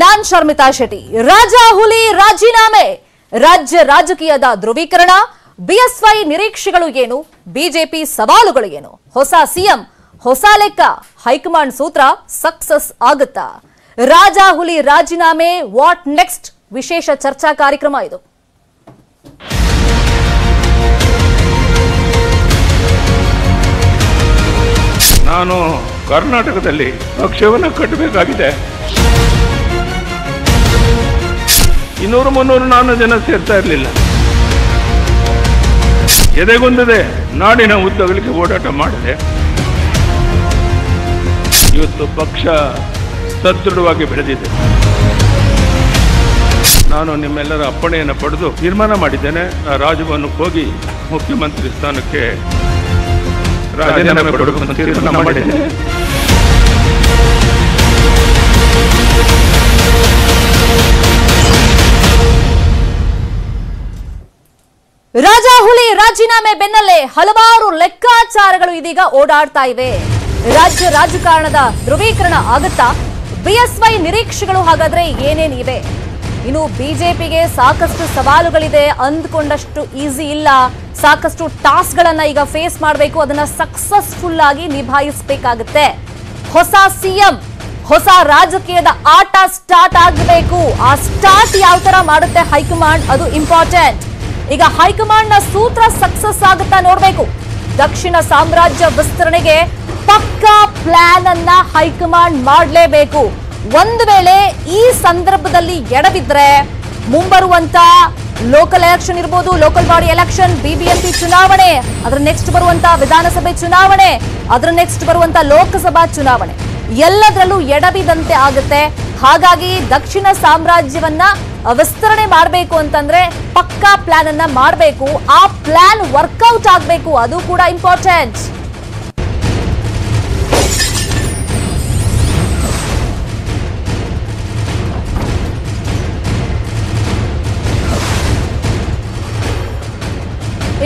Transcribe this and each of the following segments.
ನಾನ್ ಶರ್ಮಿತಾ ಶೆಟ್ಟಿ, ರಾಜ ಹುಲಿ ರಾಜೀನಾಮೆ, ರಾಜ್ಯ ರಾಜಕೀಯದ ಧ್ರುವೀಕರಣ, ಬಿಎಸ್ವೈ ನಿರೀಕ್ಷೆಗಳು ಏನು, ಬಿಜೆಪಿ ಸವಾಲುಗಳು ಏನು, ಹೊಸ ಸಿಎಂ, ಹೊಸ ಲೆಕ್ಕ, ಹೈಕಮಾಂಡ್ ಸೂತ್ರ ಸಕ್ಸಸ್ ಆಗುತ್ತಾ? ರಾಜ ಹುಲಿ ರಾಜೀನಾಮೆ, ವಾಟ್ ನೆಕ್ಸ್ಟ್? ವಿಶೇಷ ಚರ್ಚಾ ಕಾರ್ಯಕ್ರಮ ಇದು. ನಾನು ಕರ್ನಾಟಕದಲ್ಲಿ ಪಕ್ಷವನ್ನು ಕಟ್ಟಬೇಕಾಗಿದೆ. ಇನ್ನೂರು ಮುನ್ನೂರು ನಾನ್ನೂರು ಜನ ಸೇರ್ತಾ ಇರಲಿಲ್ಲ. ಎದೆಗೊಂದದೆ, ನಾಡಿನ ಉದ್ದಗಳಿಗೆ ಓಡಾಟ ಮಾಡಿದೆ. ಇವತ್ತು ಪಕ್ಷ ಸದೃಢವಾಗಿ ಬೆಳೆದಿದೆ. ನಾನು ನಿಮ್ಮೆಲ್ಲರ ಅಪ್ಪಣೆಯನ್ನು ಪಡೆದು ತೀರ್ಮಾನ ಮಾಡಿದ್ದೇನೆ. ರಾಜಭವನಕ್ಕೆ ಹೋಗಿ ಮುಖ್ಯಮಂತ್ರಿ ಸ್ಥಾನಕ್ಕೆ ರಾಜೀನಾಮೆ ತೀರ್ಮಾನ ರಾಜ ಹುಲಿ ರಾಜೀನಾಮೆ ಬೆನ್ನಲ್ಲೇ ಹಲವಾರು ಲೆಕ್ಕಾಚಾರಗಳು ಇದೀಗ ಓಡಾಡ್ತಾ ಇವೆ. ರಾಜ್ಯ ರಾಜಕಾರಣದ ಧ್ರುವೀಕರಣ ಆಗುತ್ತಾ? ಬಿಎಸ್ವೈ ನಿರೀಕ್ಷೆಗಳು ಹಾಗಾದ್ರೆ ಏನೇನಿವೆ ಇನ್ನು ಬಿಜೆಪಿಗೆ ಸಾಕಷ್ಟು ಸವಾಲುಗಳಿದೆ. ಅಂದ್ಕೊಂಡಷ್ಟು ಈಸಿ ಇಲ್ಲ. ಸಾಕಷ್ಟು ಟಾಸ್ಕ್ ಗಳನ್ನ ಈಗ ಫೇಸ್ ಮಾಡಬೇಕು. ಅದನ್ನ ಸಕ್ಸಸ್ಫುಲ್ ಆಗಿ ನಿಭಾಯಿಸಬೇಕಾಗುತ್ತೆ. ಹೊಸ ಸಿಎಂ, ಹೊಸ ರಾಜಕೀಯದ ಆಟ ಸ್ಟಾರ್ಟ್ ಆಗಬೇಕು. ಆ ಸ್ಟಾರ್ಟ್ ಯಾವ ತರ ಮಾಡುತ್ತೆ ಹೈಕಮಾಂಡ್? ಅದು ಇಂಪಾರ್ಟೆಂಟ್ ಈಗ ಹೈಕಮಾಂಡ್ನ ಸೂತ್ರ ಸಕ್ಸಸ್ ಆಗುತ್ತಾ ನೋಡಬೇಕು. ದಕ್ಷಿಣ ಸಾಮ್ರಾಜ್ಯ ವಿಸ್ತರಣೆಗೆ ಪಕ್ಕಾ ಪ್ಲಾನ್ ಅನ್ನ ಹೈಕಮಾಂಡ್ ಮಾಡಲೇಬೇಕು. ಒಂದು ವೇಳೆ ಈ ಸಂದರ್ಭದಲ್ಲಿ ಎಡವಿದ್ರೆ ಮುಂಬರುವಂತ ಲೋಕಲ್ ಎಲೆಕ್ಷನ್ ಇರ್ಬೋದು ಲೋಕಲ್ ಬಾಡಿ ಎಲೆಕ್ಷನ್ ಬಿಬಿಎಂಪಿ ಚುನಾವಣೆ, ಅದರ ನೆಕ್ಸ್ಟ್ ಬರುವಂತ ವಿಧಾನಸಭೆ ಚುನಾವಣೆ, ಅದರ ನೆಕ್ಸ್ಟ್ ಬರುವಂತ ಲೋಕಸಭಾ ಚುನಾವಣೆ. ಎಲ್ಲದರಲ್ಲೂ ಎಡವಿದಂತೆ ಆಗುತ್ತೆ. ಹಾಗಾಗಿ ದಕ್ಷಿಣ ಸಾಮ್ರಾಜ್ಯವನ್ನ ವಿಸ್ತರಣೆ ಮಾಡಬೇಕು ಅಂತಂದ್ರೆ ಪಕ್ಕಾ ಪ್ಲಾನ್ ಅನ್ನ ಮಾಡಬೇಕು, ಆ ಪ್ಲಾನ್ ವರ್ಕೌಟ್ ಆಗಬೇಕು, ಅದು ಕೂಡ ಇಂಪಾರ್ಟೆಂಟ್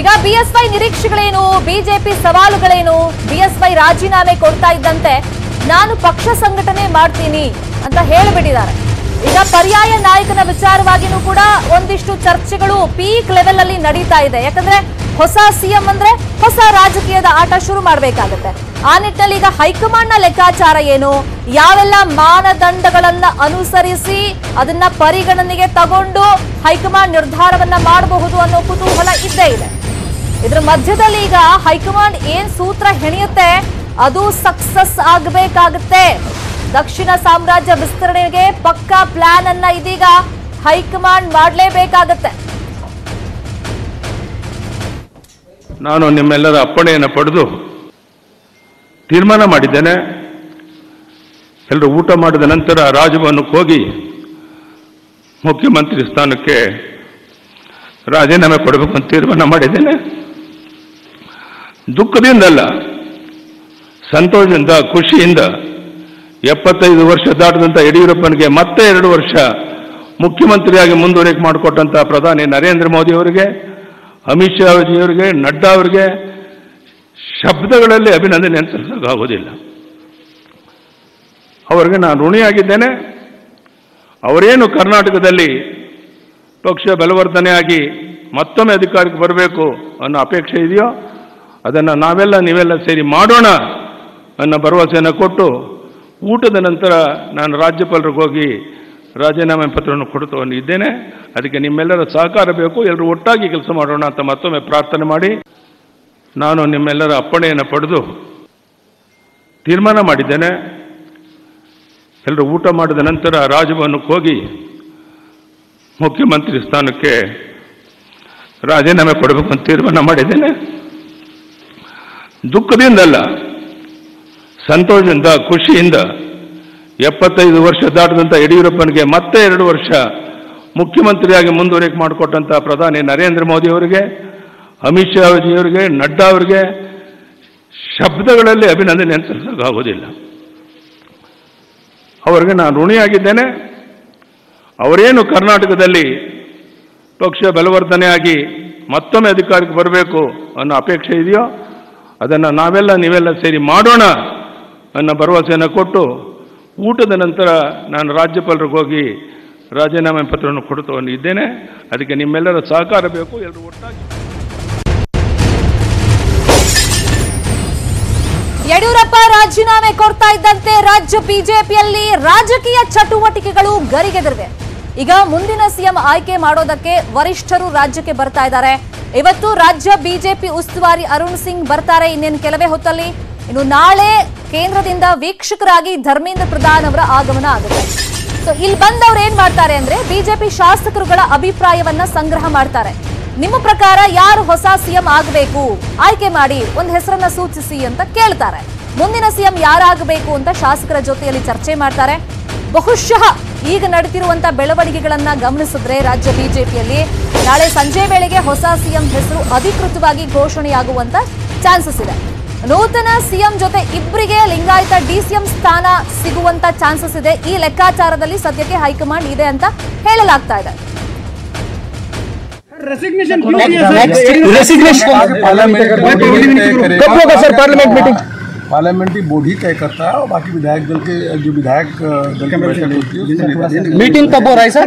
ಈಗ ಬಿಎಸ್ವೈ ನಿರೀಕ್ಷೆಗಳೇನು? ಬಿಜೆಪಿ ಸವಾಲುಗಳೇನು? ಬಿಎಸ್ವೈ ರಾಜೀನಾಮೆ ಕೊಡ್ತಾ ಇದ್ದಂತೆ ನಾನು ಪಕ್ಷ ಸಂಘಟನೆ ಮಾಡ್ತೀನಿ ಅಂತ ಹೇಳಿಬಿಟ್ಟಿದ್ದಾರೆ. ಈಗ ಪರ್ಯಾಯ ನಾಯಕನ ವಿಚಾರವಾಗಿನೂ ಕೂಡ ಒಂದಿಷ್ಟು ಚರ್ಚೆಗಳು ಪೀಕ್ ಲೆವೆಲ್ ಅಲ್ಲಿ ನಡೀತಾ ಇದೆ. ಯಾಕಂದ್ರೆ ಹೊಸ ಸಿಎಂ ಅಂದ್ರೆ ಹೊಸ ರಾಜಕೀಯದ ಆಟ ಶುರು ಮಾಡಬೇಕಾಗತ್ತೆ. ಆ ನಿಟ್ಟಿನಲ್ಲಿ ಈಗ ಹೈಕಮಾಂಡ್ನ ಲೆಕ್ಕಾಚಾರ ಏನು? ಯಾವೆಲ್ಲ ಮಾನದಂಡಗಳನ್ನ ಅನುಸರಿಸಿ ಅದನ್ನ ಪರಿಗಣನೆಗೆ ತಗೊಂಡು ಹೈಕಮಾಂಡ್ ನಿರ್ಧಾರವನ್ನ ಮಾಡಬಹುದು ಅನ್ನೋ ಕುತೂಹಲ ಇದ್ದೇ ಇದೆ. ಇದ್ರ ಮಧ್ಯದಲ್ಲಿ ಈಗ ಹೈಕಮಾಂಡ್ ಏನ್ ಸೂತ್ರ ಹೆಣೆಯುತ್ತೆ? ಅದು ಸಕ್ಸಸ್ ಆಗಬೇಕಾಗುತ್ತೆ. ದಕ್ಷಿಣ ಸಾಮ್ರಾಜ್ಯ ವಿಸ್ತರಣೆಗೆ ಪಕ್ಕಾ ಪ್ಲಾನ್ ಅನ್ನ ಇದೀಗ ಹೈಕಮಾಂಡ್ ಮಾಡಲೇಬೇಕಾಗತ್ತೆ. ನಾನು ನಿಮ್ಮೆಲ್ಲರ ಅಪ್ಪಣೆಯನ್ನು ಪಡೆದು ತೀರ್ಮಾನ ಮಾಡಿದ್ದೇನೆ. ಎಲ್ಲರೂ ಊಟ ಮಾಡಿದ ನಂತರ ರಾಜಭವನಕ್ಕೆ ಹೋಗಿ ಮುಖ್ಯಮಂತ್ರಿ ಸ್ಥಾನಕ್ಕೆ ರಾಜೀನಾಮೆ ಕೊಡಬೇಕು ಅಂತ ತೀರ್ಮಾನ ಮಾಡಿದ್ದೇನೆ. ದುಃಖದಿಂದಲ್ಲ ಸಂತೋಷದಿಂದ, ಖುಷಿಯಿಂದ ಎಪ್ಪತ್ತೈದು ವರ್ಷ ದಾಟದಂಥ ಯಡಿಯೂರಪ್ಪನಿಗೆ ಮತ್ತೆ ಎರಡು ವರ್ಷ ಮುಖ್ಯಮಂತ್ರಿಯಾಗಿ ಮುಂದುವರಿಕೆ ಮಾಡಿಕೊಟ್ಟಂಥ ಪ್ರಧಾನಿ ನರೇಂದ್ರ ಮೋದಿ ಅವರಿಗೆ, ಅಮಿತ್ ಶಾ ಅವರಿಗೆ, ನಡ್ಡಾ ಅವರಿಗೆ ಶಬ್ದಗಳಲ್ಲಿ ಅಭಿನಂದನೆ ಸಲ್ಲಿಸೋಕ್ಕಾಗೋದಿಲ್ಲ. ಅವರಿಗೆ ನಾನು ಋಣಿಯಾಗಿದ್ದೇನೆ. ಅವರೇನು ಕರ್ನಾಟಕದಲ್ಲಿ ಪಕ್ಷ ಬಲವರ್ಧನೆಯಾಗಿ ಮತ್ತೊಮ್ಮೆ ಅಧಿಕಾರಕ್ಕೆ ಬರಬೇಕು ಅನ್ನೋ ಅಪೇಕ್ಷೆ ಇದೆಯೋ, ಅದನ್ನು ನಾವೆಲ್ಲ ನೀವೆಲ್ಲ ಸೇರಿ ಮಾಡೋಣ ಅನ್ನೋ ಭರವಸೆಯನ್ನು ಕೊಟ್ಟು ಊಟದ ನಂತರ ನಾನು ರಾಜ್ಯಪಾಲರಿಗೆ ಹೋಗಿ ರಾಜೀನಾಮೆ ಪತ್ರವನ್ನು ಕೊಡ್ತಾ ಇದ್ದೇನೆ. ಅದಕ್ಕೆ ನಿಮ್ಮೆಲ್ಲರ ಸಹಕಾರ ಬೇಕು. ಎಲ್ಲರೂ ಒಟ್ಟಾಗಿ ಕೆಲಸ ಮಾಡೋಣ ಅಂತ ಮತ್ತೊಮ್ಮೆ ಪ್ರಾರ್ಥನೆ ಮಾಡಿ ನಾನು ನಿಮ್ಮೆಲ್ಲರ ಅಪ್ಪಣೆಯನ್ನು ಪಡೆದು ತೀರ್ಮಾನ ಮಾಡಿದ್ದೇನೆ. ಎಲ್ಲರೂ ಊಟ ಮಾಡಿದ ನಂತರ ರಾಜಭವನಕ್ಕೆ ಹೋಗಿ ಮುಖ್ಯಮಂತ್ರಿ ಸ್ಥಾನಕ್ಕೆ ರಾಜೀನಾಮೆ ಕೊಡಬೇಕು ಅಂತ ತೀರ್ಮಾನ ಮಾಡಿದ್ದೇನೆ. ದುಃಖದಿಂದಲ್ಲ ಸಂತೋಷದಿಂದ, ಖುಷಿಯಿಂದ ಎಪ್ಪತ್ತೈದು ವರ್ಷ ದಾಟದಂಥ ಯಡಿಯೂರಪ್ಪನಿಗೆ ಮತ್ತೆ ಎರಡು ವರ್ಷ ಮುಖ್ಯಮಂತ್ರಿಯಾಗಿ ಮುಂದುವರಿಕೆ ಮಾಡಿಕೊಟ್ಟಂಥ ಪ್ರಧಾನಿ ನರೇಂದ್ರ ಮೋದಿ ಅವರಿಗೆ, ಅಮಿತ್ ಶಾ ಅವರಿಗೆ, ನಡ್ಡಾ ಅವರಿಗೆ ಶಬ್ದಗಳಲ್ಲಿ ಅಭಿನಂದನೆ ಸಲ್ಲಿಸೋಕ್ಕಾಗೋದಿಲ್ಲ. ಅವರಿಗೆ ನಾನು ಋಣಿಯಾಗಿದ್ದೇನೆ. ಅವರೇನು ಕರ್ನಾಟಕದಲ್ಲಿ ಪಕ್ಷ ಬಲವರ್ಧನೆಯಾಗಿ ಮತ್ತೊಮ್ಮೆ ಅಧಿಕಾರಕ್ಕೆ ಬರಬೇಕು ಅನ್ನೋ ಅಪೇಕ್ಷೆ ಇದೆಯೋ, ಅದನ್ನು ನಾವೆಲ್ಲ ನೀವೆಲ್ಲ ಸೇರಿ ಮಾಡೋಣ. ಅನ್ನೋ ಭರವಸೆಯನ್ನು ಕೊಟ್ಟು ಊಟದ ನಂತರ ನಾನು ರಾಜ್ಯಪಾಲರಿಗೆ ಹೋಗಿ ರಾಜೀನಾಮೆ ಪತ್ರವನ್ನು ಕೊಡ್ತಾ ಇದ್ದೇನೆ. ಅದಕ್ಕೆ ನಿಮ್ಮೆಲ್ಲರ ಸಹಕಾರ ಬೇಕು. ಎಲ್ಲರೂ ಒಟ್ಟಾಗಿ. ಯಡಿಯೂರಪ್ಪ ರಾಜೀನಾಮೆ ಕೊಡ್ತಾ ಇದ್ದಂತೆ ರಾಜ್ಯ ಬಿಜೆಪಿಯಲ್ಲಿ ರಾಜಕೀಯ ಚಟುವಟಿಕೆಗಳು ಗರಿಗೆದರಿವೆ. ಈಗ ಮುಂದಿನ ಸಿಎಂ ಆಯ್ಕೆ ಮಾಡೋದಕ್ಕೆ ವರಿಷ್ಠರು ರಾಜ್ಯಕ್ಕೆ ಬರ್ತಾ ಇದ್ದಾರೆ. ಇವತ್ತು ರಾಜ್ಯ ಬಿಜೆಪಿ ಉಸ್ತುವಾರಿ ಅರುಣ್ ಸಿಂಗ್ ಬರ್ತಾರೆ ಇನ್ನೇನು ಕೆಲವೇ ಹೊತ್ತಲ್ಲಿ. ಇನ್ನು ನಾಳೆ ಕೇಂದ್ರದಿಂದ ವೀಕ್ಷಕರಾಗಿ ಧರ್ಮೇಂದ್ರ ಪ್ರಧಾನ್ ಅವರ ಆಗಮನ ಆಗುತ್ತೆ. ಸೊ ಇಲ್ಲಿ ಬಂದವ್ರು ಏನ್ ಮಾಡ್ತಾರೆ ಅಂದ್ರೆ ಬಿಜೆಪಿ ಶಾಸಕರುಗಳ ಅಭಿಪ್ರಾಯವನ್ನ ಸಂಗ್ರಹ ಮಾಡ್ತಾರೆ. ನಿಮ್ಮ ಪ್ರಕಾರ ಯಾರು ಹೊಸ ಸಿಎಂ ಆಗಬೇಕು? ಆಯ್ಕೆ ಮಾಡಿ ಒಂದು ಹೆಸರನ್ನ ಸೂಚಿಸಿ ಅಂತ ಕೇಳ್ತಾರೆ. ಮುಂದಿನ ಸಿಎಂ ಯಾರಾಗಬೇಕು ಅಂತ ಶಾಸಕರ ಜೊತೆಯಲ್ಲಿ ಚರ್ಚೆ ಮಾಡ್ತಾರೆ. ಬಹುಶಃ ಈಗ ನಡೆದಿರುವಂತಹ ಬೆಳವಣಿಗೆಗಳನ್ನ ಗಮನಿಸಿದ್ರೆ ರಾಜ್ಯ ಬಿಜೆಪಿಯಲ್ಲಿ ನಾಳೆ ಸಂಜೆ ವೇಳೆಗೆ ಹೊಸ ಸಿಎಂ ಹೆಸರು ಅಧಿಕೃತವಾಗಿ ಘೋಷಣೆಯಾಗುವಂತ ಚಾನ್ಸಸ್ ಇದೆ. ನೂತನ ಸಿಎಂ ಜೊತೆ ಇಬ್ಬರಿಗೆ ಲಿಂಗಾಯತ ಡಿಸಿಎಂ ಸ್ಥಾನ ಸಿಗುವಂತ ಚಾನ್ಸಸ್ ಇದೆ. ಈ ಲೆಕ್ಕಾಚಾರದಲ್ಲಿ ಸದ್ಯಕ್ಕೆ ಹೈಕಮಾಂಡ್ ಇದೆ ಅಂತ ಹೇಳಲಾಗ್ತಾ ಇದೆ. ಪಾರ್ಲಿಮೆಂಟ್ ಮೀಟಿಂಗ್ पार्लियामेंट्री बोर्ड ही तय करता है और बाकी विधायक दल के जो विधायक दल की बैठक होती है मीटिंग कब हो रहा है sir?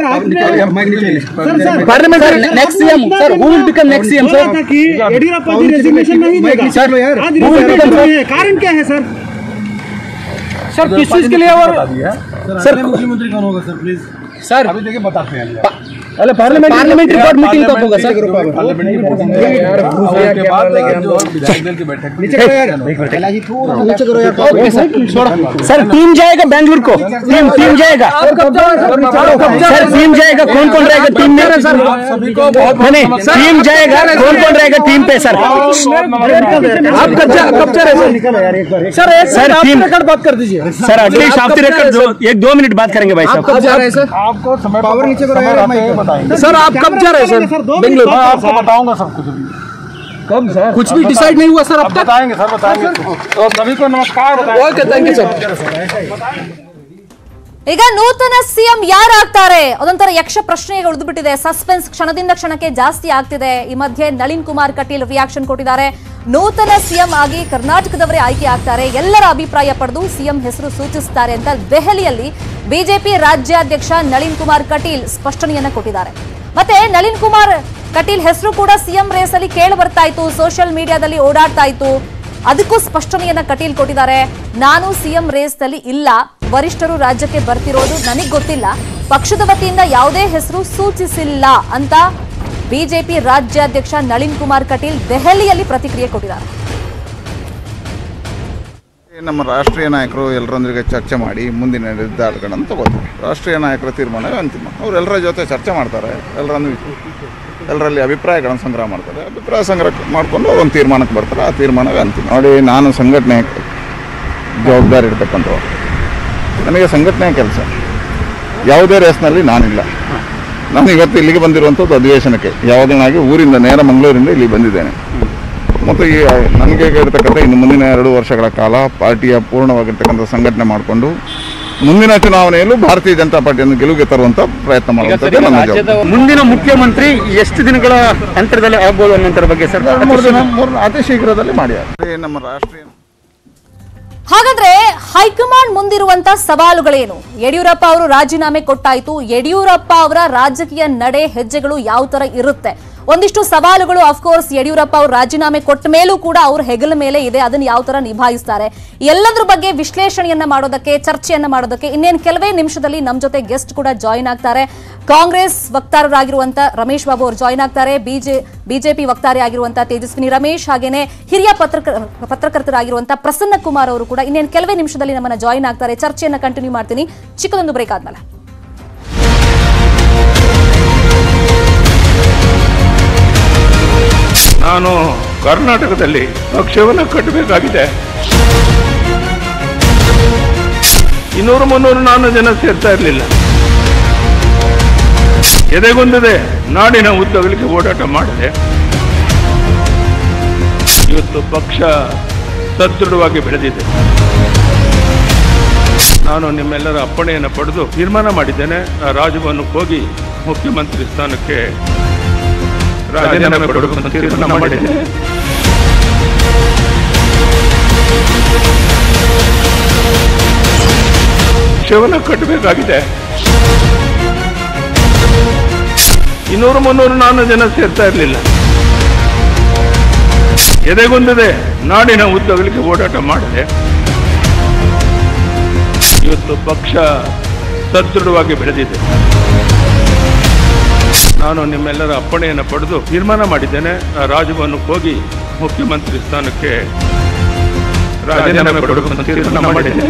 Parliament next CM sir who will become next CM sir? Yediyurappa ji resignation नहीं देगा। सर है कारण क्या है सर? सर किस चीज़ के लिए और सर मुख्यमंत्री कौन होगा सर प्लीज़ सर अभी देखिए बताते हैं। अरे पार्लियामेंट पार्लियामेंट बोर्ड मीटिंग कब होगा सर में ओके सर सर टीम जाएगा बेंगलुरु को टीम टीम जाएगा सर टीम जाएगा कौन कौन रहेगा टीम में सर सभी को बहुत नहीं टीम जाएगा कौन कौन रहेगा टीम पे सर आप कब्जा कब्जा रहे सर एक सर टीम रिकॉर्ड बात कर दीजिए सर एटलीस्ट आप रिकॉर्ड एक दो मिनट बात करेंगे भाई साहब कब जा रहे आपको समय पावर नीचे करो बताएँगे। सर आप कब जा रहे हैं सर। बेंगलोर मैं आपको बताऊँगा सब कुछ कब सर। कुछ भी डिसाइड नहीं हुआ सर आप बताएँगे सर बताएँगे। और सभी को नमस्कार ओके थैंक यू सर? ಈಗ ನೂತನ ಸಿಎಂ ಯಾರಾಗ್ತಾರೆ? ಅದೊಂಥರ ಯಕ್ಷ ಪ್ರಶ್ನೆಗೆ ಉಳಿದುಬಿಟ್ಟಿದೆ. ಸಸ್ಪೆನ್ಸ್ ಕ್ಷಣದಿಂದ ಕ್ಷಣಕ್ಕೆ ಜಾಸ್ತಿ ಆಗ್ತಿದೆ. ಈ ಮಧ್ಯೆ ನಳಿನ್ ಕುಮಾರ್ ಕಟೀಲ್ ರಿಯಾಕ್ಷನ್ ಕೊಟ್ಟಿದ್ದಾರೆ. ನೂತನ ಸಿಎಂ ಆಗಿ ಕರ್ನಾಟಕದವರೇ ಆಯ್ಕೆ ಆಗ್ತಾರೆ. ಎಲ್ಲರ ಅಭಿಪ್ರಾಯ ಪಡೆದು ಸಿಎಂ ಹೆಸರು ಸೂಚಿಸುತ್ತಾರೆ ಅಂತ ದೆಹಲಿಯಲ್ಲಿ ಬಿಜೆಪಿ ರಾಜ್ಯಾಧ್ಯಕ್ಷ ನಳಿನ್ ಕುಮಾರ್ ಕಟೀಲ್ ಸ್ಪಷ್ಟನೆಯನ್ನ ಕೊಟ್ಟಿದ್ದಾರೆ. ಮತ್ತೆ ನಳಿನ್ ಕುಮಾರ್ ಕಟೀಲ್ ಹೆಸರು ಕೂಡ ಸಿಎಂ ರೇಸ್ ಅಲ್ಲಿ ಕೇಳಿ ಬರ್ತಾ ಇತ್ತು. ಸೋಷಿಯಲ್ ಮೀಡಿಯಾದಲ್ಲಿ ಓಡಾಡ್ತಾ ಇತ್ತು. ಅದಕ್ಕೂ ಸ್ಪಷ್ಟನೆಯನ್ನ ಕಟೀಲ್ ಕೊಟ್ಟಿದ್ದಾರೆ. ನಾನು ಸಿಎಂ ರೇಸ್ನಲ್ಲಿ ಇಲ್ಲ. ವರಿಷ್ಠರು ರಾಜ್ಯಕ್ಕೆ ಬರ್ತಿರೋದು ನನಗ್ ಗೊತ್ತಿಲ್ಲ. ಪಕ್ಷದ ವತಿಯಿಂದ ಯಾವುದೇ ಹೆಸರು ಸೂಚಿಸಿಲ್ಲ ಅಂತ ಬಿಜೆಪಿ ರಾಜ್ಯಾಧ್ಯಕ್ಷ ನಳಿನ್ ಕುಮಾರ್ ಕಟೀಲ್ ದೆಹಲಿಯಲ್ಲಿ ಪ್ರತಿಕ್ರಿಯೆ ಕೊಟ್ಟಿದ್ದಾರೆ. ನಮ್ಮ ರಾಷ್ಟ್ರೀಯ ನಾಯಕರು ಎಲ್ಲರೊಂದಿಗೆ ಚರ್ಚೆ ಮಾಡಿ ಮುಂದಿನ ನಿರ್ಧಾರಗಳನ್ನು ತಗೋತೀವಿ. ರಾಷ್ಟ್ರೀಯ ನಾಯಕರ ತೀರ್ಮಾನವೇ ಅಂತಿಮ. ಅವರೆಲ್ಲರ ಜೊತೆ ಚರ್ಚೆ ಮಾಡ್ತಾರೆ. ಎಲ್ಲರನ್ನು ಎಲ್ಲರಲ್ಲಿ ಅಭಿಪ್ರಾಯಗಳನ್ನು ಸಂಗ್ರಹ ಮಾಡ್ತಾರೆ. ಅಭಿಪ್ರಾಯ ಸಂಗ್ರಹ ಮಾಡಿಕೊಂಡು ಒಂದು ತೀರ್ಮಾನಕ್ಕೆ ಬರ್ತಾರೆ. ಆ ತೀರ್ಮಾನವೇ ಅಂತಿಮ. ನೋಡಿ, ನಾನು ಸಂಘಟನೆ ಜವಾಬ್ದಾರಿ ಇರ್ತಕ್ಕಂಥವ್ರು ನನಗೆ ಸಂಘಟನೆಯ ಕೆಲಸ. ಯಾವುದೇ ರೇಸ್ನಲ್ಲಿ ನಾನಿಲ್ಲ. ನಾನು ಇವತ್ತು ಇಲ್ಲಿಗೆ ಬಂದಿರುವಂಥದ್ದು ಅಧಿವೇಶನಕ್ಕೆ. ಯಾವುದನ್ನಾಗಿ ಊರಿಂದ ನೇರ ಮಂಗಳೂರಿಂದ ಇಲ್ಲಿ ಬಂದಿದ್ದೇನೆ. ಮತ್ತು ಈ ನನಗೆ ಇರತಕ್ಕಂಥ ಇನ್ನು ಮುಂದಿನ ಎರಡು ವರ್ಷಗಳ ಕಾಲ ಪಾರ್ಟಿಯ ಪೂರ್ಣವಾಗಿರ್ತಕ್ಕಂಥ ಸಂಘಟನೆ ಮಾಡಿಕೊಂಡು ಮುಂದಿನ ಚುನಾವಣೆಯಲ್ಲೂ ಭಾರತೀಯ ಜನತಾ ಪಾರ್ಟಿಯನ್ನು ಗೆಲುವಿಗೆ ತರುವಂತ ಪ್ರಯತ್ನ ಜವಾಬ್ದಾರಿ. ಮುಂದಿನ ಮುಖ್ಯಮಂತ್ರಿ ಎಷ್ಟು ದಿನಗಳ ಅಂತರದಲ್ಲಿ ಆಗ್ಬೋದು ಅನ್ನೋದ್ರ ಬಗ್ಗೆ ಸರ್ ಎರಡು ಮೂರು ದಿನ ಮೂರು ಅತಿ ಶೀಘ್ರದಲ್ಲಿ ಮಾಡಿ ನಮ್ಮ ರಾಷ್ಟ್ರೀಯ ಹಾಗಾದ್ರೆ ಹೈಕಮಾಂಡ್ ಮುಂದಿರುವಂತ ಸವಾಲುಗಳೇನು? ಯಡಿಯೂರಪ್ಪ ಅವರು ರಾಜೀನಾಮೆ ಕೊಟ್ಟಾಯ್ತು. ಯಡಿಯೂರಪ್ಪ ಅವರ ರಾಜಕೀಯ ನಡೆ ಹೆಜ್ಜೆಗಳು ಯಾವ ತರ ಇರುತ್ತೆ? ಒಂದಿಷ್ಟು ಸವಾಲುಗಳು ಅಫ್ಕೋರ್ಸ್ ಯಡಿಯೂರಪ್ಪ ಅವರು ರಾಜೀನಾಮೆ ಕೊಟ್ಟ ಮೇಲೂ ಕೂಡ ಅವ್ರ ಹೆಗಲ ಮೇಲೆ ಇದೆ, ಅದನ್ನು ಯಾವ ತರ ನಿಭಾಯಿಸ್ತಾರೆ. ಎಲ್ಲದ್ರ ಬಗ್ಗೆ ವಿಶ್ಲೇಷಣೆಯನ್ನ ಮಾಡೋದಕ್ಕೆ, ಚರ್ಚೆಯನ್ನ ಮಾಡೋದಕ್ಕೆ ಇನ್ನೇನು ಕೆಲವೇ ನಿಮಿಷದಲ್ಲಿ ನಮ್ಮ ಜೊತೆ ಗೆಸ್ಟ್ ಕೂಡ ಜಾಯಿನ್ ಆಗ್ತಾರೆ. ಕಾಂಗ್ರೆಸ್ ವಕ್ತಾರರಾಗಿರುವಂತ ರಮೇಶ್ ಬಾಬು ಅವರು ಜಾಯಿನ್ ಆಗ್ತಾರೆ. ಬಿಜೆ ಬಿಜೆಪಿ ವಕ್ತಾರೆ ಆಗಿರುವಂತ ತೇಜಸ್ವಿನಿ ರಮೇಶ್, ಹಾಗೇನೆ ಹಿರಿಯ ಪತ್ರಕರ್ ಪತ್ರಕರ್ತರಾಗಿರುವಂತ ಪ್ರಸನ್ನ ಕುಮಾರ್ ಅವರು ಕೂಡ ಇನ್ನೇನು ಕೆಲವೇ ನಿಮಿಷದಲ್ಲಿ ನಮ್ಮನ್ನ ಜಾಯಿನ್ ಆಗ್ತಾರೆ. ಚರ್ಚೆಯನ್ನ ಕಂಟಿನ್ಯೂ ಮಾಡ್ತೀನಿ. ಚಿಕ್ಕದೊಂದು ಬ್ರೇಕ್ ಆದ್ಮೇಲೆ. ನಾನು ಕರ್ನಾಟಕದಲ್ಲಿ ಪಕ್ಷವನ್ನು ಕಟ್ಟಬೇಕಾಗಿದೆ. ಇನ್ನೂರು ಮುನ್ನೂರು ನಾನು ಜನ ಸೇರ್ತಾ ಇರಲಿಲ್ಲ. ಎದೆಗೊಂದದೆ, ನಾಡಿನ ಉದ್ದಗಳಿಗೆ ಓಡಾಟ ಮಾಡಿದೆ. ಇವತ್ತು ಪಕ್ಷ ಸದೃಢವಾಗಿ ಬೆಳೆದಿದೆ. ನಾನು ನಿಮ್ಮೆಲ್ಲರ ಅಪ್ಪಣೆಯನ್ನು ಪಡೆದು ತೀರ್ಮಾನ ಮಾಡಿದ್ದೇನೆ. ರಾಜಭವನಕ್ಕೆ ಹೋಗಿ ಮುಖ್ಯಮಂತ್ರಿ ಸ್ಥಾನಕ್ಕೆ ರಾಜೀನಾಮೆ ಕೊಡಬೇಕು ಅಂತ ತೀರ್ಮಾನ ಮಾಡಿದೆ. ಪಕ್ಷವನ್ನು ಕಟ್ಟಬೇಕಾಗಿದೆ. ಇನ್ನೂರು ಮುನ್ನೂರು ನಾನು ಜನ ಸೇರ್ತಾ ಇರಲಿಲ್ಲ. ಎದೆಗೊಂದಿದೆ ನಾಡಿನ ಉದ್ದಗಲಿಕ್ಕೆ ಓಡಾಟ ಮಾಡಿದೆ. ಇವತ್ತು ಪಕ್ಷ ಸದೃಢವಾಗಿ ಬೆಳೆದಿದೆ. ನಾನು ನಿಮ್ಮೆಲ್ಲರ ಅಪ್ಪಣೆಯನ್ನು ಪಡೆದು ತೀರ್ಮಾನ ಮಾಡಿದ್ದೇನೆ. ರಾಜಭವನಕ್ಕೆ ಹೋಗಿ ಮುಖ್ಯಮಂತ್ರಿ ಸ್ಥಾನಕ್ಕೆ ತೀರ್ಮಾನ ಮಾಡಿದ್ದೇನೆ.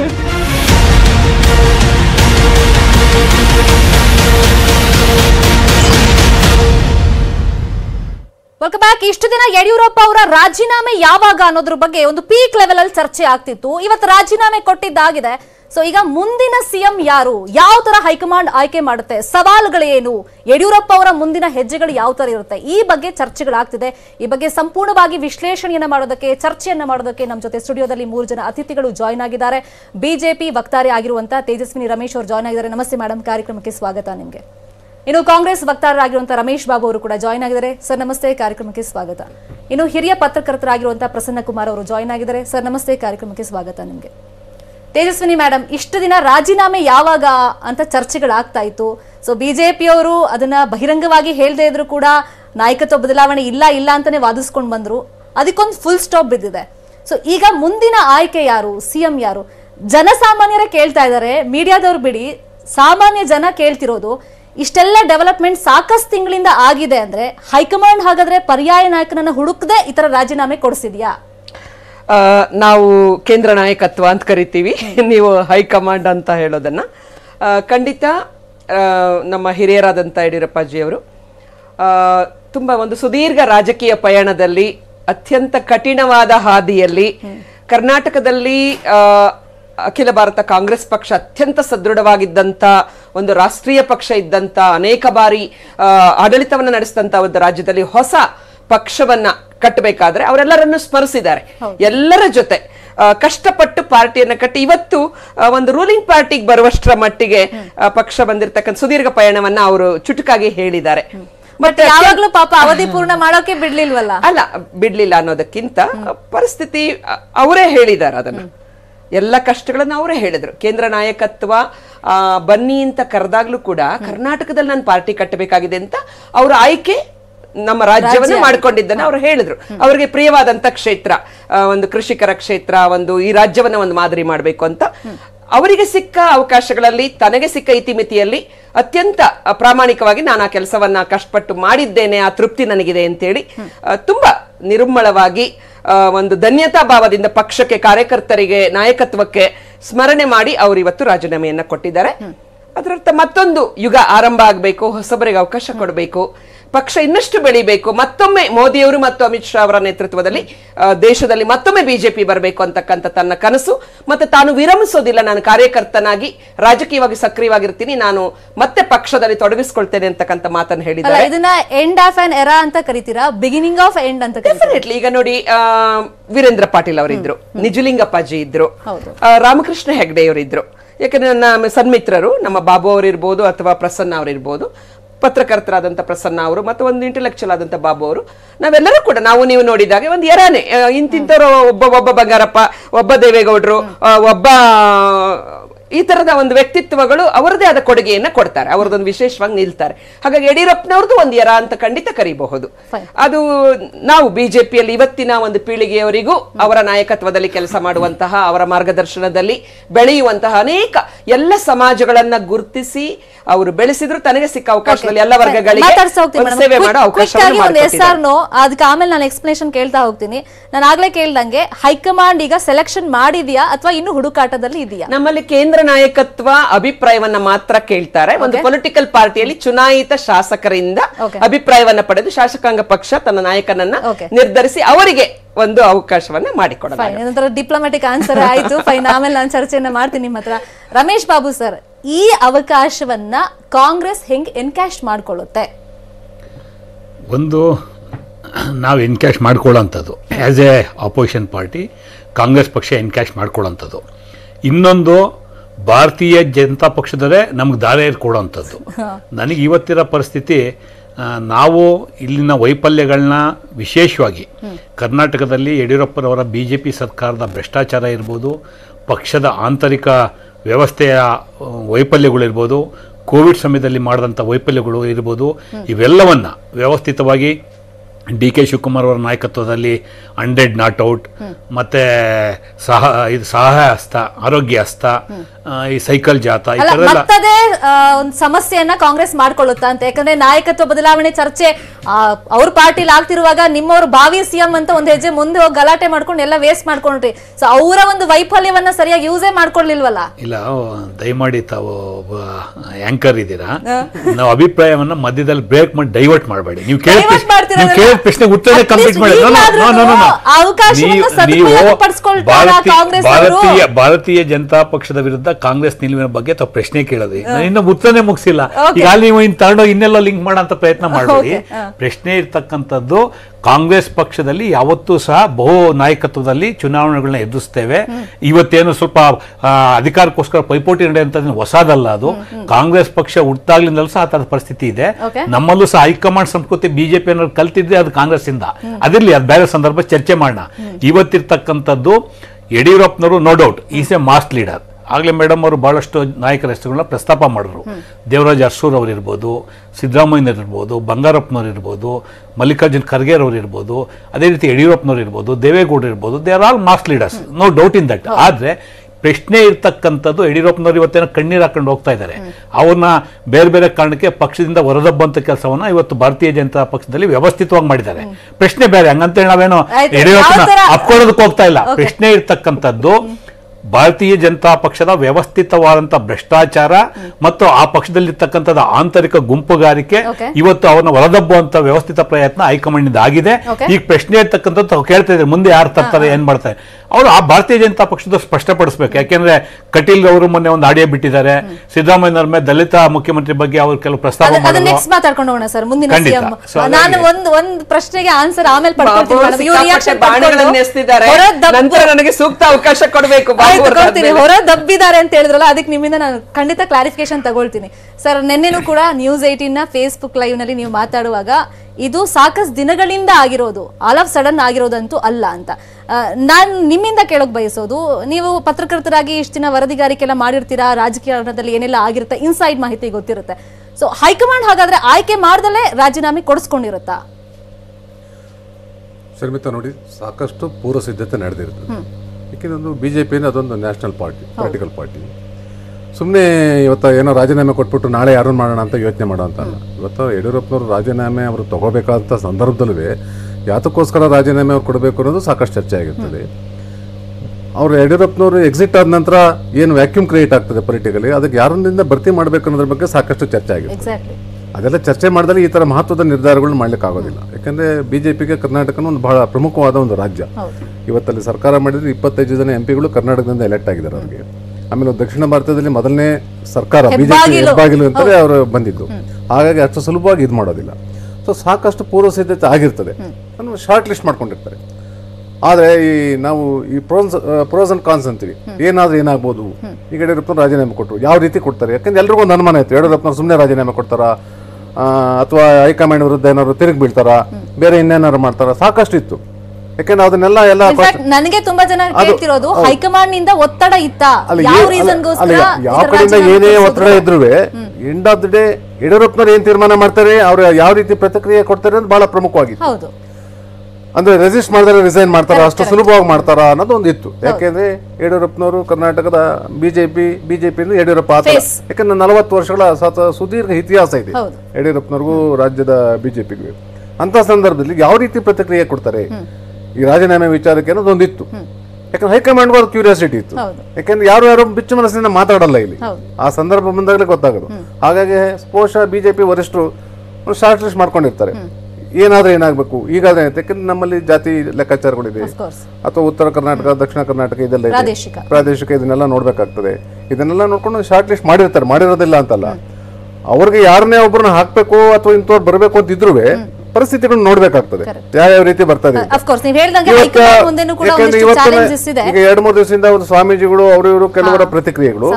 ವೆಲ್ಕಮ್ ಬ್ಯಾಕ್ ಇಷ್ಟು ದಿನ ಯಡಿಯೂರಪ್ಪ ಅವರ ರಾಜೀನಾಮೆ ಯಾವಾಗ ಅನ್ನೋದ್ರ ಬಗ್ಗೆ ಒಂದು ಪೀಕ್ ಲೆವೆಲ್ ಅಲ್ಲಿ ಚರ್ಚೆ ಆಗ್ತಿತ್ತು. ಇವತ್ತು ರಾಜೀನಾಮೆ ಕೊಟ್ಟಿದ್ದಾಗಿದೆ. ಸೊ ಈಗ ಮುಂದಿನ ಸಿಎಂ ಯಾರು? ಯಾವ ತರ ಹೈಕಮಾಂಡ್ ಆಯ್ಕೆ ಮಾಡುತ್ತೆ? ಸವಾಲುಗಳೇನು ಯಡಿಯೂರಪ್ಪ ಅವರ ಮುಂದಿನ ಹೆಜ್ಜೆಗಳು ಯಾವ ತರ ಇರುತ್ತೆ? ಈ ಬಗ್ಗೆ ಚರ್ಚೆಗಳಾಗ್ತಿದೆ. ಈ ಬಗ್ಗೆ ಸಂಪೂರ್ಣವಾಗಿ ವಿಶ್ಲೇಷಣೆಯನ್ನ ಮಾಡೋದಕ್ಕೆ, ಚರ್ಚೆಯನ್ನ ಮಾಡೋದಕ್ಕೆ ನಮ್ಮ ಜೊತೆ ಸ್ಟುಡಿಯೋದಲ್ಲಿ ಮೂರು ಜನ ಅತಿಥಿಗಳು ಜಾಯ್ನ್ ಆಗಿದ್ದಾರೆ. ಬಿಜೆಪಿ ವಕ್ತಾರೆ ಆಗಿರುವಂತಹ ತೇಜಸ್ವಿನಿ ರಮೇಶ್ ಅವರು ಜಾಯ್ನ್ ಆಗಿದ್ದಾರೆ. ನಮಸ್ತೆ ಮೇಡಮ್ ಕಾರ್ಯಕ್ರಮಕ್ಕೆ ಸ್ವಾಗತ ನಿಮಗೆ. ಇನ್ನು ಕಾಂಗ್ರೆಸ್ ವಕ್ತಾರರಾಗಿರುವಂತಹ ರಮೇಶ್ ಬಾಬು ಅವರು ಕೂಡ ಜಾಯ್ನ್ ಆಗಿದ್ದಾರೆ. ಸರ್, ನಮಸ್ತೆ. ಕಾರ್ಯಕ್ರಮಕ್ಕೆ ಸ್ವಾಗತ. ಇನ್ನು ಹಿರಿಯ ಪತ್ರಕರ್ತರಾಗಿರುವಂತಹ ಪ್ರಸನ್ನ ಕುಮಾರ್ ಅವರು ಜಾಯ್ನ್ ಆಗಿದ್ದಾರೆ. ಸರ್, ನಮಸ್ತೆ. ಕಾರ್ಯಕ್ರಮಕ್ಕೆ ಸ್ವಾಗತ ನಿಮಗೆ. ತೇಜಸ್ವಿನಿ ಮೇಡಮ್ ಇಷ್ಟು ದಿನ ರಾಜೀನಾಮೆ ಯಾವಾಗ ಅಂತ ಚರ್ಚೆಗಳಾಗ್ತಾ ಇತ್ತು. ಸೊ ಬಿಜೆಪಿಯವರು ಅದನ್ನ ಬಹಿರಂಗವಾಗಿ ಹೇಳದೇ ಇದ್ರು ಕೂಡ ನಾಯಕತ್ವ ಬದಲಾವಣೆ ಇಲ್ಲ ಇಲ್ಲ ಅಂತಾನೆ ವಾದಿಸ್ಕೊಂಡು ಬಂದ್ರು. ಅದಕ್ಕೊಂದು ಫುಲ್ ಸ್ಟಾಪ್ ಬಿದ್ದಿದೆ. ಸೊ ಈಗ ಮುಂದಿನ ಆಯ್ಕೆ ಯಾರು? ಸಿಎಂ ಯಾರು? ಜನಸಾಮಾನ್ಯರೇ ಕೇಳ್ತಾ ಇದ್ದಾರೆ ಮೀಡಿಯಾದವ್ರು ಬಿಡಿ, ಸಾಮಾನ್ಯ ಜನ ಕೇಳ್ತಿರೋದು, ಇಷ್ಟೆಲ್ಲ ಡೆವಲಪ್ಮೆಂಟ್ ಸಾಕಷ್ಟು ತಿಂಗಳಿಂದ ಆಗಿದೆ ಅಂದ್ರೆ ಹೈಕಮಾಂಡ್ ಹಾಗಾದ್ರೆ ಪರ್ಯಾಯ ನಾಯಕನನ್ನ ಹುಡುಕದೆ ಈ ತರ ರಾಜೀನಾಮೆ ಕೊಡಿಸಿದ್ಯಾ? ನಾವು ಕೇಂದ್ರ ನಾಯಕತ್ವ ಅಂತ ಕರಿತೀವಿ. ನೀವು ಹೈಕಮಾಂಡ್ ಅಂತ ಹೇಳೋದನ್ನ. ಖಂಡಿತ ನಮ್ಮ ಹಿರಿಯರಾದಂಥ ಯಡಿಯೂರಪ್ಪಾಜಿಯವರು ತುಂಬ ಒಂದು ಸುದೀರ್ಘ ರಾಜಕೀಯ ಪಯಣದಲ್ಲಿ ಅತ್ಯಂತ ಕಠಿಣವಾದ ಹಾದಿಯಲ್ಲಿ ಕರ್ನಾಟಕದಲ್ಲಿ ಅಖಿಲ ಭಾರತ ಕಾಂಗ್ರೆಸ್ ಪಕ್ಷ ಅತ್ಯಂತ ಸದೃಢವಾಗಿದ್ದಂಥ ಒಂದು ರಾಷ್ಟ್ರೀಯ ಪಕ್ಷ ಇದ್ದಂಥ ಅನೇಕ ಬಾರಿ ಆಡಳಿತವನ್ನ ನಡೆಸಿದಂಥ ಒಂದು ರಾಜ್ಯದಲ್ಲಿ ಹೊಸ ಪಕ್ಷವನ್ನ ಕಟ್ಟಬೇಕಾದ್ರೆ ಅವರೆಲ್ಲರನ್ನು ಸ್ಮರಿಸಿದ್ದಾರೆ. ಎಲ್ಲರ ಜೊತೆ ಕಷ್ಟಪಟ್ಟು ಪಾರ್ಟಿಯನ್ನ ಕಟ್ಟಿ ಇವತ್ತು ಒಂದು ರೂಲಿಂಗ್ ಪಾರ್ಟಿಗೆ ಬರುವಷ್ಟರ ಮಟ್ಟಿಗೆ ಪಕ್ಷ ಬಂದಿರತಕ್ಕಂಥ ಸುದೀರ್ಘ ಪಯಣವನ್ನ ಅವರು ಚುಟುಕಾಗಿ ಹೇಳಿದ್ದಾರೆ. ಮತ್ತೆ ಯಾವಾಗ್ಲೂ ಪಾಪ ಅವಧಿ ಪೂರ್ಣ ಮಾಡೋಕೆ ಬಿಡ್ಲಿಲ್ವಲ್ಲ? ಅಲ್ಲ ಬಿಡ್ಲಿಲ್ಲ ಅನ್ನೋದಕ್ಕಿಂತ ಪರಿಸ್ಥಿತಿ ಅವರೇ ಹೇಳಿದ್ದಾರೆ ಅದನ್ನ. ಎಲ್ಲ ಕಷ್ಟಗಳನ್ನು ಅವರೇ ಹೇಳಿದ್ರು. ಕೇಂದ್ರ ನಾಯಕತ್ವ ಆ, ಬನ್ನಿ ಅಂತ ಕರೆದಾಗ್ಲೂ ಕೂಡ ಕರ್ನಾಟಕದಲ್ಲಿ ನಾನು ಪಾರ್ಟಿ ಕಟ್ಟಬೇಕಾಗಿದೆ ಅಂತ ಅವರ ಆಯ್ಕೆ ನಮ್ಮ ರಾಜ್ಯವನ್ನ ಮಾಡ್ಕೊಂಡಿದ್ದನ್ನ ಅವ್ರು ಹೇಳಿದ್ರು. ಅವರಿಗೆ ಪ್ರಿಯವಾದಂತ ಕ್ಷೇತ್ರ ಒಂದು ಕೃಷಿಕರ ಕ್ಷೇತ್ರ ಒಂದು ಈ ರಾಜ್ಯವನ್ನ ಒಂದು ಮಾದರಿ ಮಾಡಬೇಕು ಅಂತ. ಅವರಿಗೆ ಸಿಕ್ಕ ಅವಕಾಶಗಳಲ್ಲಿ ತನಗೆ ಸಿಕ್ಕ ಇತಿಮಿತಿಯಲ್ಲಿ ಅತ್ಯಂತ ಪ್ರಾಮಾಣಿಕವಾಗಿ ನಾನು ಆ ಕೆಲಸವನ್ನ ಕಷ್ಟಪಟ್ಟು ಮಾಡಿದ್ದೇನೆ ಆ ತೃಪ್ತಿ ನನಗಿದೆ ಅಂತೇಳಿ ತುಂಬಾ ನಿರ್ಮಳವಾಗಿ ಒಂದು ಧನ್ಯತಾ ಭಾವದಿಂದ ಪಕ್ಷಕ್ಕೆ ಕಾರ್ಯಕರ್ತರಿಗೆ ನಾಯಕತ್ವಕ್ಕೆ ಸ್ಮರಣೆ ಮಾಡಿ ಅವರು ಇವತ್ತು ರಾಜೀನಾಮೆಯನ್ನ ಕೊಟ್ಟಿದ್ದಾರೆ. ಅದರರ್ಥ ಮತ್ತೊಂದು ಯುಗ ಆರಂಭ ಆಗಬೇಕು ಹೊಸಬರಿಗೆ ಅವಕಾಶ ಕೊಡಬೇಕು. ಪಕ್ಷ ಇನ್ನಷ್ಟು ಬೆಳಿಬೇಕು. ಮತ್ತೊಮ್ಮೆ ಮೋದಿಯವರು ಮತ್ತು ಅಮಿತ್ ಶಾ ಅವರ ನೇತೃತ್ವದಲ್ಲಿ ದೇಶದಲ್ಲಿ ಮತ್ತೊಮ್ಮೆ ಬಿಜೆಪಿ ಬರಬೇಕು ಅಂತಕ್ಕಂಥ ತನ್ನ ಕನಸು. ಮತ್ತೆ ತಾನು ವಿರಮಿಸೋದಿಲ್ಲ. ನಾನು ಕಾರ್ಯಕರ್ತನಾಗಿ ರಾಜಕೀಯವಾಗಿ ಸಕ್ರಿಯವಾಗಿರ್ತೀನಿ. ನಾನು ಮತ್ತೆ ಪಕ್ಷದಲ್ಲಿ ತೊಡಗಿಸ್ಕೊಳ್ತೇನೆ ಅಂತಕ್ಕಂಥ ಮಾತನ್ನ ಹೇಳಿದ್ದಾರೆ. ಇದನ್ನ ಎಂಡ್ ಆಫ್ ಆನ್ ಎರಾ ಅಂತ ಕರಿತೀರಾ? ಬಿಗಿನಿಂಗ್ ಆಫ್ ಎಂಡ್ ಅಂತ ಡೆಫಿನೆಟ್ಲಿ ಈಗ ನೋಡಿ ವೀರೇಂದ್ರ ಪಾಟೀಲ್ ಅವರಿದ್ರು ನಿಜಲಿಂಗಪ್ಪಾಜಿ ಇದ್ರು ರಾಮಕೃಷ್ಣ ಹೆಗ್ಡೆ ಅವರಿದ್ರು ಯಾಕಂದ್ರೆ ನನ್ನ ಸನ್ಮಿತ್ರರು ನಮ್ಮ ಬಾಬು ಅವರಿರ್ಬೋದು ಅಥವಾ ಪ್ರಸನ್ನ ಅವರಿರ್ಬೋದು ಪತ್ರಕರ್ತರಾದಂಥ ಪ್ರಸನ್ನ ಅವರು ಮತ್ತು ಒಂದು ಇಂಟೆಲೆಕ್ಚುಯಲ್ ಆದಂಥ ಬಾಬು ಅವರು ನಾವೆಲ್ಲರೂ ಕೂಡ ನಾವು ನೀವು ನೋಡಿದಾಗ ಒಂದು ಎರಾನೆ ಇಂತಿಂತವರು ಇಂತಿಂಥವ್ರು ಒಬ್ಬ ಒಬ್ಬ ಬಂಗಾರಪ್ಪ ಒಬ್ಬ ದೇವೇಗೌಡರು ಒಬ್ಬ ಈ ತರದ ಒಂದು ವ್ಯಕ್ತಿತ್ವಗಳು ಅವರದೇ ಆದ ಕೊಡುಗೆಯನ್ನ ಕೊಡ್ತಾರೆ ಅವರದೊಂದು ವಿಶೇಷವಾಗಿ ನಿಲ್ತಾರೆ. ಹಾಗಾಗಿ ಯಡಿಯೂರಪ್ಪನವ್ರದ್ದು ಒಂದು ಎರ ಅಂತ ಖಂಡಿತ ಕರೀಬಹುದು. ಅದು ನಾವು ಬಿಜೆಪಿಯಲ್ಲಿ ಇವತ್ತಿನ ಒಂದು ಪೀಳಿಗೆಯವರಿಗೂ ಅವರ ನಾಯಕತ್ವದಲ್ಲಿ ಕೆಲಸ ಮಾಡುವಂತಹ ಅವರ ಮಾರ್ಗದರ್ಶನದಲ್ಲಿ ಬೆಳೆಯುವಂತಹ ಅನೇಕ ಎಲ್ಲ ಸಮಾಜಗಳನ್ನ ಗುರುತಿಸಿ ಅವರು ಬೆಳೆಸಿದ್ರು ತನಗೆ ಸಿಕ್ಕ ಅವಕಾಶದಲ್ಲಿ ಎಲ್ಲ ವರ್ಗಗಳಿಗೆ. ಸೇವೆ ಮಾಡೋ ಅವಕಾಶ ಅದಕ್ಕೆ ಆಮೇಲೆ ನಾನು ಎಕ್ಸ್ಪ್ಲೇಷನ್ ಕೇಳ್ತಾ ಹೋಗ್ತೀನಿ. ನಾನು ಆಗ್ಲೇ ಕೇಳ್ದಂಗೆ ಹೈಕಮಾಂಡ್ ಈಗ ಸೆಲೆಕ್ಷನ್ ಮಾಡಿದ್ಯಾ ಅಥವಾ ಇನ್ನು ಹುಡುಕಾಟದಲ್ಲಿ ಇದೆಯಾ? ನಮ್ಮಲ್ಲಿ ಕೇಂದ್ರ ನಾಯಕತ್ವ ಅಭಿಪ್ರಾಯವನ್ನ ಮಾತ್ರ ಕೇಳ್ತಾರೆ. ಒಂದು ಪೊಲಿಟಿಕಲ್ ಪಾರ್ಟಿಯಲ್ಲಿ ಚುನಾಯಿತ ಶಾಸಕರಿಂದ ಅಭಿಪ್ರಾಯವನ್ನ ಪಡೆದು ಶಾಸಕಾಂಗ ಪಕ್ಷ ತನ್ನ ನಾಯಕನನ್ನ ನಿರ್ಧರಿಸಿ ಅವರಿಗೆ ಒಂದು ಅವಕಾಶವನ್ನ ಮಾಡಿಕೊಡೋಣ ಡಿಪ್ಲೊಮ್ಯಾಟಿಕ್ ಆನ್ಸರ್ ಆಯ್ತು. ಫೈನ್ ಆಮೇಲೆ ನಾನು ಚರ್ಚೆಯನ್ನ ಮಾಡ್ತೀನಿ ನಿಮ್ಮ ಹತ್ರ. ರಮೇಶ್ ಬಾಬು ಸರ್ ಈ ಅವಕಾಶವನ್ನ ಕಾಂಗ್ರೆಸ್ ಹೆಂಗ್ ಎನ್ಕ್ಯಾಶ್ ಮಾಡ್ಕೊಳ್ಳುತ್ತೆ? ಒಂದು ನಾವು encash ಮಾಡ್ಕೊಳ್ಳೋಂಥದ್ದು. As a opposition party Congress ಪಕ್ಷ ಎನ್ಕ್ಯಾಶ್ ಮಾಡ್ಕೊಳ್ಳೋಂಥದ್ದು. ಇನ್ನೊಂದು ಭಾರತೀಯ ಜನತಾ ಪಕ್ಷದಲ್ಲೇ ನಮ್ಗೆ ದಾರಿ ಕೊಡೋಂಥದ್ದು ನನಗೆ ಇವತ್ತಿರೋ ಪರಿಸ್ಥಿತಿ ನಾವು ಇಲ್ಲಿನ ವೈಫಲ್ಯಗಳನ್ನ ವಿಶೇಷವಾಗಿ ಕರ್ನಾಟಕದಲ್ಲಿ ಯಡಿಯೂರಪ್ಪನವರ ಬಿ ಜೆ ಪಿ ಸರ್ಕಾರದ ಭ್ರಷ್ಟಾಚಾರ ಇರ್ಬೋದು ಪಕ್ಷದ ಆಂತರಿಕ ವ್ಯವಸ್ಥೆಯ ವೈಫಲ್ಯಗಳು ವೈಫಲ್ಯಗಳಿರ್ಬೋದು ಕೋವಿಡ್ ಸಮಯದಲ್ಲಿ ಮಾಡಿದಂಥ ವೈಫಲ್ಯಗಳು ಇರ್ಬೋದು ಇವೆಲ್ಲವನ್ನ ವ್ಯವಸ್ಥಿತವಾಗಿ ಡಿ ಕೆ ಶಿವಕುಮಾರ್ ಅವರ ನಾಯಕತ್ವದಲ್ಲಿ ಹಂಡ್ರೆಡ್ ನಾಟ್ ಔಟ್ ಮತ್ತೆ ಸಹ ಇದು ಸಹಾಯ ಹಸ್ತ ಆರೋಗ್ಯ ಹಸ್ತ ಈ ಸೈಕಲ್ ಜಾತ ಈ ಒಂದು ಸಮಸ್ಯೆಯನ್ನ ಕಾಂಗ್ರೆಸ್ ಮಾಡ್ಕೊಳ್ಳುತ್ತಾ ಅಂತ. ಯಾಕಂದ್ರೆ ನಾಯಕತ್ವ ಬದಲಾವಣೆ ಚರ್ಚೆ ಅವ್ರ ಪಾರ್ಟಿಲಿ ಆಗ್ತಿರುವಾಗ ನಿಮ್ಮವ್ರು ಬಾವಿ ಸಿಎಂ ಅಂತ ಒಂದು ಹೆಜ್ಜೆ ಮುಂದೆ ಹೋಗಿ ಗಲಾಟೆ ಮಾಡ್ಕೊಂಡು ಎಲ್ಲ ವೇಸ್ಟ್ ಮಾಡ್ಕೊಂಡ್ರಿ. ಸೊ ಅವರ ಒಂದು ವೈಫಲ್ಯವನ್ನ ಸರಿಯಾಗಿ ಯೂಸೇ ಮಾಡ್ಕೊಳ್ಲಿಲ್ವಲ್ಲ ಇಲ್ಲ ದಯಮಾಡಿ ತಾವು ಆಂಕರ್ ಇದ್ದೀರಾ. ನಾವು ಅಭಿಪ್ರಾಯವನ್ನ ಮಧ್ಯದಲ್ಲಿ ಬ್ರೇಕ್ ಮಾಡಿ ಡೈವರ್ಟ್ ಮಾಡಬೇಡಿ. ನೀವು ಕೇಳಿದ ಪ್ರಶ್ನೆಗೆ ಉತ್ತರ ಕಂಪ್ಲೀಟ್ ಮಾಡಿ. ನೀವು- ಭಾರತೀಯ? ಭಾರತೀಯ ಜನತಾ ಪಕ್ಷದ ವಿರುದ್ಧ ಕಾಂಗ್ರೆಸ್ ನಿಲುವಿನ ಬಗ್ಗೆ ತಾವು ಪ್ರಶ್ನೆ ಕೇಳೋದು. ನಾನು ಇನ್ನು ಉತ್ತರನೇ ಮುಗಿಸಿಲ್ಲ. ಈಗ ನೀವು ಇನ್ನು ತಗೊಂಡೋಗಿ ಇನ್ನೆಲ್ಲ ಲಿಂಕ್ ಮಾಡೋ ಪ್ರಯತ್ನ ಮಾಡಬೇಡಿ. ಪ್ರಶ್ನೆ ಇರ್ತಕ್ಕಂಥದ್ದು ಕಾಂಗ್ರೆಸ್ ಪಕ್ಷದಲ್ಲಿ ಯಾವತ್ತೂ ಸಹ ಬಹು ನಾಯಕತ್ವದಲ್ಲಿ ಚುನಾವಣೆಗಳನ್ನ ಎದುರಿಸ್ತೇವೆ. ಇವತ್ತೇನು ಸ್ವಲ್ಪ ಅಧಿಕಾರಕ್ಕೋಸ್ಕರ ಪೈಪೋಟಿ ನಡೆಯುವಂಥದ್ದು ಹೊಸದಲ್ಲ ಅದು. ಕಾಂಗ್ರೆಸ್ ಪಕ್ಷ ಹುಟ್ಟಾಗ್ಲಿಂದಲೂ ಸಹ ಆ ಥರದ ಪರಿಸ್ಥಿತಿ ಇದೆ. ನಮ್ಮಲ್ಲೂ ಸಹ ಹೈಕಮಾಂಡ್ ಸಂಸ್ಕೃತಿ ಬಿಜೆಪಿ ಅನ್ನೋದು ಕಲ್ತಿದ್ರೆ ಅದು ಕಾಂಗ್ರೆಸ್ ಇಂದ ಅದಿರ್ಲಿ ಅದು ಬೇರೆ ಸಂದರ್ಭ ಚರ್ಚೆ ಮಾಡೋಣ. ಇವತ್ತಿರ್ತಕ್ಕಂಥದ್ದು ಯಡಿಯೂರಪ್ಪನವರು no doubt is a mass leader ಆಗಲೇ ಮೇಡಮ್ ಅವರು ಬಹಳಷ್ಟು ನಾಯಕರ ಹೆಸರುಗಳನ್ನ ಪ್ರಸ್ತಾಪ ಮಾಡಿದ್ರು. ದೇವರಾಜ್ ಅರ್ಸೂರ್ ಅವರು ಇರ್ಬೋದು ಸಿದ್ದರಾಮಯ್ಯನವ್ರು ಇರ್ಬೋದು ಬಂಗಾರಪ್ಪನವ್ರು ಇರ್ಬೋದು ಮಲ್ಲಿಕಾರ್ಜುನ್ ಖರ್ಗೆರವ್ರು ಇರ್ಬೋದು ಅದೇ ರೀತಿ ಯಡಿಯೂರಪ್ಪನವ್ರು ಇರ್ಬೋದು ದೇವೇಗೌಡರು ಇರ್ಬೋದು they are all mass leaders no doubt in that ಆದರೆ ಪ್ರಶ್ನೆ ಇರ್ತಕ್ಕಂಥದ್ದು ಯಡಿಯೂರಪ್ಪನವ್ರು ಇವತ್ತೇನ ಕಣ್ಣೀರು ಹಾಕೊಂಡು ಹೋಗ್ತಾ ಇದ್ದಾರೆ. ಅವ್ರನ್ನ ಬೇರೆ ಬೇರೆ ಕಾರಣಕ್ಕೆ ಪಕ್ಷದಿಂದ ಹೊರದಬ್ಬಂತ ಕೆಲಸವನ್ನ ಇವತ್ತು ಭಾರತೀಯ ಜನತಾ ಪಕ್ಷದಲ್ಲಿ ವ್ಯವಸ್ಥಿತವಾಗಿ ಮಾಡಿದ್ದಾರೆ. ಪ್ರಶ್ನೆ ಬೇರೆ ಹಂಗಂತೇಳಿ ನಾವೇನೋ. ಯಡಿಯೂರಪ್ಪನ ಅಪ್ಕೊಳ್ಳೋದಕ್ಕೆ ಹೋಗ್ತಾ ಇಲ್ಲ. ಪ್ರಶ್ನೆ ಇರ್ತಕ್ಕಂಥದ್ದು ಭಾರತೀಯ ಜನತಾ ಪಕ್ಷದ ವ್ಯವಸ್ಥಿತವಾದಂತಹ ಭ್ರಷ್ಟಾಚಾರ ಮತ್ತು ಆ ಪಕ್ಷದಲ್ಲಿರ್ತಕ್ಕಂಥದ್ದು ಆಂತರಿಕ ಗುಂಪುಗಾರಿಕೆ ಇವತ್ತು ಅವನ ಹೊರದಬ್ಬುವಂತ ವ್ಯವಸ್ಥಿತ ಪ್ರಯತ್ನ ಹೈಕಮಾಂಡ್ ಆಗಿದೆ. ಈಗ ಪ್ರಶ್ನೆ ಇರ್ತಕ್ಕಂಥದ್ದು ಕೇಳ್ತಾ ಇದ್ದಾರೆ ಮುಂದೆ ಯಾರು ತರ್ತಾರೆ ಏನ್ ಮಾಡ್ತಾರೆ? ಅವರು ಆ ಭಾರತೀಯ ಜನತಾ ಪಕ್ಷದ ಸ್ಪಷ್ಟಪಡಿಸ್ಬೇಕು. ಯಾಕೆಂದ್ರೆ ಕಟೀಲ್ ಅವರು ಮೊನ್ನೆ ಒಂದು ಆಡಿಯೋ ಬಿಟ್ಟಿದ್ದಾರೆ. ಸಿದ್ದರಾಮಯ್ಯನವ್ರ ಮೇಲೆ ದಲಿತ ಮುಖ್ಯಮಂತ್ರಿ ಬಗ್ಗೆ ಅವರು ಕೆಲವು ಪ್ರಸ್ತಾವ ಮಾಡಿದ್ದಾರೆ ಸೂಕ್ತ ಅವಕಾಶ ಕೊಡಬೇಕು. ಕೊಡ್ತೀನಿ ಹೊರ ದಬ್ಬಿದ್ದಾರೆ ಅಂತ ಹೇಳಿದ್ರಲ್ಲ ಅದಕ್ಕೆ ನಿಮ್ಮಿಂದ ನಾನು ಖಂಡಿತ ಕ್ಲಾರಿಫಿಕೇಶನ್ ತಗೊಳ್ತೀನಿ. ಸರ್ ನಿನ್ನೆನೂ ಕೂಡ ನ್ಯೂಸ್ ಏಟೀನ್ನ ಫೇಸ್ಬುಕ್ ಲೈವ್ನಲ್ಲಿ ನೀವು ಮಾತಾಡುವಾಗ ಇದು ಸಾಕಷ್ಟು ದಿನಗಳಿಂದ ಆಗಿರೋದು ಆಲ್ ಆಫ್ ಸಡನ್ ಆಗಿರೋದಂತೂ ಅಲ್ಲ ಅಂತ. ನಾನು ನಿಮ್ಮಿಂದ ಕೇಳೋಕೆ ಬಯಸೋದು ನೀವು ಪತ್ರಕರ್ತರಾಗಿ ಇಷ್ಟು ದಿನ ವರದಿಗಾರಿಕೆ ಎಲ್ಲ ಮಾಡಿರ್ತೀರಾ ರಾಜಕೀಯದಲ್ಲಿ ಏನೆಲ್ಲ ಆಗಿರುತ್ತೆ ಇನ್ಸೈಡ್ ಮಾಹಿತಿ ಗೊತ್ತಿರುತ್ತೆ. ಸೊ ಹೈಕಮಾಂಡ್ ಹಾಗಾದ್ರೆ ಆಯ್ಕೆ ಮಾಡ್ದಲೇ ರಾಜೀನಾಮೆ ಕೊಡಿಸ್ಕೊಂಡಿರುತ್ತಾ? ಶರ್ಮಿತಾ ನೋಡಿ ಸಾಕಷ್ಟು ಪೂರ್ವ ಸಿದ್ಧತೆ ನಡೆದಿರ್ತದೆ. ಏಕೆಂದ್ರೆ ಒಂದು ಬಿ ಜೆ ಪಿಯಿಂದ ಅದೊಂದು ನ್ಯಾಷನಲ್ ಪಾರ್ಟಿ ಪೊಲಿಟಿಕಲ್ ಪಾರ್ಟಿ. ಸುಮ್ಮನೆ ಇವತ್ತು ಏನೋ ರಾಜೀನಾಮೆ ಕೊಟ್ಬಿಟ್ಟು ನಾಳೆ ಯಾರನ್ನು ಮಾಡೋಣ ಅಂತ ಯೋಚನೆ ಮಾಡೋ ಅಂತ ಇವತ್ತು ಯಡಿಯೂರಪ್ಪನವರು ರಾಜೀನಾಮೆ ಅವರು ತಗೋಬೇಕಾದಂಥ ಸಂದರ್ಭದಲ್ಲೂ ಯಾತಕ್ಕೋಸ್ಕರ ರಾಜೀನಾಮೆ ಅವ್ರು ಕೊಡಬೇಕು ಅನ್ನೋದು ಸಾಕಷ್ಟು ಚರ್ಚೆ ಆಗಿರ್ತದೆ. ಅವರು ಯಡಿಯೂರಪ್ಪನವರು ಎಕ್ಸಿಟ್ ಆದ ನಂತರ ಏನು ವ್ಯಾಕ್ಯೂಮ್ ಕ್ರಿಯೇಟ್ ಆಗ್ತದೆ ಪೊಲಿಟಿಕಲಿ ಅದಕ್ಕೆ ಯಾರನ್ನಿಂದ ಭರ್ತಿ ಮಾಡಬೇಕು ಅನ್ನೋದ್ರ ಬಗ್ಗೆ ಸಾಕಷ್ಟು ಚರ್ಚೆ ಆಗಿದೆ ಎಕ್ಸಾಕ್ಟ್ಲಿ ಅದೆಲ್ಲ ಚರ್ಚೆ ಮಾಡಿದ್ರೆ ಈ ಥರ ಮಹತ್ವದ ನಿರ್ಧಾರಗಳನ್ನ ಮಾಡ್ಲಿಕ್ಕೆ ಆಗೋದಿಲ್ಲ. ಯಾಕಂದ್ರೆ ಬಿಜೆಪಿಗೆ ಕರ್ನಾಟಕನ ಒಂದು ಬಹಳ ಪ್ರಮುಖವಾದ ಒಂದು ರಾಜ್ಯ. ಇವತ್ತಲ್ಲಿ ಸರ್ಕಾರ ಮಾಡಿದ್ರೆ ಇಪ್ಪತ್ತೈದು ಜನ ಎಂ ಪಿಗಳು ಕರ್ನಾಟಕದಿಂದ ಎಲೆಕ್ಟ್ ಆಗಿದ್ದಾರೆ ಅವರಿಗೆ. ಆಮೇಲೆ ದಕ್ಷಿಣ ಭಾರತದಲ್ಲಿ ಮೊದಲನೇ ಸರ್ಕಾರ ಬಿಜೆಪಿ ಹೆಬ್ಬಾಗಿಲು. ಅಂತಲೇ ಅವರು ಬಂದಿದ್ದು. ಹಾಗಾಗಿ ಅಷ್ಟು ಸುಲಭವಾಗಿ ಇದು ಮಾಡೋದಿಲ್ಲ. ಸೊ ಸಾಕಷ್ಟು ಪೂರ್ವ ಸಿದ್ಧತೆ ಆಗಿರ್ತದೆ ಅನ್ನೋ ಶಾರ್ಟ್ ಲಿಸ್ಟ್ ಮಾಡ್ಕೊಂಡಿರ್ತಾರೆ. ಆದರೆ ಈ ನಾವು ಈ ಪ್ರೋನ್ಸ್ ಪ್ರೋಸ್ ಅಂಡ್ ಕಾನ್ಸ್ ಅಂತೀವಿ. ಏನಾದರೂ ಏನಾಗ್ಬೋದು. ಈಗ ಯಡಿಯೂರಪ್ಪನ ರಾಜೀನಾಮೆ ಕೊಟ್ಟರು ಯಾವ ರೀತಿ ಕೊಡ್ತಾರೆ? ಯಾಕಂದ್ರೆ ಎಲ್ರಿಗೂ ಒಂದು ಅನುಮಾನ ಇತ್ತು. ಯಡಿಯೂರಪ್ಪನವ್ರು ಸುಮ್ಮನೆ ರಾಜೀನಾಮೆ ಕೊಡ್ತಾರಾ? ಅಥವಾ ಹೈಕಮಾಂಡ್ ವಿರುದ್ಧ ಏನಾದ್ರು ತಿರುಗಿ ಬೀಳ್ತಾರಾ? ಬೇರೆ ಇನ್ನೇನಾದ್ರು ಮಾಡ್ತಾರಾ? ಸಾಕಷ್ಟು ಇತ್ತು ಯಾಕಂದ್ರೆ ಅದನ್ನೆಲ್ಲ ಎಲ್ಲ ನನಗೆ ತುಂಬಾ ಜನ ಹೌದು. ಹೈಕಮಾಂಡ್ನಿಂದ ಒತ್ತಡ ಇತ್ತ. ಯಾವ ರೀಸನ್ಗೋಸ್ಕರ ಯಾವ ಕಡೆಯಿಂದ ಏನೇ ಒತ್ತಡ ಇದ್ರು ಎಂಡ್ ಆಫ್ ದ ಡೇ ಯಡಿಯೂರಪ್ಪನವ್ರು ಏನ್ ತೀರ್ಮಾನ ಮಾಡ್ತಾರೆ? ಅವ್ರು ಯಾವ ರೀತಿ ಪ್ರತಿಕ್ರಿಯೆ ಕೊಡ್ತಾರೆ ಅಂತ ಬಹಳ ಪ್ರಮುಖವಾಗಿತ್ತು. ಹೌದು. ಅಂದ್ರೆ ರೆಸಿಸ್ಟ್ ಮಾಡಿದ್ರೆ ರಿಸೈನ್ ಮಾಡ್ತಾರ? ಅಷ್ಟು ಸುಲಭವಾಗಿ ಮಾಡ್ತಾರ ಅನ್ನೋದು ಒಂದು ಇತ್ತು. ಯಾಕೆಂದ್ರೆ ಯಡಿಯೂರಪ್ಪನವರು ಕರ್ನಾಟಕದ ಬಿಜೆಪಿ ಬಿಜೆಪಿ ಯಡಿಯೂರಪ್ಪ ಆತ. ಯಾಕಂದ್ರೆ ನಲವತ್ತು ವರ್ಷಗಳ ಸತ ಸುದೀರ್ಘ ಇತಿಹಾಸ ಇದೆ. ಯಡಿಯೂರಪ್ಪನವ್ರಿಗೂ ರಾಜ್ಯದ ಬಿಜೆಪಿಗೂ ಅಂತ ಸಂದರ್ಭದಲ್ಲಿ ಯಾವ ರೀತಿ ಪ್ರತಿಕ್ರಿಯೆ ಕೊಡ್ತಾರೆ? ಈ ರಾಜೀನಾಮೆ ವಿಚಾರಕ್ಕೆ ಅನ್ನೋದು ಒಂದಿತ್ತು ಯಾಕಂದ್ರೆ ಹೈಕಮಾಂಡ್ ಅವ್ರ ಕ್ಯೂರಿಯಾಸಿಟಿ ಇತ್ತು. ಯಾಕಂದ್ರೆ ಯಾರು ಯಾರು ಬಿಚ್ಚು ಮನಸ್ಸಿನಿಂದ ಮಾತಾಡಲ್ಲ ಇಲ್ಲಿ. ಆ ಸಂದರ್ಭ ಬಂದಾಗಲೇ ಗೊತ್ತಾಗೋದು. ಹಾಗಾಗಿ ಬಹುಶಃ ಬಿಜೆಪಿ ವರಿಷ್ಠರು ಶಾರ್ಟ್ ಲಿಸ್ಟ್ ಮಾಡ್ಕೊಂಡಿರ್ತಾರೆ ಏನಾದ್ರೂ ಏನಾಗಬೇಕು ಈಗಾದ್ರೆ ಯಾಕಂದ್ರೆ ನಮ್ಮಲ್ಲಿ ಜಾತಿ ಲೆಕ್ಕಾಚಾರಗಳಿದೆ. ಅಥವಾ ಉತ್ತರ ಕರ್ನಾಟಕ ದಕ್ಷಿಣ ಕರ್ನಾಟಕ ಇದೆಲ್ಲ ಇದೆ. ಪ್ರಾದೇಶಿಕ. ಪ್ರಾದೇಶಿಕ ಇದನ್ನೆಲ್ಲ ನೋಡ್ಬೇಕಾಗ್ತದೆ. ಇದನ್ನೆಲ್ಲ ನೋಡ್ಕೊಂಡು ಶಾರ್ಟ್ ಲಿಸ್ಟ್ ಮಾಡಿರ್ತಾರೆ ಮಾಡಿರೋದಿಲ್ಲ ಅಂತಲ್ಲ. ಅವ್ರಿಗೆ ಯಾರನ್ನೇ ಒಬ್ಬರನ್ನ ಹಾಕ್ಬೇಕು ಅಥವಾ ಇಂಥವ್ರು ಬರಬೇಕು ಅಂತ ಇದ್ರು ಪರಿಸ್ಥಿತಿಗಳನ್ನ ನೋಡ್ಬೇಕಾಗ್ತದೆ. ಯಾವ ರೀತಿ ಬರ್ತದೆ ಈಗ ಎರಡು ಮೂರು ದಿವಸದಿಂದ ಒಂದು ಸ್ವಾಮೀಜಿಗಳು ಅವರಿವರು ಕೆಲವರ ಪ್ರತಿಕ್ರಿಯೆಗಳು.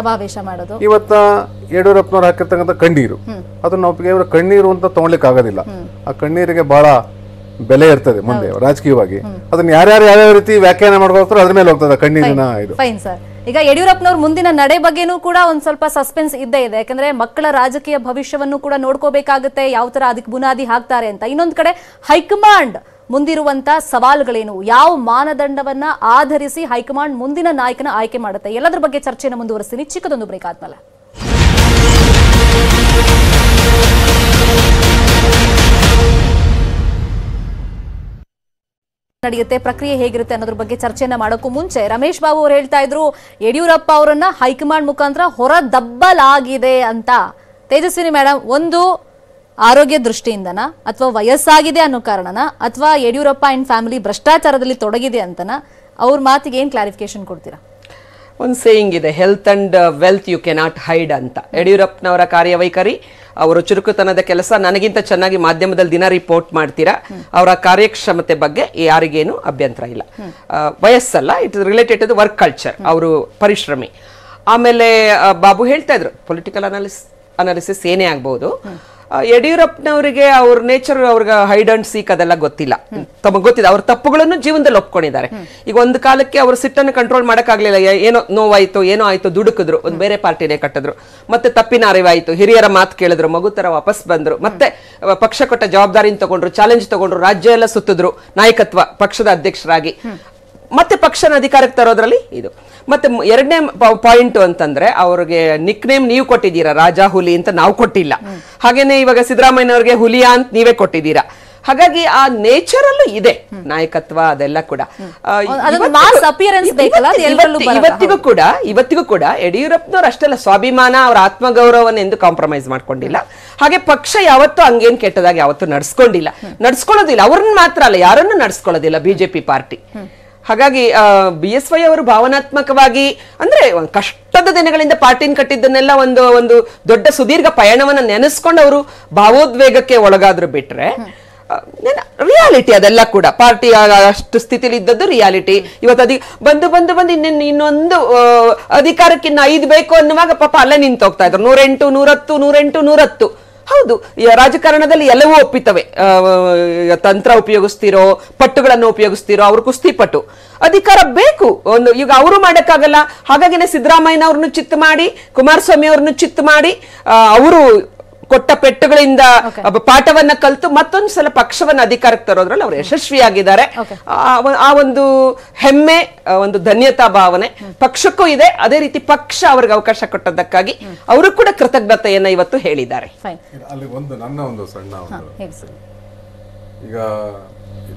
ಇವತ್ತ ಯಡಿಯೂರಪ್ಪನವ್ರು ಹಾಕಿರ್ತಕ್ಕಂಥ ಕಣ್ಣೀರು. ಅದನ್ನ ಒಪ್ಪಿಗೆ ಕಣ್ಣೀರು ಅಂತ ತಗೊಳ್ಲಿಕ್ಕೆ ಆಗೋದಿಲ್ಲ ಆ ಕಣ್ಣೀರಿಗೆ ಬಹಳ ಬೆಲೆ ಇರ್ತದೆ ಮುಂದೆ ರಾಜಕೀಯವಾಗಿ. ಅದನ್ನ ಯಾರ್ಯಾರು ಯಾವ್ಯಾವ ರೀತಿ ವ್ಯಾಖ್ಯಾನ ಮಾಡ್ಕೊಳ್ತಾರೋ ಅದ್ರ ಮೇಲೆ ಹೋಗ್ತದೆ ಕಣ್ಣೀರಿನ ಇದು. ಈಗ ಯಡಿಯೂರಪ್ಪನವ್ರ ಮುಂದಿನ ನಡೆ ಬಗ್ಗೆನೂ ಕೂಡ ಒಂದ್ ಸ್ವಲ್ಪ ಸಸ್ಪೆನ್ಸ್ ಇದ್ದೇ ಇದೆ. ಯಾಕಂದ್ರೆ ಮಕ್ಕಳ ರಾಜಕೀಯ ಭವಿಷ್ಯವನ್ನು ಕೂಡ ನೋಡ್ಕೋಬೇಕಾಗುತ್ತೆ, ಯಾವ ತರ ಅದಕ್ಕೆ ಬುನಾದಿ ಹಾಕ್ತಾರೆ ಅಂತ. ಇನ್ನೊಂದ್ ಕಡೆ ಹೈಕಮಾಂಡ್ ಮುಂದಿರುವಂತ ಸವಾಲುಗಳೇನು? ಯಾವ ಮಾನದಂಡವನ್ನ ಆಧರಿಸಿ ಹೈಕಮಾಂಡ್ ಮುಂದಿನ ನಾಯಕನ ಆಯ್ಕೆ ಮಾಡುತ್ತೆ? ಎಲ್ಲದರ ಬಗ್ಗೆ ಚರ್ಚೆಯನ್ನು ಮುಂದುವರಿಸ್ತೀನಿ. ಚಿಕ್ಕದೊಂದು ಬ್ರೇಕ್ ಆದ್ಮೇಲೆ. ನಡೆಯುತ್ತೆ, ಪ್ರಕ್ರಿಯೆ ಹೇಗಿರುತ್ತೆ ಅನ್ನೋದ್ರ ಬಗ್ಗೆ ಚರ್ಚೆಯನ್ನ ಮಾಡೋಕ್ಕೂ ಮುಂಚೆ ರಮೇಶ್ ಬಾಬು ಅವರು ಹೇಳ್ತಾ ಇದ್ರು, ಯಡಿಯೂರಪ್ಪ ಅವರನ್ನ ಹೈಕಮಾಂಡ್ ಮುಖಾಂತರ ಹೊರ ದಬ್ಬಲಾಗಿದೆ ಅಂತ. ತೇಜಸ್ವಿನಿ ಮೇಡಮ್ ಒಂದು ಆರೋಗ್ಯ ದೃಷ್ಟಿಯಿಂದನ ಅಥವಾ ವಯಸ್ಸಾಗಿದೆ ಅನ್ನೋ ಕಾರಣನ ಅಥವಾ ಯಡಿಯೂರಪ್ಪ ಅಂಡ್ ಫ್ಯಾಮಿಲಿ ಭ್ರಷ್ಟಾಚಾರದಲ್ಲಿ ತೊಡಗಿದೆ ಅಂತನ? ಅವ್ರ ಮಾತಿಗೆ ಏನ್ ಕ್ಲಾರಿಫಿಕೇಶನ್ ಕೊಡ್ತೀರಾ? ಒಂದು ಸೇಯಿಂಗ್ ಇದೆ health and wealth you cannot hide ಅಂತ. ಯಡಿಯೂರಪ್ಪನವರ ಕಾರ್ಯವೈಖರಿ, ಅವರು ಚುರುಕುತನದ ಕೆಲಸ, ನನಗಿಂತ ಚೆನ್ನಾಗಿ ಮಾಧ್ಯಮದಲ್ಲಿ ದಿನ ರಿಪೋರ್ಟ್ ಮಾಡ್ತೀರಾ? ಅವರ ಕಾರ್ಯಕ್ಷಮತೆ ಬಗ್ಗೆ ಯಾರಿಗೇನು ಅಭ್ಯಂತರ ಇಲ್ಲ. ವಯಸ್ಸಲ್ಲ it is related to work culture ಅವರು ಪರಿಶ್ರಮಿ. ಆಮೇಲೆ ಬಾಬು ಹೇಳ್ತಾ ಇದ್ರು ಪೊಲಿಟಿಕಲ್ ಅನಾಲಿಸ್ ಅನಾಲಿಸಿಸ್ ಏನೇ ಆಗ್ಬೋದು ಯಡಿಯೂರಪ್ಪನವರಿಗೆ ಅವ್ರ ನೇಚರ್ ಅವ್ರಿಗೆ ಹೈಡ್ ಅಂಡ್ ಸೀಕ್ ಅದೆಲ್ಲ ಗೊತ್ತಿಲ್ಲ. ತಮಗೆ ಗೊತ್ತಿದೆ, ಅವ್ರ ತಪ್ಪುಗಳನ್ನು ಜೀವನದಲ್ಲಿ ಒಪ್ಕೊಂಡಿದ್ದಾರೆ. ಈಗ ಒಂದು ಕಾಲಕ್ಕೆ ಅವ್ರ ಸಿಟ್ಟನ್ನು ಕಂಟ್ರೋಲ್ ಮಾಡೋಕ್ಕಾಗಲಿಲ್ಲ. ಏನೋ ನೋವಾಯ್ತು, ಏನೋ ಆಯ್ತು ದುಡುಕಿದ್ರು, ಒಂದು ಬೇರೆ ಪಾರ್ಟಿನೇ ಕಟ್ಟಿದ್ರು. ಮತ್ತೆ ತಪ್ಪಿನ ಅರಿವಾಯಿತು, ಹಿರಿಯರ ಮಾತು ಕೇಳಿದ್ರು, ಮಗು ತರ ವಾಪಸ್ ಬಂದ್ರು. ಮತ್ತೆ ಪಕ್ಷ ಕೊಟ್ಟ ಜವಾಬ್ದಾರಿನ ತಗೊಂಡ್ರು ಚಾಲೆಂಜ್ ತಗೊಂಡ್ರು, ರಾಜ್ಯ ಎಲ್ಲ ಸುತ್ತಿದ್ರು, ನಾಯಕತ್ವ ಪಕ್ಷದ ಅಧ್ಯಕ್ಷರಾಗಿ. ಮತ್ತೆ ಪಕ್ಷನ ಅಧಿಕಾರಕ್ಕೆ ತರೋದ್ರಲ್ಲಿ ಇದು. ಮತ್ತೆ ಎರಡನೇ ಪಾಯಿಂಟ್ ಅಂತಂದ್ರೆ ಅವ್ರಿಗೆ ನಿಕ್ ನೇಮ್ ನೀವು ಕೊಟ್ಟಿದ್ದೀರಾ ರಾಜಾ ಹುಲಿ ಅಂತ ನಾವು ಕೊಟ್ಟಿಲ್ಲ. ಹಾಗೇನೆ ಇವಾಗ ಸಿದ್ದರಾಮಯ್ಯನವ್ರಿಗೆ ಹುಲಿಯಾ ಅಂತ ನೀವೇ ಕೊಟ್ಟಿದ್ದೀರಾ. ಹಾಗಾಗಿ ಆ ನೇಚರ್ ಅಲ್ಲೂ ಇದೆ ನಾಯಕತ್ವ ಅದೆಲ್ಲ ಕೂಡ. ಇವತ್ತಿಗೂ ಕೂಡ ಇವತ್ತಿಗೂ ಕೂಡ ಯಡಿಯೂರಪ್ಪನವ್ರು ಅಷ್ಟೆಲ್ಲ ಸ್ವಾಭಿಮಾನ ಅವರ ಆತ್ಮಗೌರವವನ್ನು ಎಂದು ಕಾಂಪ್ರಮೈಸ್ ಮಾಡ್ಕೊಂಡಿಲ್ಲ. ಹಾಗೆ ಪಕ್ಷ ಯಾವತ್ತೂ ಹಂಗೇನ್ ಕೆಟ್ಟದಾಗಿ ಯಾವತ್ತೂ ನಡ್ಸ್ಕೊಂಡಿಲ್ಲ. ನಡ್ಸ್ಕೊಳ್ಳೋದಿಲ್ಲ ಅವ್ರನ್ನ ಮಾತ್ರ ಅಲ್ಲ ಯಾರನ್ನು ನಡ್ಸ್ಕೊಳ್ಳೋದಿಲ್ಲ ಬಿಜೆಪಿ ಪಾರ್ಟಿ. ಹಾಗಾಗಿ ಬಿ ಎಸ್ ವೈ ಅವರು ಭಾವನಾತ್ಮಕವಾಗಿ ಅಂದ್ರೆ ಕಷ್ಟದ ದಿನಗಳಿಂದ ಪಾರ್ಟಿನ ಕಟ್ಟಿದ್ದನ್ನೆಲ್ಲ ಒಂದು ಒಂದು ದೊಡ್ಡ ಸುದೀರ್ಘ ಪಯಣವನ್ನ ನೆನೆಸ್ಕೊಂಡು ಅವರು ಭಾವೋದ್ವೇಗಕ್ಕೆ ಒಳಗಾದ್ರು ಬಿಟ್ರೆ ರಿಯಾಲಿಟಿ ಅದೆಲ್ಲ ಕೂಡ. ಪಾರ್ಟಿ ಅಷ್ಟು ಸ್ಥಿತಿಲಿ ಇದ್ದದ್ದು ರಿಯಾಲಿಟಿ ಇವತ್ತು ಅದಿ ಬಂದು ಬಂದು ಬಂದು ಇನ್ನೇನು ಇನ್ನೊಂದು ಅಧಿಕಾರಕ್ಕಿನ್ನ ಅಧಿಕಾರಕ್ಕೆ ಐದು ಬೇಕು ಅನ್ನುವಾಗ ಪಾಪ ಅಲ್ಲೇ ನಿಂತೋಗ್ತಾ ಇದ್ರು. ನೂರೆಂಟು ನೂರತ್ತು ನೂರೆಂಟು ನೂರತ್ತು. ಹೌದು ರಾಜಕಾರಣದಲ್ಲಿ ಎಲ್ಲವೂ ಒಪ್ಪಿತವೆ ತಂತ್ರ ಉಪಯೋಗಿಸ್ತಿರೋ, ಪಟ್ಟುಗಳನ್ನು ಉಪಯೋಗಿಸ್ತಿರೋ ಅವ್ರು ಕುಸ್ತಿಪಟ್ಟು ಅಧಿಕಾರ ಬೇಕು. ಒಂದು, ಈಗ ಅವರು ಮಾಡೋಕ್ಕಾಗಲ್ಲ. ಹಾಗಾಗಿನೇ ಸಿದ್ದರಾಮಯ್ಯನವ್ರನ್ನು ಚಿತ್ತು ಮಾಡಿ ಕುಮಾರಸ್ವಾಮಿ ಅವ್ರನ್ನು ಚಿತ್ತು ಮಾಡಿ ಅವರು ಕೊಟ್ಟ ಪೆಟ್ಟುಗಳಿಂದ ಪಾಠವನ್ನ ಕಲಿತು ಮತ್ತೊಂದು ಸಲ ಪಕ್ಷವನ್ನ ಅಧಿಕಾರಕ್ಕೆ ತರೋದ್ರಲ್ಲಿ ಅವರು ಯಶಸ್ವಿಯಾಗಿದ್ದಾರೆ. ಆ ಒಂದು ಹೆಮ್ಮೆ ಒಂದು ಧನ್ಯತಾ ಭಾವನೆ ಪಕ್ಷಕ್ಕೂ ಇದೆ. ಅದೇ ರೀತಿ ಪಕ್ಷ ಅವ್ರಿಗೆ ಅವಕಾಶ ಕೊಟ್ಟದ್ದಕ್ಕಾಗಿ ಅವರು ಕೂಡ ಕೃತಜ್ಞತೆಯನ್ನ ಇವತ್ತು ಹೇಳಿದ್ದಾರೆ. ಅಲ್ಲಿ ಒಂದು ನನ್ನ ಒಂದು ಸಣ್ಣ ಒಂದು ಈಗ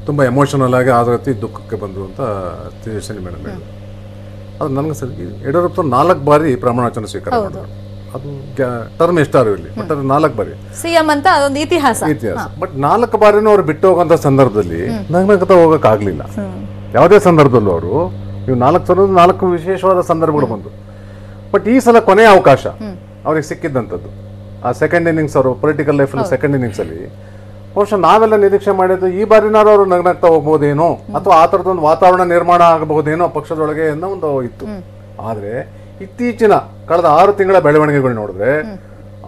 ತುಂಬಾ ಎಮೋಷನಲ್ ಆಗಿ ಆದ ರೀತಿ ದುಃಖಕ್ಕೆ ಬಂದರು ಅಂತ ತೇಜಸ್ವಿನಿ ಮೇಡಮ್ ಹೇಳಿದ್ರು. ಅದು ನನಗೆ ಸರಿ ಯಡಿಯೂರಪ್ಪ ನಾಲ್ಕು ಬಾರಿ ಪ್ರಮಾಣ ವಚನ ಸ್ವೀಕಾರ ಮಾಡಿದ್ರು. ಅದು ಟರ್ಮ್ ಎಷ್ಟಾರು ಇಲ್ಲಿ ಬಟ್ ಅದು ನಾಲ್ಕು ಬಾರಿ. ಸಿಎಂ ಅಂತ ಅದೊಂದು ಇತಿಹಾಸ. ಇತಿಹಾಸ. ಬಟ್ ನಾಲ್ಕು ಬಾರಿನೂ ಅವ್ರು ಬಿಟ್ಟು ಹೋಗುವಂತ ಸಂದರ್ಭದಲ್ಲಿ ನಗ್ನಗ್ತ ಹೋಗಕ್ ಆಗ್ಲಿಲ್ಲ ಯಾವುದೇ ಸಂದರ್ಭದಲ್ಲೂ ಅವರು ನೀವು ನಾಲ್ಕು ಸಲ ನಾಲ್ಕು ವಿಶೇಷವಾದ ಸಂದರ್ಭಗಳು ಬಂದು. ಬಟ್ ಈ ಸಲ ಕೊನೆಯ ಅವಕಾಶ ಅವ್ರಿಗೆ ಸಿಕ್ಕಿದ್ದಂಥದ್ದು. ಆ ಸೆಕೆಂಡ್ ಇನ್ನಿಂಗ್ಸ್ ಅವರು ಪೊಲಿಟಿಕಲ್ ಲೈಫಲ್ಲಿ ಸೆಕೆಂಡ್ ಇನ್ನಿಂಗ್ಸ್ ಅಲ್ಲಿ. ಬಹುಶಃ ನಾವೆಲ್ಲ ನಿರೀಕ್ಷೆ ಮಾಡಿದ್ದು ಈ ಬಾರಿನಾರು ಅವರು ನಗ್ನಗ್ತಾ ಹೋಗ್ಬೋದೇನೋ ಅಥವಾ ಆ ಥರದೊಂದು ವಾತಾವರಣ ನಿರ್ಮಾಣ ಆಗಬಹುದೇನೋ ಪಕ್ಷದೊಳಗೆ ಅನ್ನೋ ಒಂದು ಇತ್ತು. ಆದ್ರೆ ಇತ್ತೀಚಿನ ಕಳೆದ ಆರು ತಿಂಗಳ ಬೆಳವಣಿಗೆಗಳು ನೋಡಿದ್ರೆ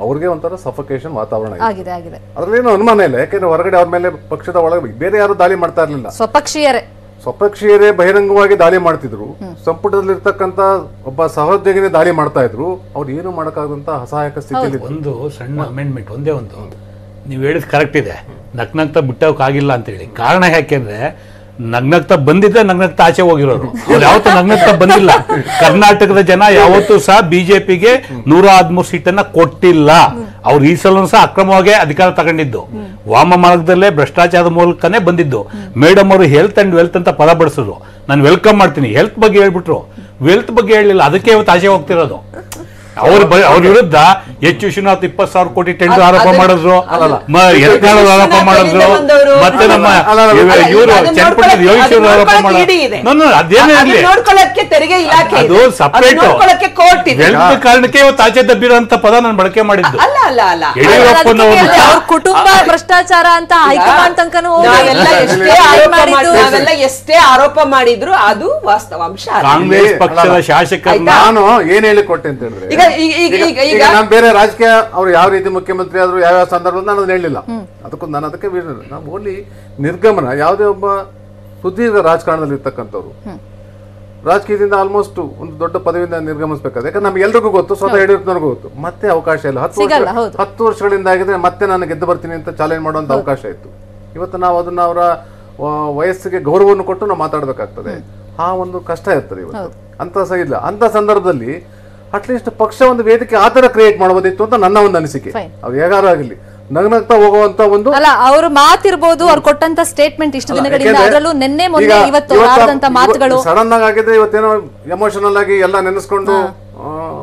ಅವ್ರಿಗೆ ಒಂಥರ ಸಫಕೇಶನ್ ವಾತಾವರಣ ಅದ್ರಲ್ಲಿ ಆಗಿದೆ ಆಗಿದೆ. ಅದ್ರಲ್ಲೇನು ಅನುಮಾನ ಇಲ್ಲ ಯಾಕೆಂದ್ರೆ ಹೊರಗಡೆ ಅವ್ರ ಮೇಲೆ ಪಕ್ಷದ ಒಳಗೆ ಬೇರೆ ಯಾರು ದಾಳಿ ಮಾಡ್ತಾ ಇರಲಿಲ್ಲ. ಸ್ವಪಕ್ಷೀಯರೇ. ಸ್ವಪಕ್ಷೀಯರೇ ಬಹಿರಂಗವಾಗಿ ದಾಳಿ ಮಾಡ್ತಿದ್ರು. ಸಂಪುಟದಲ್ಲಿರ್ತಕ್ಕಂಥ ಒಬ್ಬ ಸಹೋದ್ಯೋಗಿನೇ ದಾಳಿ ಮಾಡ್ತಾ ಇದ್ರು. ಅವ್ರು ಏನು ಮಾಡಕ್ಕಾಗದಂತ ಅಸಹಾಯಕ ಸ್ಥಿತಿಯಲ್ಲಿ ಒಂದು ಸಣ್ಣ ಅಮೆಂಡ್ಮೆಂಟ್ ಒಂದೇ ಒಂದು. ನೀವು ಹೇಳಿದ್ ಕರೆಕ್ಟ್ ಇದೆ. ನಗ್ನಗ್ತಾ ಅಂತ ಅಂತೇಳಿ. ಕಾರಣ ಯಾಕೆಂದ್ರೆ ನಗ್ನಗ್ತಾ ಬಂದಿದ್ದೆ ನಗ್ನಗ್ತಾ ಆಚೆ ಹೋಗಿರೋರು. ಅವ್ರು ಯಾವತ್ತೂ ನಗ್ನಗ್ತಾ ಬಂದಿಲ್ಲ. ಕರ್ನಾಟಕದ ಜನ ಯಾವತ್ತೂ ಸಹ ಬಿಜೆಪಿಗೆ ನೂರ ಹದಿಮೂರು ಸೀಟನ್ನ ಕೊಟ್ಟಿಲ್ಲ. ಅವ್ರು ಈ ಸಲ ಸಹ ಅಕ್ರಮವಾಗಿ ಅಧಿಕಾರ ತಗೊಂಡಿದ್ದು. ವಾಮ ಮಾರ್ಗದಲ್ಲೇ ಭ್ರಷ್ಟಾಚಾರದ ಮೂಲಕನೇ ಬಂದಿದ್ದು. ಮೇಡಮ್ ಅವರು ಹೆಲ್ತ್ ಅಂಡ್ ವೆಲ್ತ್ ಅಂತ ಪದ ಬಳಸಿದ್ರು ನಾನು ವೆಲ್ಕಮ್ ಮಾಡ್ತೀನಿ. ಹೆಲ್ತ್ ಬಗ್ಗೆ ಹೇಳ್ಬಿಟ್ರು. ವೆಲ್ತ್ ಬಗ್ಗೆ ಹೇಳಲಿಲ್ಲ ಅದಕ್ಕೆ ಇವತ್ತು ಆಚೆ ಹೋಗ್ತಿರೋದು. ಅವ್ರ ಬ- ಅವ್ರ ವಿರುದ್ಧ ಎಚ್ ವಿಶ್ವನಾಥ್ ಇಪ್ಪತ್ತು ಸಾವಿರ ಕೋಟಿ ಟೆಂಡರ್ ಆರೋಪ ಮಾಡಿದ್ರು. ಯತ್ನಾಳ್ ಆರೋಪ ಮಾಡಿದ್ರು. ಮತ್ತೆ ನಮ್ಮ ಇವರು ಅದನ್ನ ಚನ್ನಪಟ್ಟಣದ ಯೋಗೇಶ್ವರ ಆರೋಪ ಮಾಡಿದ್ರು ಅದೇನೇ ಆಗಲಿ ಇರ್ಲಿ. ತೆರಿಗೆ ಇಲಾಖೆ. ಅದು ಸಪರೇಟ್ ನೋಡ್ಕೊಳ್ಳಕ್ಕೆ ಕೋರ್ಟ್ ಇದೆ. ವೆಲ್ತ್ ಕಾರಣಕ್ಕೆ ಇವತ್ತು ಆಚೆ ದಬ್ಬಿರುವಂತ ಪದ ನಾನು ಬಳಕೆ ಮಾಡಿದ್ದು. ಅಲ್ಲ ಅಲ್ಲ ಅಲ್ಲ. ಯಡಿಯೂರಪ್ಪನವರು ಕುಟುಂಬ ಭ್ರಷ್ಟಾಚಾರ ಅಂತ ಹೈಕಮಾಂಡ್ ತನಕನೂ ನಾವೆಲ್ಲ ಎಷ್ಟೇ ಆರೋಪ ಮಾಡಿದ್ದು. ಮಾಡಿ- ನಾವೆಲ್ಲ ಎಷ್ಟೇ ಆರೋಪ ಮಾಡಿದ್ರು ಅದು ವಾಸ್ತವಾಂಶ. ಕಾಂಗ್ರೆಸ್ ಪಕ್ಷದ ಶಾಸಕರು ನಾನು ಏನ್ ಹೇಳಿ ಕೊಟ್ಟೆ ಅಂತ ಹೇಳಿದ್ರೆ ಈಗ ನಾನು ಬೇರೆ ರಾಜಕೀಯ ಅವ್ರು ಯಾವ ರೀತಿ ಮುಖ್ಯಮಂತ್ರಿ ಆದ್ರು ಯಾವ ಯಾವ ಸಂದರ್ಭದಲ್ಲಿ ನಾನು ಅದನ್ನ ಹೇಳಿಲ್ಲ ಅದಕ್ಕೂ ನಾನು ಅದಕ್ಕೆ. ನಾವು ಓನ್ಲಿ ನಿರ್ಗಮನ ಯಾವುದೇ ಒಬ್ಬ ಸುದೀರ್ಘ ರಾಜಕಾರಣದಲ್ಲಿ ಇರ್ತಕ್ಕಂಥವ್ರು. ರಾಜಕೀಯದಿಂದ ಆಲ್ಮೋಸ್ಟ್ ಒಂದು ದೊಡ್ಡ ಪದವಿಯಿಂದ ನಿರ್ಗಮಿಸಬೇಕಾದ್ರೆ ಯಾಕಂದ್ರೆ ನಮ್ಗೆ ಎಲ್ರಿಗೂ ಗೊತ್ತು ಸ್ವತಃ ಯಡಿಯೂರಪ್ಪನವ್ರಿಗೂ ಗೊತ್ತು. ಮತ್ತೆ ಅವಕಾಶ ಇಲ್ಲ. ಹತ್ತು ವರ್ಷ. ಹತ್ತು ವರ್ಷಗಳಿಂದ ಆಗಿದ್ರೆ ಮತ್ತೆ ನಾನು ಗೆದ್ದು ಬರ್ತೀನಿ ಅಂತ ಚಾಲೆಂಜ್ ಮಾಡುವಂತ ಅವಕಾಶ ಇತ್ತು. ಇವತ್ತು ನಾವು ಅದನ್ನ ಅವರ ವಯಸ್ಸಿಗೆ ಗೌರವವನ್ನು ಕೊಟ್ಟು ನಾವು ಮಾತಾಡಬೇಕಾಗ್ತದೆ. ಆ ಒಂದು ಕಷ್ಟ ಇರ್ತದೆ ಇವತ್ತು. ಅಂತ ಸಹ ಇಲ್ಲ. ಅಂತ ಸಂದರ್ಭದಲ್ಲಿ ಅಟ್ಲೀಸ್ಟ್ ಪಕ್ಷ ಒಂದು ವೇದಿಕೆ ಆ ತರ ಕ್ರಿಯೇಟ್ ಮಾಡಬಹುದಿತ್ತು ಅಂತ ನನ್ನ ಒಂದು ಅನಿಸಿಕೆ. ಅದು ಹೇಗಾರು ಆಗಲಿ ನಗ್ನಗ್ತಾ ಹೋಗುವಂತ ಒಂದು ಅಲ್ಲ ಅವ್ರ ಮಾತಿರ್ಬೋದು ಅವ್ರು ಕೊಟ್ಟಂತ ಸ್ಟೇಟ್ಮೆಂಟ್ ಇಷ್ಟು ದಿನಗಳಿಂದ ಅದರಲ್ಲೂ ನಿನ್ನೆ ಮೊನ್ನೆ ಇವತ್ತು ಆದಂತ ಮಾತುಗಳು. ಸಡನ್ ಆಗಿ ಆಗಿದ್ರೆ ಇವತ್ತೇನೋ ಎಮೋಷನಲ್ ಆಗಿ ಎಲ್ಲ ನೆನೆಸ್ಕೊಂಡು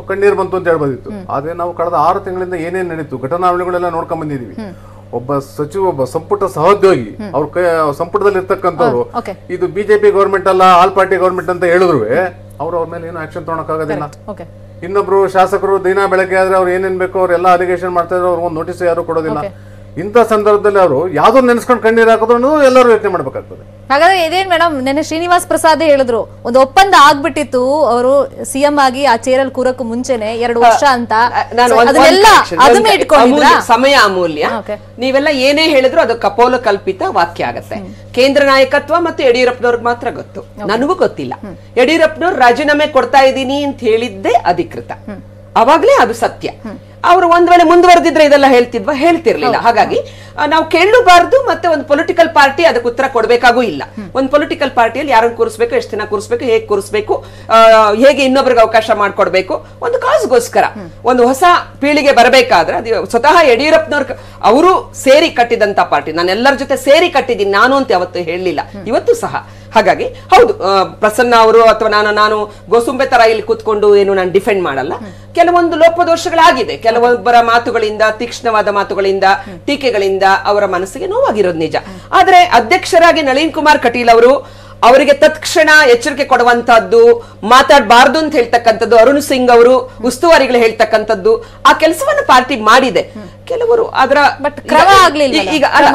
ಕಣ್ಣೀರ್ ಬಂತು ಅಂತ ಹೇಳ್ಬೋದಿತ್ತು. ಆದ್ರೆ ನಾವು ಕಳೆದ ಆರು ತಿಂಗಳಿಂದ ಏನೇನ್ ನಡೀತು ಘಟನಾವಳಿಗಳೆಲ್ಲ ನೋಡ್ಕೊಂಡ್ ಬಂದಿದೀವಿ. ಒಬ್ಬ ಸಚಿವ ಒಬ್ಬ ಸಂಪುಟ ಸಹೋದ್ಯೋಗಿ ಅವ್ರ ಕೈ ಸಂಪುಟದಲ್ಲಿ ಇರ್ತಕ್ಕಂಥವ್ರು ಇದು ಬಿಜೆಪಿ ಗೌರ್ಮೆಂಟ್ ಅಲ್ಲ ಆಲ್ ಪಾರ್ಟಿ ಗೌರ್ಮೆಂಟ್ ಅಂತ ಹೇಳಿದ್ರು ಅವ್ರು ಅವ್ರ ಮೇಲೆ ಏನು ಆಕ್ಷನ್ ತಗೊಳಕ್ಕಾಗೋದಿಲ್ಲ. ಓಕೆ ಇನ್ನೊಬ್ರು ಶಾಸಕರು ದಿನ ಬೆಳಗ್ಗೆ ಆದ್ರೆ ಅವ್ರು ಏನೇನ್ ಬೇಕೋ ಅವ್ರೆಲ್ಲ ಅಲಿಗೇಷನ್ ಮಾಡ್ತಾ ಇದ್ರು ಅವ್ರಿಗೊಂದು ನೋಟಿಸ್ ಯಾರು ಕೊಡೋದಿಲ್ಲ. ಇಂಥ ಸಂದರ್ಭದಲ್ಲಿ ಅವರು ಯಾವ್ದು ನೆನೆಸ್ಕೊಂಡು ಕಣ್ಣೀರು ಹಾಕೋದ್ರು ಎಲ್ಲರೂ ಯೋಚನೆ ಮಾಡ್ಬೇಕಾಗ್ತದೆ. ಹಾಗಾದ್ರೆ ಇದೇನ್ ಮೇಡಮ್ ನೆನ್ನೆ ಶ್ರೀನಿವಾಸ್ ಪ್ರಸಾದ್ ಹೇಳಿದ್ರು ಒಂದು ಒಪ್ಪಂದ ಆಗ್ಬಿಟ್ಟಿತ್ತು ಅವರು ಸಿಎಂ ಆಗಿ ಆ ಚೇರಲ್ ಕೂರಕ್ಕೂ ಮುಂಚೆನೆ ಎರಡು ವರ್ಷ ಅಂತ. ಸಮಯ ಅಮೂಲ್ಯ. ನೀವೆಲ್ಲ ಏನೇ ಹೇಳಿದ್ರು ಅದು ಕಪೋಲ ಕಲ್ಪಿತ ವಾಕ್ಯ ಆಗತ್ತೆ. ಕೇಂದ್ರ ನಾಯಕತ್ವ ಮತ್ತು ಯಡಿಯೂರಪ್ಪನವ್ರಿಗೆ ಮಾತ್ರ ಗೊತ್ತು. ನನಗೂ ಗೊತ್ತಿಲ್ಲ. ಯಡಿಯೂರಪ್ಪನವ್ರು ರಾಜೀನಾಮೆ ಕೊಡ್ತಾ ಇದ್ದೀನಿ ಅಂತ ಹೇಳಿದ್ದೇ ಅಧಿಕೃತ. ಅವಾಗ್ಲೇ ಅದು ಸತ್ಯ. ಅವರು ಒಂದ್ ವೇಳೆ ಮುಂದುವರೆದಿದ್ರೆ ಇದೆಲ್ಲ ಹೇಳ್ತಿದ್ವಾ ಹೇಳ್ತಿರ್ಲಿಲ್ಲ. ಹಾಗಾಗಿ ನಾವು ಕೇಳಬಾರ್ದು ಮತ್ತೆ ಒಂದು ಪೊಲಿಟಿಕಲ್ ಪಾರ್ಟಿ ಅದಕ್ಕೆ ಉತ್ತರ ಕೊಡಬೇಕಾಗೂ ಇಲ್ಲ. ಒಂದು ಪೊಲಿಟಿಕಲ್ ಪಾರ್ಟಿಯಲ್ಲಿ ಯಾರನ್ನ ಕೂರಿಸ್ಬೇಕು ಎಷ್ಟು ದಿನ ಕೂರಿಸ್ಬೇಕು ಹೇಗೆ ಕೂರಿಸ್ಬೇಕು ಹೇಗೆ ಇನ್ನೊಬ್ರಿಗೆ ಅವಕಾಶ ಮಾಡ್ಕೊಡ್ಬೇಕು ಒಂದು ಕಾಸ್ಗೋಸ್ಕರ. ಒಂದು ಹೊಸ ಪೀಳಿಗೆ ಬರಬೇಕಾದ್ರೆ ಅದು ಸ್ವತಃ ಯಡಿಯೂರಪ್ಪನವ್ರ ಅವರು ಸೇರಿ ಕಟ್ಟಿದಂತ ಪಾರ್ಟಿ. ನಾನು ಎಲ್ಲರ ಜೊತೆ ಸೇರಿ ಕಟ್ಟಿದ್ದೀನಿ ನಾನು ಅಂತ ಯಾವತ್ತು ಹೇಳಲಿಲ್ಲ. ಇವತ್ತು ಸಹ ಹಾಗಾಗಿ ಹೌದು ಪ್ರಸನ್ನ ಅವರು ಅಥವಾ ನಾನು ನಾನು ಗೋಸುಂಬೆ ತರ ಇಲ್ಲಿ ಕೂತ್ಕೊಂಡು ಏನು ನಾನು ಡಿಫೆಂಡ್ ಮಾಡಲ್ಲ. ಕೆಲವೊಂದು ಲೋಪದೋಷಗಳಾಗಿದೆ. ಕೆಲವೊಬ್ಬರ ಮಾತುಗಳಿಂದ ತೀಕ್ಷ್ಣವಾದ ಮಾತುಗಳಿಂದ ಟೀಕೆಗಳಿಂದ ಅವರ ಮನಸ್ಸಿಗೆ ನೋವಾಗಿರೋದು ನಿಜ. ಆದ್ರೆ ಅಧ್ಯಕ್ಷರಾಗಿ ನಳಿನ್ ಕುಮಾರ್ ಕಟೀಲ್ ಅವರು ಅವರಿಗೆ ತತ್ಕ್ಷಣ ಎಚ್ಚರಿಕೆ ಕೊಡುವಂತಹದ್ದು ಮಾತಾಡಬಾರ್ದು ಅಂತ ಹೇಳ್ತಕ್ಕಂಥದ್ದು ಅರುಣ್ ಸಿಂಗ್ ಅವರು ಉಸ್ತುವಾರಿಗಳು ಹೇಳ್ತಕ್ಕಂಥದ್ದು ಆ ಕೆಲಸವನ್ನ ಪಾರ್ಟಿ ಮಾಡಿದೆ. ಕೆಲವರು ಅದರ ಬಟ್ ಕ್ರಮ ಆಗ್ಲಿಲ್ಲ ಈಗ ಅಲ್ಲ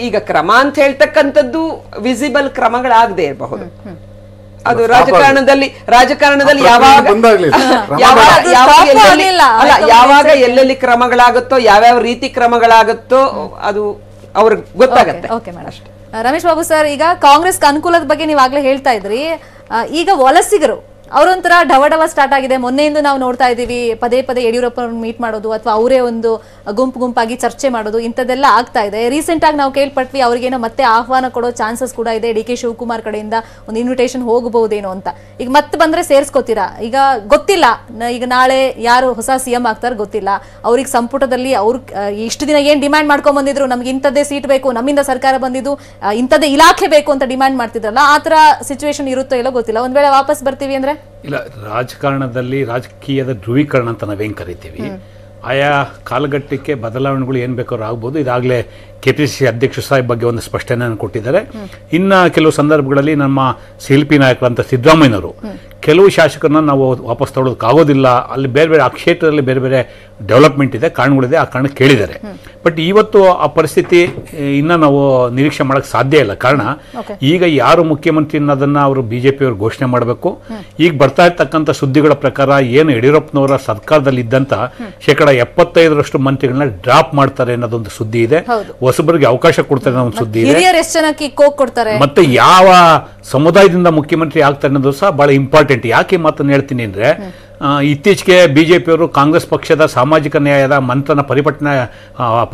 ಈಗ ಕ್ರಮ ಅಂತ ಹೇಳ್ತಕ್ಕಂಥದ್ದು ವಿಸಿಬಲ್ ಕ್ರಮಗಳಾಗದೆ ಇರಬಹುದು. ಅದು ರಾಜಕಾರಣದಲ್ಲಿ ರಾಜಕಾರಣದಲ್ಲಿ ಯಾವಾಗ ಬಂದಾಗ್ಲಿಲ್ಲ. ಯಾವಾಗ ಅದು ಎಲ್ಲೆಲ್ಲಿ- ಆಗ್ಲಿಲ್ಲ. ಅಲ್ಲ ಯಾವಾಗ ಎಲ್ಲೆಲ್ಲಿ ಕ್ರಮಗಳಾಗುತ್ತೋ ಯಾವ್ಯಾವ ರೀತಿ ಕ್ರಮಗಳಾಗುತ್ತೋ ಅದು ಅವ್ರಿಗೆ ಗೊತ್ತಾಗತ್ತೆ. ರಮೇಶ್ ಬಾಬು ಸರ್ ಈಗ ಕಾಂಗ್ರೆಸ್ ಅನುಕೂಲದ ಬಗ್ಗೆ ನೀವು ಆಗ್ಲೇ ಹೇಳ್ತಾ ಇದ್ರಿ. ಈಗ ವಲಸಿಗರು ಅವರೊಂಥರ ಡವಡವ ಸ್ಟಾರ್ಟ್ ಆಗಿದೆ. ಮೊನ್ನೆಯಿಂದ ನಾವು ನೋಡ್ತಾ ಇದ್ದೀವಿ, ಪದೇ ಪದೇ ಯಡಿಯೂರಪ್ಪ ಮೀಟ್ ಮಾಡೋದು ಅಥವಾ ಅವರೇ ಒಂದು ಗುಂಪು ಗುಂಪಾಗಿ ಚರ್ಚೆ ಮಾಡೋದು, ಇಂಥದ್ದೆಲ್ಲ ಆಗ್ತಾ ಇದೆ. ರೀಸೆಂಟ್ ಆಗಿ ನಾವು ಕೇಳ್ಪಟ್ವಿ, ಅವ್ರಿಗೇನೋ ಮತ್ತೆ ಆಹ್ವಾನ ಕೊಡೋ ಚಾನ್ಸಸ್ ಕೂಡ ಇದೆ. ಡಿ ಕೆ ಶಿವಕುಮಾರ್ ಕಡೆಯಿಂದ ಒಂದು ಇನ್ವಿಟೇಷನ್ ಹೋಗಬಹುದೇನೋ ಅಂತ. ಈಗ ಮತ್ತೆ ಬಂದ್ರೆ ಸೇರಿಸ್ಕೋತೀರಾ? ಈಗ ಗೊತ್ತಿಲ್ಲ. ಈಗ ನಾಳೆ ಯಾರು ಹೊಸ ಸಿಎಂ ಆಗ್ತಾರೆ ಗೊತ್ತಿಲ್ಲ. ಅವ್ರಿಗೆ ಸಂಪುಟದಲ್ಲಿ ಅವ್ರ ಇಷ್ಟು ದಿನ ಏನ್ ಡಿಮ್ಯಾಂಡ್ ಮಾಡ್ಕೊಂಡ್ ಬಂದಿದ್ರು? ನಮ್ಗೆ ಇಂಥದ್ದೇ ಸೀಟ್ ಬೇಕು, ನಮ್ಮಿಂದ ಸರ್ಕಾರ ಬಂದಿದ್ದು ಇಂಥದ್ದೇ ಇಲಾಖೆ ಬೇಕು ಅಂತ ಡಿಮ್ಯಾಂಡ್ ಮಾಡ್ತಿದ್ರಲ್ಲ, ಆ ಥರ ಸಿಚುವೇಶನ್ ಇರುತ್ತೋ ಇಲ್ಲೋ ಗೊತ್ತಿಲ್ಲ. ಒಂದ್ ವೇಳೆ ವಾಪಸ್ ಬರ್ತೀವಿ ಅಂದ್ರೆ? ಇಲ್ಲ ರಾಜಕಾರಣದಲ್ಲಿ ರಾಜಕೀಯದ ಧ್ರುವೀಕರಣ ಅಂತ ನಾವೇನು ಕರಿತೀವಿ? ಆಯಾ ಕಾಲಘಟ್ಟಕ್ಕೆ ಬದಲಾವಣೆಗಳು ಏನು ಬೇಕಾದ್ರೂ ಆಗ್ಬೋದು. ಇದಾಗಲೇ ಕೆ ಪಿ ಸಿ ಸಿ ಅಧ್ಯಕ್ಷ ಸಾಹೇಬ್ ಬಗ್ಗೆ ಒಂದು ಸ್ಪಷ್ಟನೆಯನ್ನು ಕೊಟ್ಟಿದ್ದಾರೆ. ಇನ್ನು ಕೆಲವು ಸಂದರ್ಭಗಳಲ್ಲಿ ನಮ್ಮ ಶಿಲ್ಪಿ ನಾಯಕರಂತ ಸಿದ್ದರಾಮಯ್ಯನವರು ಕೆಲವು ಶಾಸಕರನ್ನ ನಾವು ವಾಪಸ್ ತಗೊಳ್ಳೋದಕ್ಕಾಗೋದಿಲ್ಲ ಅಲ್ಲಿ ಬೇರೆ ಬೇರೆ ಆ ಕ್ಷೇತ್ರದಲ್ಲಿ ಬೇರೆ ಬೇರೆ ಡೆವಲಪ್ಮೆಂಟ್ ಇದೆ ಕಾರಣಗಳಿದೆ ಆ ಕಾರಣ ಕೇಳಿದ್ದಾರೆ. ಬಟ್ ಇವತ್ತು ಆ ಪರಿಸ್ಥಿತಿ ಇನ್ನೂ ನಾವು ನಿರೀಕ್ಷೆ ಮಾಡೋಕ್ಕೆ ಸಾಧ್ಯ ಇಲ್ಲ. ಕಾರಣ ಈಗ ಯಾರು ಮುಖ್ಯಮಂತ್ರಿ ಅನ್ನೋದನ್ನ ಅವರು ಬಿಜೆಪಿ ಪಿಯವರು ಘೋಷಣೆ ಮಾಡಬೇಕು. ಈಗ ಬರ್ತಾ ಇರ್ತಕ್ಕಂಥ ಸುದ್ದಿಗಳ ಪ್ರಕಾರ ಏನು ಯಡಿಯೂರಪ್ಪನವರ ಸರ್ಕಾರದಲ್ಲಿ ಇದ್ದಂಥ ಶೇಕಡ ಎಪ್ಪತ್ತೈದರಷ್ಟು ಮಂತ್ರಿಗಳನ್ನ ಡ್ರಾಪ್ ಮಾಡ್ತಾರೆ ಅನ್ನೋದೊಂದು ಸುದ್ದಿ ಇದೆ. ಹೊಸಬರಿಗೆ ಅವಕಾಶ ಕೊಡ್ತಾರೆ ಅನ್ನೋ ಒಂದು ಸುದ್ದಿ ಕೊಡ್ತಾರೆ? ಮತ್ತೆ ಯಾವ ಸಮುದಾಯದಿಂದ ಮುಖ್ಯಮಂತ್ರಿ ಆಗ್ತಾರೆ ಅನ್ನೋದು ಸಹ ಬಹಳ ಇಂಪಾರ್ಟೆಂಟ್ ಯಾಕೆ ಮಾತನ್ನು ಹೇಳ್ತೀನಿ ಅಂದ್ರೆ ಇತ್ತೀಚೆಗೆ ಬಿಜೆಪಿಯವರು ಕಾಂಗ್ರೆಸ್ ಪಕ್ಷದ ಸಾಮಾಜಿಕ ನ್ಯಾಯದ ಮಂತ್ರನ ಪರಿಪಟನೆ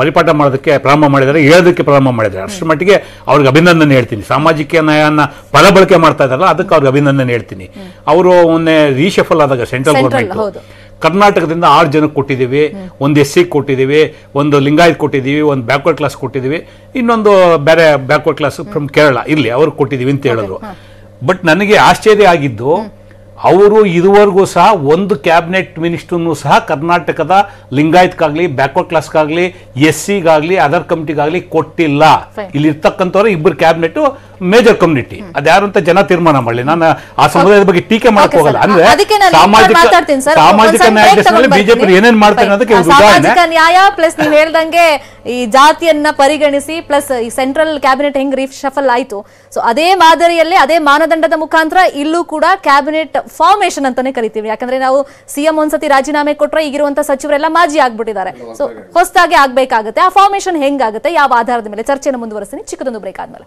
ಪರಿಪಾಠ ಮಾಡೋದಕ್ಕೆ ಪ್ರಾರಂಭ ಮಾಡಿದ್ದಾರೆ ಹೇಳೋದಕ್ಕೆ ಪ್ರಾರಂಭ ಮಾಡಿದ್ದಾರೆ. ಅಷ್ಟರ ಮಟ್ಟಿಗೆ ಅವ್ರಿಗೆ ಅಭಿನಂದನೆ ಹೇಳ್ತೀನಿ. ಸಾಮಾಜಿಕ ನ್ಯಾಯನ ಪದಬಳಕೆ ಮಾಡ್ತಾ ಇದ್ದಾರಲ್ಲ ಅದಕ್ಕೆ ಅವ್ರಿಗೆ ಅಭಿನಂದನೆ ಹೇಳ್ತೀನಿ. ಅವರು ಮೊನ್ನೆ ರೀಶಫಲ್ ಆದಾಗ ಸೆಂಟ್ರಲ್ ಗೌರ್ಮೆಂಟ್. ಕರ್ನಾಟಕದಿಂದ ಆರು ಜನಕ್ಕೆ ಕೊಟ್ಟಿದ್ದೀವಿ ಒಂದು ಎಸ್ ಸಿ ಕೊಟ್ಟಿದ್ದೀವಿ ಒಂದು ಲಿಂಗಾಯತ್ ಕೊಟ್ಟಿದ್ದೀವಿ ಒಂದು ಬ್ಯಾಕ್ವರ್ಡ್ ಕ್ಲಾಸ್ ಕೊಟ್ಟಿದ್ದೀವಿ ಇನ್ನೊಂದು ಬೇರೆ ಬ್ಯಾಕ್ವರ್ಡ್ ಕ್ಲಾಸ್ ಫ್ರಮ್ ಕೇರಳ ಇಲ್ಲಿ ಅವ್ರಿಗೆ ಕೊಟ್ಟಿದ್ದೀವಿ ಅಂತ ಹೇಳಿದ್ರು ಬಟ್ ನನಗೆ ಆಶ್ಚರ್ಯ ಆಗಿದ್ದು ಅವರು ಇದುವರೆಗೂ ಸಹ ಒಂದು ಕ್ಯಾಬಿನೆಟ್ ಮಿನಿಸ್ಟರ್ನು ಸಹ ಕರ್ನಾಟಕದ ಲಿಂಗಾಯತ್ಗಾಗಲಿ ಬ್ಯಾಕ್ವರ್ಡ್ ಕ್ಲಾಸ್ಗಾಗಲಿ ಎಸ್ ಸಿಗಾಗಲಿ ಅದರ್ ಕಮಿಟಿಗಾಗ್ಲಿ ಕೊಟ್ಟಿಲ್ಲ. ಇಲ್ಲಿರ್ತಕ್ಕಂಥವ್ರು ಇಬ್ಬರು ಕ್ಯಾಬಿನೆಟ್ ಮೇಜರ್ ಕಮ್ಯುನಿಟಿ ಅದ್ಯಾರು ಅಂತ ಜನ ತೀರ್ಮಾನ ಮಾಡಲಿ. ನಾನು ಆ ಸಮುದಾಯದ ಬಗ್ಗೆ ಟೀಕೆ ಮಾಡಕ್ ಹೋಗಲ್ಲ. ಅಂದ್ರೆ ಅದಕ್ಕೆ ಸಾಮಾಜಿಕ ಮಾತಾಡ್ತೀನಿ ಸರ್ ಸಾಮಾಜಿಕ ನ್ಯಾಯ ಬಿಜೆಪಿ ಏನೇನ್ ಮಾಡ್ತಾರೆ ಸಾಮಾಜಿಕ ನ್ಯಾಯ ಪ್ಲಸ್ ನೀವು ಹೇಳ್ದಂಗೆ ಈ ಜಾತಿಯನ್ನ ಪರಿಗಣಿಸಿ ಪ್ಲಸ್ ಈ ಸೆಂಟ್ರಲ್ ಕ್ಯಾಬಿನೆಟ್ ಹೆಂಗ್ ರೀಶಫಲ್ ಆಯ್ತು. ಸೊ ಅದೇ ಮಾದರಿಯಲ್ಲಿ ಅದೇ ಮಾನದಂಡದ ಮುಖಾಂತರ ಇಲ್ಲೂ ಕೂಡ ಕ್ಯಾಬಿನೆಟ್ ಫಾರ್ಮೇಶನ್ ಅಂತಾನೆ ಕರಿತೀವಿ. ಯಾಕಂದ್ರೆ ನಾವು ಸಿಎಂ ಒಂದ್ಸತಿ ರಾಜೀನಾಮೆ ಕೊಟ್ರೆ ಈಗಿರುವಂತ ಸಚಿವರೆಲ್ಲ ಮಾಜಿ ಆಗ್ಬಿಟ್ಟಿದ್ದಾರೆ. ಸೊ ಹೊಸದಾಗಿ ಆಗ್ಬೇಕಾಗುತ್ತೆ. ಆ ಫಾರ್ಮೇಶನ್ ಹೆಂಗಾಗುತ್ತೆ? ಯಾವ ಆಧಾರದ ಮೇಲೆ? ಚರ್ಚೆನ ಮುಂದುವರಿಸ್ತೀನಿ. ಚಿಕ್ಕದೊಂದು ಬ್ರೇಕ್ ಆದ್ಮೇಲೆ.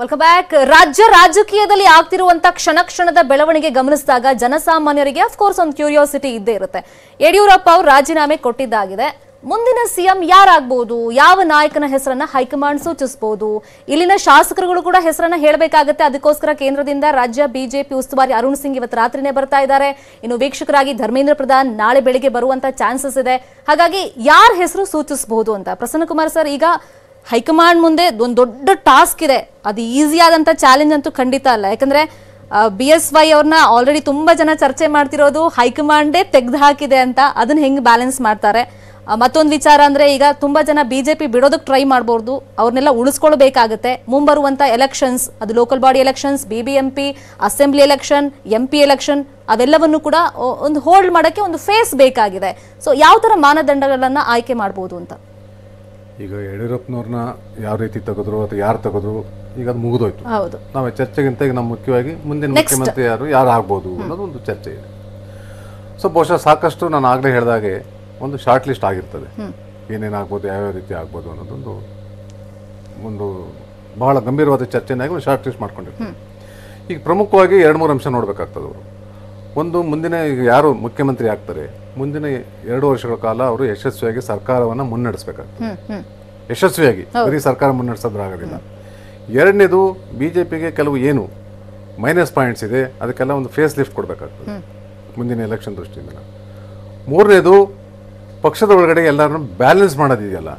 ವೆಲ್ಕಮ್ ಬ್ಯಾಕ್ ರಾಜ್ಯ ರಾಜಕೀಯದಲ್ಲಿ ಆಗ್ತಿರುವಂತಹ ಕ್ಷಣ ಕ್ಷಣದ ಬೆಳವಣಿಗೆ ಗಮನಿಸಿದಾಗ ಜನಸಾಮಾನ್ಯರಿಗೆ ಅಫ್ಕೋರ್ಸ್ ಒಂದು ಕ್ಯೂರಿಯಾಸಿಟಿ ಇದ್ದೇ ಇರುತ್ತೆ. ಯಡಿಯೂರಪ್ಪ ಅವರು ರಾಜೀನಾಮೆ ಕೊಟ್ಟಿದ್ದಾಗಿದೆ. ಮುಂದಿನ ಸಿಎಂ ಯಾರಾಗಬಹುದು ಯಾವ ನಾಯಕನ ಹೆಸರನ್ನ ಹೈಕಮಾಂಡ್ ಸೂಚಿಸಬಹುದು ಇಲ್ಲಿನ ಶಾಸಕರುಗಳು ಕೂಡ ಹೆಸರನ್ನ ಹೇಳಬೇಕಾಗತ್ತೆ. ಅದಕ್ಕೋಸ್ಕರ ಕೇಂದ್ರದಿಂದ ರಾಜ್ಯ ಬಿಜೆಪಿ ಉಸ್ತುವಾರಿ ಅರುಣ್ ಸಿಂಗ್ ಇವತ್ತು ರಾತ್ರಿನೇ ಬರ್ತಾ ಇದ್ದಾರೆ. ಇನ್ನು ವೀಕ್ಷಕರಾಗಿ ಧರ್ಮೇಂದ್ರ ಪ್ರಧಾನ್ ನಾಳೆ ಬೆಳಿಗ್ಗೆ ಬರುವಂತ ಚಾನ್ಸಸ್ ಇದೆ. ಹಾಗಾಗಿ ಯಾರ ಹೆಸರು ಸೂಚಿಸಬಹುದು ಅಂತ? ಪ್ರಸನ್ನ ಕುಮಾರ್ ಸರ್, ಈಗ ಹೈಕಮಾಂಡ್ ಮುಂದೆ ಒಂದು ದೊಡ್ಡ ಟಾಸ್ಕ್ ಇದೆ. ಅದು ಈಸಿ ಆದಂತ ಚಾಲೆಂಜ್ ಅಂತೂ ಖಂಡಿತ ಅಲ್ಲ. ಯಾಕಂದ್ರೆ ಬಿ ಎಸ್ ವೈ ಅವ್ರನ್ನ ಆಲ್ರೆಡಿ ತುಂಬಾ ಜನ ಚರ್ಚೆ ಮಾಡ್ತಿರೋದು ಹೈಕಮಾಂಡೇ ತೆಗೆದು ಹಾಕಿದೆ ಅಂತ ಅದನ್ನ ಹೆಂಗ್ ಬ್ಯಾಲೆನ್ಸ್ ಮಾಡ್ತಾರೆ? ಮತ್ತೊಂದು ವಿಚಾರ ಅಂದ್ರೆ ಈಗ ತುಂಬಾ ಜನ ಬಿಜೆಪಿ ಬಿಡೋದಕ್ಕೆ ಟ್ರೈ ಮಾಡಬಹುದು ಅವ್ರನ್ನೆಲ್ಲ ಉಳಿಸ್ಕೊಳ್ಬೇಕಾಗುತ್ತೆ. ಮುಂಬರುವಂತ ಎಲೆಕ್ಷನ್ಸ್ ಅದು local body elections B B M P assembly election M P election ಅವೆಲ್ಲವನ್ನು ಕೂಡ ಒಂದು ಹೋಲ್ಡ್ ಮಾಡೋಕ್ಕೆ ಒಂದು ಫೇಸ್ ಬೇಕಾಗಿದೆ. ಸೊ ಯಾವ ಥರ ಮಾನದಂಡಗಳನ್ನ ಆಯ್ಕೆ ಮಾಡ್ಬೋದು ಅಂತ? ಈಗ ಯಡಿಯೂರಪ್ಪನವ್ರನ್ನ ಯಾವ ರೀತಿ ತೆಗೆದ್ರು ಅಥವಾ ಯಾರು ತೆಗೆದ್ರು ಈಗ ಅದು ಮುಗಿದೋಯ್ತು. ಹೌದು. ನಾವು ಚರ್ಚೆಗಿಂತ ಈಗ ನಮ್ಮ ಮುಖ್ಯವಾಗಿ ಮುಂದಿನ. ಮುಖ್ಯಮಂತ್ರಿ ಯಾರು ಯಾರು ಆಗ್ಬೋದು ಅನ್ನೋದು ಒಂದು ಚರ್ಚೆ ಇದೆ. ಸೊ ಬಹುಶಃ ಸಾಕಷ್ಟು ನಾನು ಆಗಲೇ ಹೇಳಿದಾಗೆ ಒಂದು ಶಾರ್ಟ್ ಲಿಸ್ಟ್ ಆಗಿರ್ತದೆ. ಏನೇನಾಗ್ಬೋದು ಯಾವ್ಯಾವ ರೀತಿ ಆಗ್ಬೋದು ಅನ್ನೋದೊಂದು ಒಂದು ಬಹಳ ಗಂಭೀರವಾದ ಚರ್ಚೆನಾಗಿ ಒಂದು ಶಾರ್ಟ್ ಲಿಸ್ಟ್ ಮಾಡ್ಕೊಂಡಿರ್ತಾರೆ. ಈಗ ಪ್ರಮುಖವಾಗಿ ಎರಡು ಮೂರು ಅಂಶ ನೋಡಬೇಕಾಗ್ತದೆ ಅವರು. ಒಂದು ಮುಂದಿನ ಈಗ ಯಾರು ಮುಖ್ಯಮಂತ್ರಿ ಆಗ್ತಾರೆ ಮುಂದಿನ ಎರಡು ವರ್ಷಗಳ ಕಾಲ ಅವರು ಯಶಸ್ವಿಯಾಗಿ ಸರ್ಕಾರವನ್ನು ಮುನ್ನಡೆಸಬೇಕಾಗ್ತದೆ. ಯಶಸ್ವಿಯಾಗಿ. ಬರೀ ಸರ್ಕಾರ ಮುನ್ನಡೆಸೋದ್ರಾಗೋದಿಲ್ಲ ಎರಡನೇದು ಬಿ ಜೆ ಪಿಗೆ ಕೆಲವು ಏನು ಮೈನಸ್ ಪಾಯಿಂಟ್ಸ್ ಇದೆ ಅದಕ್ಕೆಲ್ಲ ಒಂದು ಫೇಸ್ ಲಿಫ್ಟ್ ಕೊಡಬೇಕಾಗ್ತದೆ. ಮುಂದಿನ ಎಲೆಕ್ಷನ್ ದೃಷ್ಟಿಯಿಂದ ಮೂರನೇದು ಪಕ್ಷದ ಒಳಗಡೆ ಎಲ್ಲರನ್ನು ಬ್ಯಾಲೆನ್ಸ್ ಮಾಡೋದಿದೆಯಲ್ಲ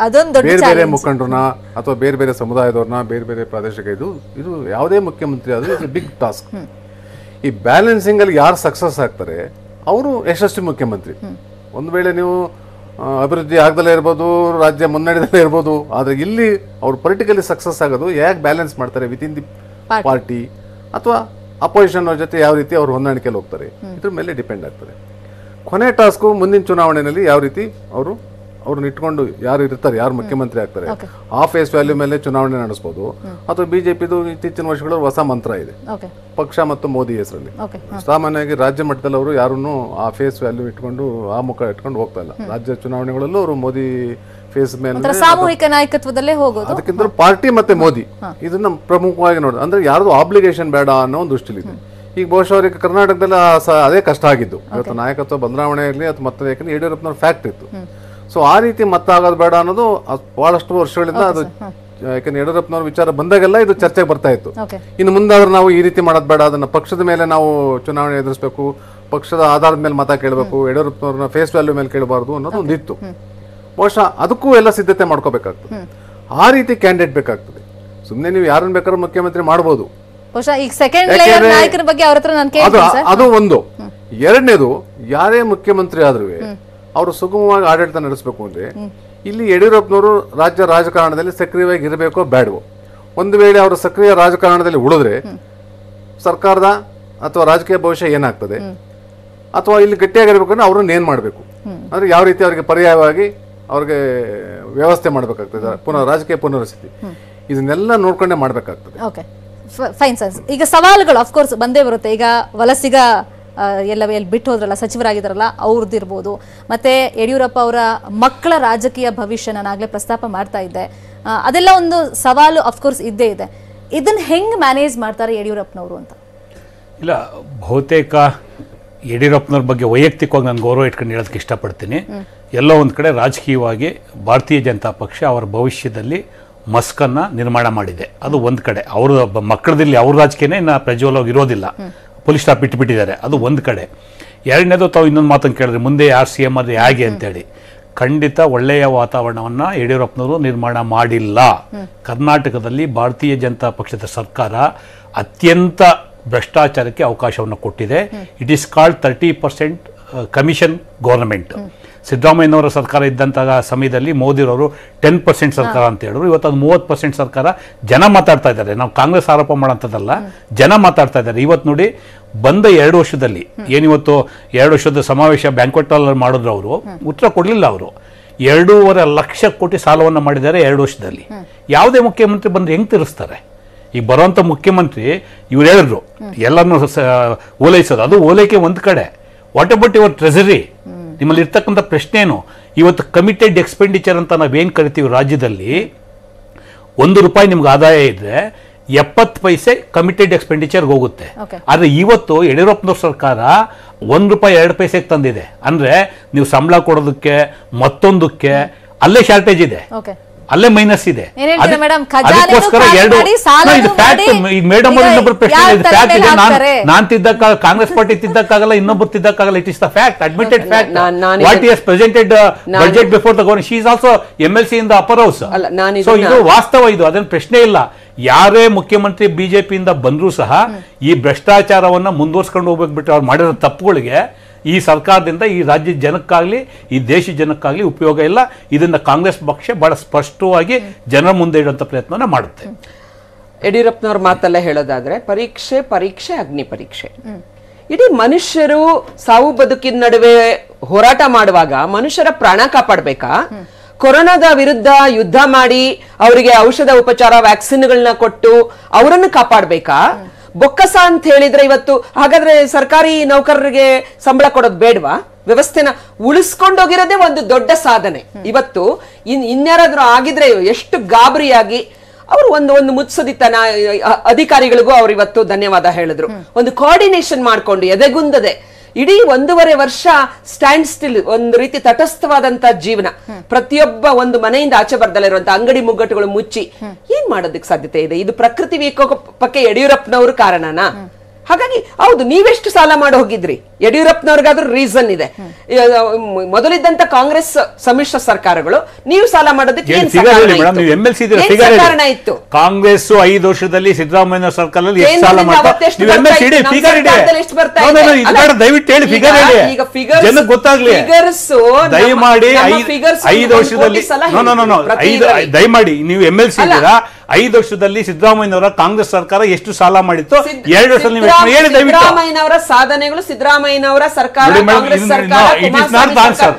ಬೇರೆ ಬೇರೆ. ಮುಖಂಡರನ್ನ ಅಥವಾ ಬೇರೆ ಬೇರೆ ಸಮುದಾಯದವ್ರನ್ನ ಬೇರೆ ಬೇರೆ ಪ್ರಾದೇಶಿಕ ಇದು ಇದು ಯಾವುದೇ ಮುಖ್ಯಮಂತ್ರಿ ಆದರೂ ಇಟ್ಸ್ ಬಿಗ್ ಟಾಸ್ಕ್ ಈ ಬ್ಯಾಲೆನ್ಸಿಂಗ್ ಅಲ್ಲಿ ಯಾರು ಸಕ್ಸಸ್ ಆಗ್ತಾರೆ ಅವರು ಯಶಸ್ವಿ ಮುಖ್ಯಮಂತ್ರಿ. ಒಂದು ವೇಳೆ ನೀವು ಅಭಿವೃದ್ಧಿ ಆಗದಲ್ಲೇ ಇರ್ಬೋದು ರಾಜ್ಯ ಮುನ್ನಡೆದಲ್ಲೇ ಇರ್ಬೋದು ಆದರೆ ಇಲ್ಲಿ ಅವ್ರು ಪೊಲಿಟಿಕಲಿ ಸಕ್ಸಸ್ ಆಗೋದು ಯಾಕೆ ಬ್ಯಾಲೆನ್ಸ್ ಮಾಡ್ತಾರೆ ವಿತಿನ್ ದಿ ಪಾರ್ಟಿ ಅಥವಾ ಅಪೋಸಿಷನ್ ಅವ್ರ ಜೊತೆ ಯಾವ ರೀತಿ ಅವ್ರು ಹೊಂದಾಣಿಕೆಯಲ್ಲಿ ಹೋಗ್ತಾರೆ? ಇದ್ರ ಮೇಲೆ ಡಿಪೆಂಡ್ ಆಗ್ತದೆ. ಕೊನೆ ಟಾಸ್ಕು ಮುಂದಿನ ಚುನಾವಣೆಯಲ್ಲಿ ಯಾವ ರೀತಿ ಅವರು ಅವ್ರನ್ನ ಇಟ್ಕೊಂಡು ಯಾರು ಇರ್ತಾರೆ ಯಾರು ಮುಖ್ಯಮಂತ್ರಿ ಆಗ್ತಾರೆ ಆ ಫೇಸ್ ವ್ಯಾಲ್ಯೂ ಮೇಲೆ ಚುನಾವಣೆ ನಡೆಸಬಹುದು ಅಥವಾ ಬಿಜೆಪಿದು ಇತ್ತೀಚಿನ ವರ್ಷಗಳು ಹೊಸ ಮಂತ್ರ ಇದೆ. ಪಕ್ಷ ಮತ್ತು ಮೋದಿ ಹೆಸರಲ್ಲಿ. ಸಾಮಾನ್ಯವಾಗಿ ರಾಜ್ಯ ಮಟ್ಟದಲ್ಲಿ ಅವರು ಯಾರನ್ನು ಆ ಫೇಸ್ ವ್ಯಾಲ್ಯೂ ಇಟ್ಕೊಂಡು ಆ ಮುಖ ಇಟ್ಕೊಂಡು ಹೋಗ್ತಾ ಇಲ್ಲ. ರಾಜ್ಯ ಚುನಾವಣೆಗಳಲ್ಲೂ ಅವರು ಮೋದಿ ಫೇಸ್ ಮೇಲೆ ಸಾಮೂಹಿಕ ನಾಯಕತ್ವದಲ್ಲೇ ಹೋಗೋದು. ಅದಕ್ಕಿಂತ ಪಾರ್ಟಿ ಮತ್ತೆ ಮೋದಿ. ಇದನ್ನ ಪ್ರಮುಖವಾಗಿ ನೋಡೋದು ಅಂದ್ರೆ ಯಾರ್ದು ಆಬ್ಲಿಗೇಷನ್ ಬೇಡ ಅನ್ನೋ ಒಂದು ದೃಷ್ಟಿಲಿದೆ ಈಗ ಬಹುಶಃ ಅವರಿಗೆ ಕರ್ನಾಟಕದಲ್ಲಿ ಅದೇ ಕಷ್ಟ ಆಗಿದ್ದು. ಇವತ್ತು ನಾಯಕತ್ವ ಬದಲಾವಣೆ ಇರಲಿ ಅಥವಾ ಮತ್ತೆ ಯಾಕಂದ್ರೆ ಯಡಿಯೂರಪ್ಪನವ್ರ ಫ್ಯಾಕ್ಟ್ ಇತ್ತು. ಸೊ ಆ ರೀತಿ ಮತ್ತಾಗೋದು ಬೇಡ ಅನ್ನೋದು ಬಹಳಷ್ಟು ವರ್ಷಗಳಿಂದ ಅದು ಯಾಕಂದ್ರೆ ಯಡಿಯೂರಪ್ಪನವ್ರ ವಿಚಾರ ಬಂದಾಗೆಲ್ಲ ಇದು ಚರ್ಚೆಗೆ ಬರ್ತಾ ಇತ್ತು. ಇನ್ನು ಮುಂದಾದ್ರೂ ನಾವು ಈ ರೀತಿ ಮಾಡೋದು ಬೇಡ ಅದನ್ನ ಪಕ್ಷದ ಮೇಲೆ ನಾವು ಚುನಾವಣೆ ಎದುರಿಸಬೇಕು ಪಕ್ಷದ ಆಧಾರದ ಮೇಲೆ ಮತ ಕೇಳಬೇಕು ಯಡಿಯೂರಪ್ಪನವ್ರನ್ನ ಫೇಸ್ ವ್ಯಾಲ್ಯೂ ಮೇಲೆ ಕೇಳಬಾರ್ದು ಅನ್ನೋದು ಒಂದಿತ್ತು. ಬಹುಶಃ ಅದಕ್ಕೂ ಎಲ್ಲ ಸಿದ್ಧತೆ ಮಾಡ್ಕೋಬೇಕಾಗ್ತದೆ. ಆ ರೀತಿ ಕ್ಯಾಂಡಿಡೇಟ್ ಬೇಕಾಗ್ತದೆ. ಸುಮ್ಮನೆ ನೀವು ಯಾರನ್ನ ಬೇಕಾದ್ರೂ ಮುಖ್ಯಮಂತ್ರಿ ಮಾಡ್ಬೋದು. ಬಹುಶಃ ಈಗ ಸೆಕೆಂಡ್ ಲೇಯರ್ ನಾಯಕರ ಬಗ್ಗೆ ಅವ್ರ ಹತ್ರ ನಾನು ಅದು ಕೇಳ್ತೀನಿ ಅದು ಒಂದು. ಎರಡನೇದು ಯಾರೇ ಮುಖ್ಯಮಂತ್ರಿ ಆದ್ರೂ ಅವರು ಸುಗಮವಾಗಿ ಆಡಳಿತ ನಡೆಸಬೇಕು ಅಂದ್ರೆ ಇಲ್ಲಿ ಯಡಿಯೂರಪ್ಪನವರು ರಾಜ್ಯ ರಾಜಕಾರಣದಲ್ಲಿ ಸಕ್ರಿಯವಾಗಿ ಇರಬೇಕೋ ಬೇಡವೋ ಒಂದು ವೇಳೆ ಅವರು ಸಕ್ರಿಯ ರಾಜಕಾರಣದಲ್ಲಿ ಉಳಿದ್ರೆ ಸರ್ಕಾರದ ಅಥವಾ ರಾಜಕೀಯ ಭವಿಷ್ಯ ಏನಾಗ್ತದೆ? ಅಥವಾ ಇಲ್ಲಿ ಗಟ್ಟಿಯಾಗಿರ್ಬೇಕಂದ್ರೆ ಅವ್ರನ್ನ ಏನ್ ಮಾಡಬೇಕು? ಅಂದ್ರೆ ಯಾವ ರೀತಿ ಅವರಿಗೆ ಪರ್ಯಾಯವಾಗಿ ಅವ್ರಿಗೆ ವ್ಯವಸ್ಥೆ ಮಾಡಬೇಕಾಗ್ತದೆ? ಪುನಃ ರಾಜಕೀಯ ಪುನರ್ವಸತಿ. ಇದನ್ನೆಲ್ಲ ನೋಡ್ಕೊಂಡೇ ಮಾಡಬೇಕಾಗ್ತದೆ. ಫೈನ್ ಸರ್ ಈಗ ಸವಾಲುಗಳು ಅಫ್ಕೋರ್ಸ್ ಬಂದೇ ಬರುತ್ತೆ. ಈಗ ವಲಸಿಗ ಎಲ್ಲ ಎಲ್ಲಿ ಬಿಟ್ಟು ಹೋದ್ರಲ್ಲ ಸಚಿವರಾಗಿದ್ದಾರಲ್ಲ ಅವ್ರದ್ದಿರ್ಬೋದು. ಮತ್ತೆ ಯಡಿಯೂರಪ್ಪ ಅವರ ಮಕ್ಕಳ ರಾಜಕೀಯ ಭವಿಷ್ಯ ನಾನು ಆಗ್ಲೇ ಪ್ರಸ್ತಾಪ ಮಾಡ್ತಾ ಇದ್ದೆ. ಅದೆಲ್ಲ ಒಂದು ಸವಾಲು ಅಫ್ಕೋರ್ಸ್ ಇದ್ದೇ ಇದೆ. ಇದನ್ನು ಹೆಂಗ್ ಮ್ಯಾನೇಜ್ ಮಾಡ್ತಾರೆ ಯಡಿಯೂರಪ್ಪನವರು ಅಂತ? ಇಲ್ಲ ಬಹುತೇಕ ಯಡಿಯೂರಪ್ಪನವ್ರ ಬಗ್ಗೆ ವೈಯಕ್ತಿಕವಾಗಿ ನಾನು ಗೌರವ ಇಟ್ಕೊಂಡು ಹೇಳೋದಕ್ಕೆ ಇಷ್ಟಪಡ್ತೀನಿ. ಎಲ್ಲೋ ಒಂದು ಕಡೆ ರಾಜಕೀಯವಾಗಿ ಭಾರತೀಯ ಜನತಾ ಪಕ್ಷ ಅವರ ಭವಿಷ್ಯದಲ್ಲಿ ಮಸ್ಕನ್ನ ನಿರ್ಮಾಣ ಮಾಡಿದೆ. ಅದು ಒಂದು ಕಡೆ. ಅವ್ರ ಮಕ್ಕಳದಲ್ಲಿ ಅವ್ರ ರಾಜಕೀಯನೇ ಇನ್ನು ಪ್ರಜ್ವಲವಾಗಿ ಇರೋದಿಲ್ಲ. ಪೊಲೀಸ್ ಸ್ಟಾಪ್ ಇಟ್ಬಿಟ್ಟಿದ್ದಾರೆ ಅದು ಒಂದು ಕಡೆ. ಎರಡನೇದು ತಾವು ಇನ್ನೊಂದು ಮಾತನ್ನು ಕೇಳಿದ್ರೆ ಮುಂದೆ ಯಾರು ಸಿ ಎಂ ಅದು ಹೇಗೆ ಅಂತೇಳಿ. ಖಂಡಿತ ಒಳ್ಳೆಯ ವಾತಾವರಣವನ್ನ ಯಡಿಯೂರಪ್ಪನವರು ನಿರ್ಮಾಣ ಮಾಡಿಲ್ಲ. ಕರ್ನಾಟಕದಲ್ಲಿ ಭಾರತೀಯ ಜನತಾ ಪಕ್ಷದ ಸರ್ಕಾರ ಅತ್ಯಂತ ಭ್ರಷ್ಟಾಚಾರಕ್ಕೆ ಅವಕಾಶವನ್ನು ಕೊಟ್ಟಿದೆ. It is called thirty percent commission government ಸಿದ್ದರಾಮಯ್ಯನವರ ಸರ್ಕಾರ ಇದ್ದಂತಹ ಸಮಯದಲ್ಲಿ ಮೋದಿರವರು ಟೆನ್ ಪರ್ಸೆಂಟ್ ಸರ್ಕಾರ ಅಂತ ಹೇಳಿದ್ರು. ಇವತ್ತು ಅದು ಮೂವತ್ತು ಪರ್ಸೆಂಟ್ ಸರ್ಕಾರ ಜನ ಮಾತಾಡ್ತಾ ಇದ್ದಾರೆ. ನಾವು ಕಾಂಗ್ರೆಸ್ ಆರೋಪ ಮಾಡೋಂಥದ್ದಲ್ಲ ಜನ ಮಾತಾಡ್ತಾ ಇದ್ದಾರೆ. ಇವತ್ತು ನೋಡಿ ಬಂದ ಎರಡು ವರ್ಷದಲ್ಲಿ ಏನಿವತ್ತು ಎರಡು ವರ್ಷದ ಸಮಾವೇಶ ಬ್ಯಾಂಕ್ವೆಟ್ ಹಾಲ್ ಮಾಡಿದ್ರು ಅವರು ಉತ್ತರ ಕೊಡಲಿಲ್ಲ ಅವರು. ಎರಡೂವರೆ ಲಕ್ಷ ಕೋಟಿ ಸಾಲವನ್ನು ಮಾಡಿದ್ದಾರೆ ಎರಡು ವರ್ಷದಲ್ಲಿ. ಯಾವುದೇ ಮುಖ್ಯಮಂತ್ರಿ ಬಂದು ಹೆಂಗೆ ತಿರುಸ್ತಾರೆ? ಈಗ ಬರುವಂಥ ಮುಖ್ಯಮಂತ್ರಿ ಇವ್ರು ಹೇಳಿದ್ರು ಎಲ್ಲರನ್ನು ಓಲೈಸೋದು. ಅದು ಓಲೈಕೆ ಒಂದು ಕಡೆ. ವಾಟ್ ಅಬೌಟ್ ಯುವರ್ ಟ್ರೆಸರಿ ನಿಮ್ಮಲ್ಲಿ ಇರ್ತಕ್ಕಂಥ ಪ್ರಶ್ನೆ ಏನು? ಇವತ್ತು ಕಮಿಟೆಡ್ ಎಕ್ಸ್ಪೆಂಡಿಚರ್ ಅಂತ ನಾವೇನು ಕರಿತೀವಿ ರಾಜ್ಯದಲ್ಲಿ? ಒಂದು ರೂಪಾಯಿ ನಿಮ್ಗೆ ಆದಾಯ ಇದ್ರೆ ಎಪ್ಪತ್ತು ಪೈಸೆ ಕಮಿಟೆಡ್ ಎಕ್ಸ್ಪೆಂಡಿಚರ್ಗೆ ಹೋಗುತ್ತೆ. ಆದರೆ ಇವತ್ತು ಯಡಿಯೂರಪ್ಪನವ್ರ ಸರ್ಕಾರ ಒಂದು ರೂಪಾಯಿ ಎರಡು ಪೈಸೆಗೆ ತಂದಿದೆ. ಅಂದ್ರೆ ನೀವು ಸಂಬಳ ಕೊಡೋದಕ್ಕೆ ಮತ್ತೊಂದಕ್ಕೆ ಅಲ್ಲೇ ಶಾರ್ಟೇಜ್ ಇದೆ. ಅಲ್ಲೇ ಮೈನಸ್ ಇದೆ. ಅದಕ್ಕೋಸ್ಕರ ಎರಡು ಇದು ಈಗ ಮೇಡಮ್ ಅವರು ಇನ್ನೊಬ್ರು ಪ್ರಶ್ನೆ ಯಾರ್ ಫ್ಯಾಕ್ಟ್ ಇದೆ. ನಾನು ಕಾಂಗ್ರೆಸ್ ಪಾರ್ಟಿ ತಿದ್ದಕ್ಕಾಗಲ್ಲ ಇನ್ನೊಬ್ರು ತಿದ್ದಕ್ಕಾಗಲ್ಲ it is the fact admitted fact what is presented budget before the governor she is also M L C in the upper house ಅಲ್ಲ, ನಾನು ಸೊ ಇದು ವಾಸ್ತವ ಇದು ಅದನ್ನ ಪ್ರಶ್ನೆ ಇಲ್ಲ. ಯಾರೇ ಮುಖ್ಯಮಂತ್ರಿ ಬಿಜೆಪಿಯಿಂದ ಬಂದರೂ ಸಹ ಈ ಭ್ರಷ್ಟಾಚಾರವನ್ನ ಮುಂದುವರ್ಸ್ಕೊಂಡು ಹೋಗ್ಬೇಕು ಬಿಟ್ಟು ಅವ್ರು ಮಾಡಿರೋ ತಪ್ಪುಗಳಿಗೆ ಈ ಸರ್ಕಾರದಿಂದ ಈ ರಾಜ್ಯದ ಜನಕ್ಕಾಗಲಿ, ಈ ದೇಶ ಜನಕ್ಕಾಗಲಿ ಉಪಯೋಗ ಇಲ್ಲ. ಇದನ್ನ ಕಾಂಗ್ರೆಸ್ ಪಕ್ಷ ಬಹಳ ಸ್ಪಷ್ಟವಾಗಿ ಜನರ ಮುಂದೆ ಇಡುವಂತ ಪ್ರಯತ್ನನ ಮಾಡುತ್ತೆ. ಯಡಿಯೂರಪ್ಪನವ್ರ ಮಾತಲ್ಲೇ ಹೇಳೋದಾದ್ರೆ, ಪರೀಕ್ಷೆ ಪರೀಕ್ಷೆ, ಅಗ್ನಿ ಪರೀಕ್ಷೆ. ಇಡೀ ಮನುಷ್ಯರು ಸಾವು ಬದುಕಿನ ನಡುವೆ ಹೋರಾಟ ಮಾಡುವಾಗ ಮನುಷ್ಯರ ಪ್ರಾಣ ಕಾಪಾಡಬೇಕಾ? ಕೊರೋನಾದ ವಿರುದ್ಧ ಯುದ್ಧ ಮಾಡಿ ಅವರಿಗೆ ಔಷಧ ಉಪಚಾರ, ವ್ಯಾಕ್ಸಿನ್ಗಳನ್ನ ಕೊಟ್ಟು ಅವರನ್ನು ಕಾಪಾಡ್ಬೇಕಾ? ಬೊಕ್ಕಸ ಅಂತ ಹೇಳಿದ್ರೆ ಇವತ್ತು ಹಾಗಾದ್ರೆ ಸರ್ಕಾರಿ ನೌಕರರಿಗೆ ಸಂಬಳ ಕೊಡೋದು ಬೇಡವಾ? ವ್ಯವಸ್ಥೆನ ಉಳಿಸ್ಕೊಂಡೋಗಿರೋದೇ ಒಂದು ದೊಡ್ಡ ಸಾಧನೆ. ಇವತ್ತು ಇನ್ ಇನ್ಯಾರಾದ್ರೂ ಆಗಿದ್ರೆ ಎಷ್ಟು ಗಾಬರಿಯಾಗಿ ಅವರು ಒಂದು ಒಂದು ಮುತ್ಸದಿತನ ಅಧಿಕಾರಿಗಳಿಗೂ ಅವ್ರು ಇವತ್ತು ಧನ್ಯವಾದ ಹೇಳಿದ್ರು. ಒಂದು ಕೋಆರ್ಡಿನೇಷನ್ ಮಾಡ್ಕೊಂಡು ಎದೆಗುಂದದೆ ಇಡೀ ಒಂದೂವರೆ ವರ್ಷ ಸ್ಟ್ಯಾಂಡ್ ಸ್ಟಿಲ್ ಒಂದು ರೀತಿ ತಟಸ್ಥವಾದಂತ ಜೀವನ. ಪ್ರತಿಯೊಬ್ಬ ಒಂದು ಮನೆಯಿಂದ ಆಚೆ ಬರ್ದಲ್ಲಿರುವಂತ ಅಂಗಡಿ ಮುಗ್ಗಟ್ಟುಗಳು ಮುಚ್ಚಿ, ಏನ್ ಮಾಡೋದಕ್ಕೆ ಸಾಧ್ಯತೆ ಇದೆ? ಇದು ಪ್ರಕೃತಿ ವಿಕೋಪಕ್ಕೆ ಯಡಿಯೂರಪ್ಪನವರು ಕಾರಣನಾ? ಹಾಗಾಗಿ ಹೌದು ನೀವೆಷ್ಟು ಸಾಲ ಮಾಡಿ ಹೋಗಿದ್ರಿ? ಯಡಿಯೂರಪ್ಪನವ್ರಿಗಾದ್ರೂ ರೀಸನ್ ಇದೆ. ಮೊದಲಿದ್ದಂತ ಕಾಂಗ್ರೆಸ್ ಸಮ್ಮಿಶ್ರ ಸರ್ಕಾರಗಳು ನೀವು ಸಾಲ ಮಾಡೋದಕ್ಕೆ ಫಿಗರ್ ಕಾರಣ ಇತ್ತು? ಫಿಗರ್ ಕಾಂಗ್ರೆಸ್ ಐದು ವರ್ಷದಲ್ಲಿ ಸಿದ್ದರಾಮಯ್ಯ ಸರ್ಕಾರದಲ್ಲಿ ಎಷ್ಟು ಬರ್ತಾ ಫಿಗರ್ ದಯವಿಟ್ಟು ಹೇಳಿ ಫಿಗರ್ ಹೇಳಿ. ಈಗ figures- ಜನಕ್ಕೆ ಗೊತ್ತಾಗ್ಲಿ. ಫಿಗರ್ಸ್ ದಯಮಾಡಿ ಐದು- ವರ್ಷದಲ್ಲಿ. ದಯಮಾಡಿ ನೀವು ಎಂ ಎಲ್ ಸಿ. ಇದ್ದೀರಾ? ಐದು ವರ್ಷದಲ್ಲಿ ಸಿದ್ದರಾಮಯ್ಯನವರ ಕಾಂಗ್ರೆಸ್ ಸರ್ಕಾರ ಎಷ್ಟು ಸಾಲ ಮಾಡಿತ್ತು ಎರಡು ವರ್ಷದಲ್ಲಿ ನೀವು ಹೇಳಿ ಸಿದ್ದರಾಮಯ್ಯನವರ ಸಾಧನೆಗಳು ಸಿದ್ದರಾಮಯ್ಯನವರ ಸರ್ಕಾರ ಕಾಂಗ್ರೆಸ್ ಸರ್ಕಾರ it is not Kumaraswamy answer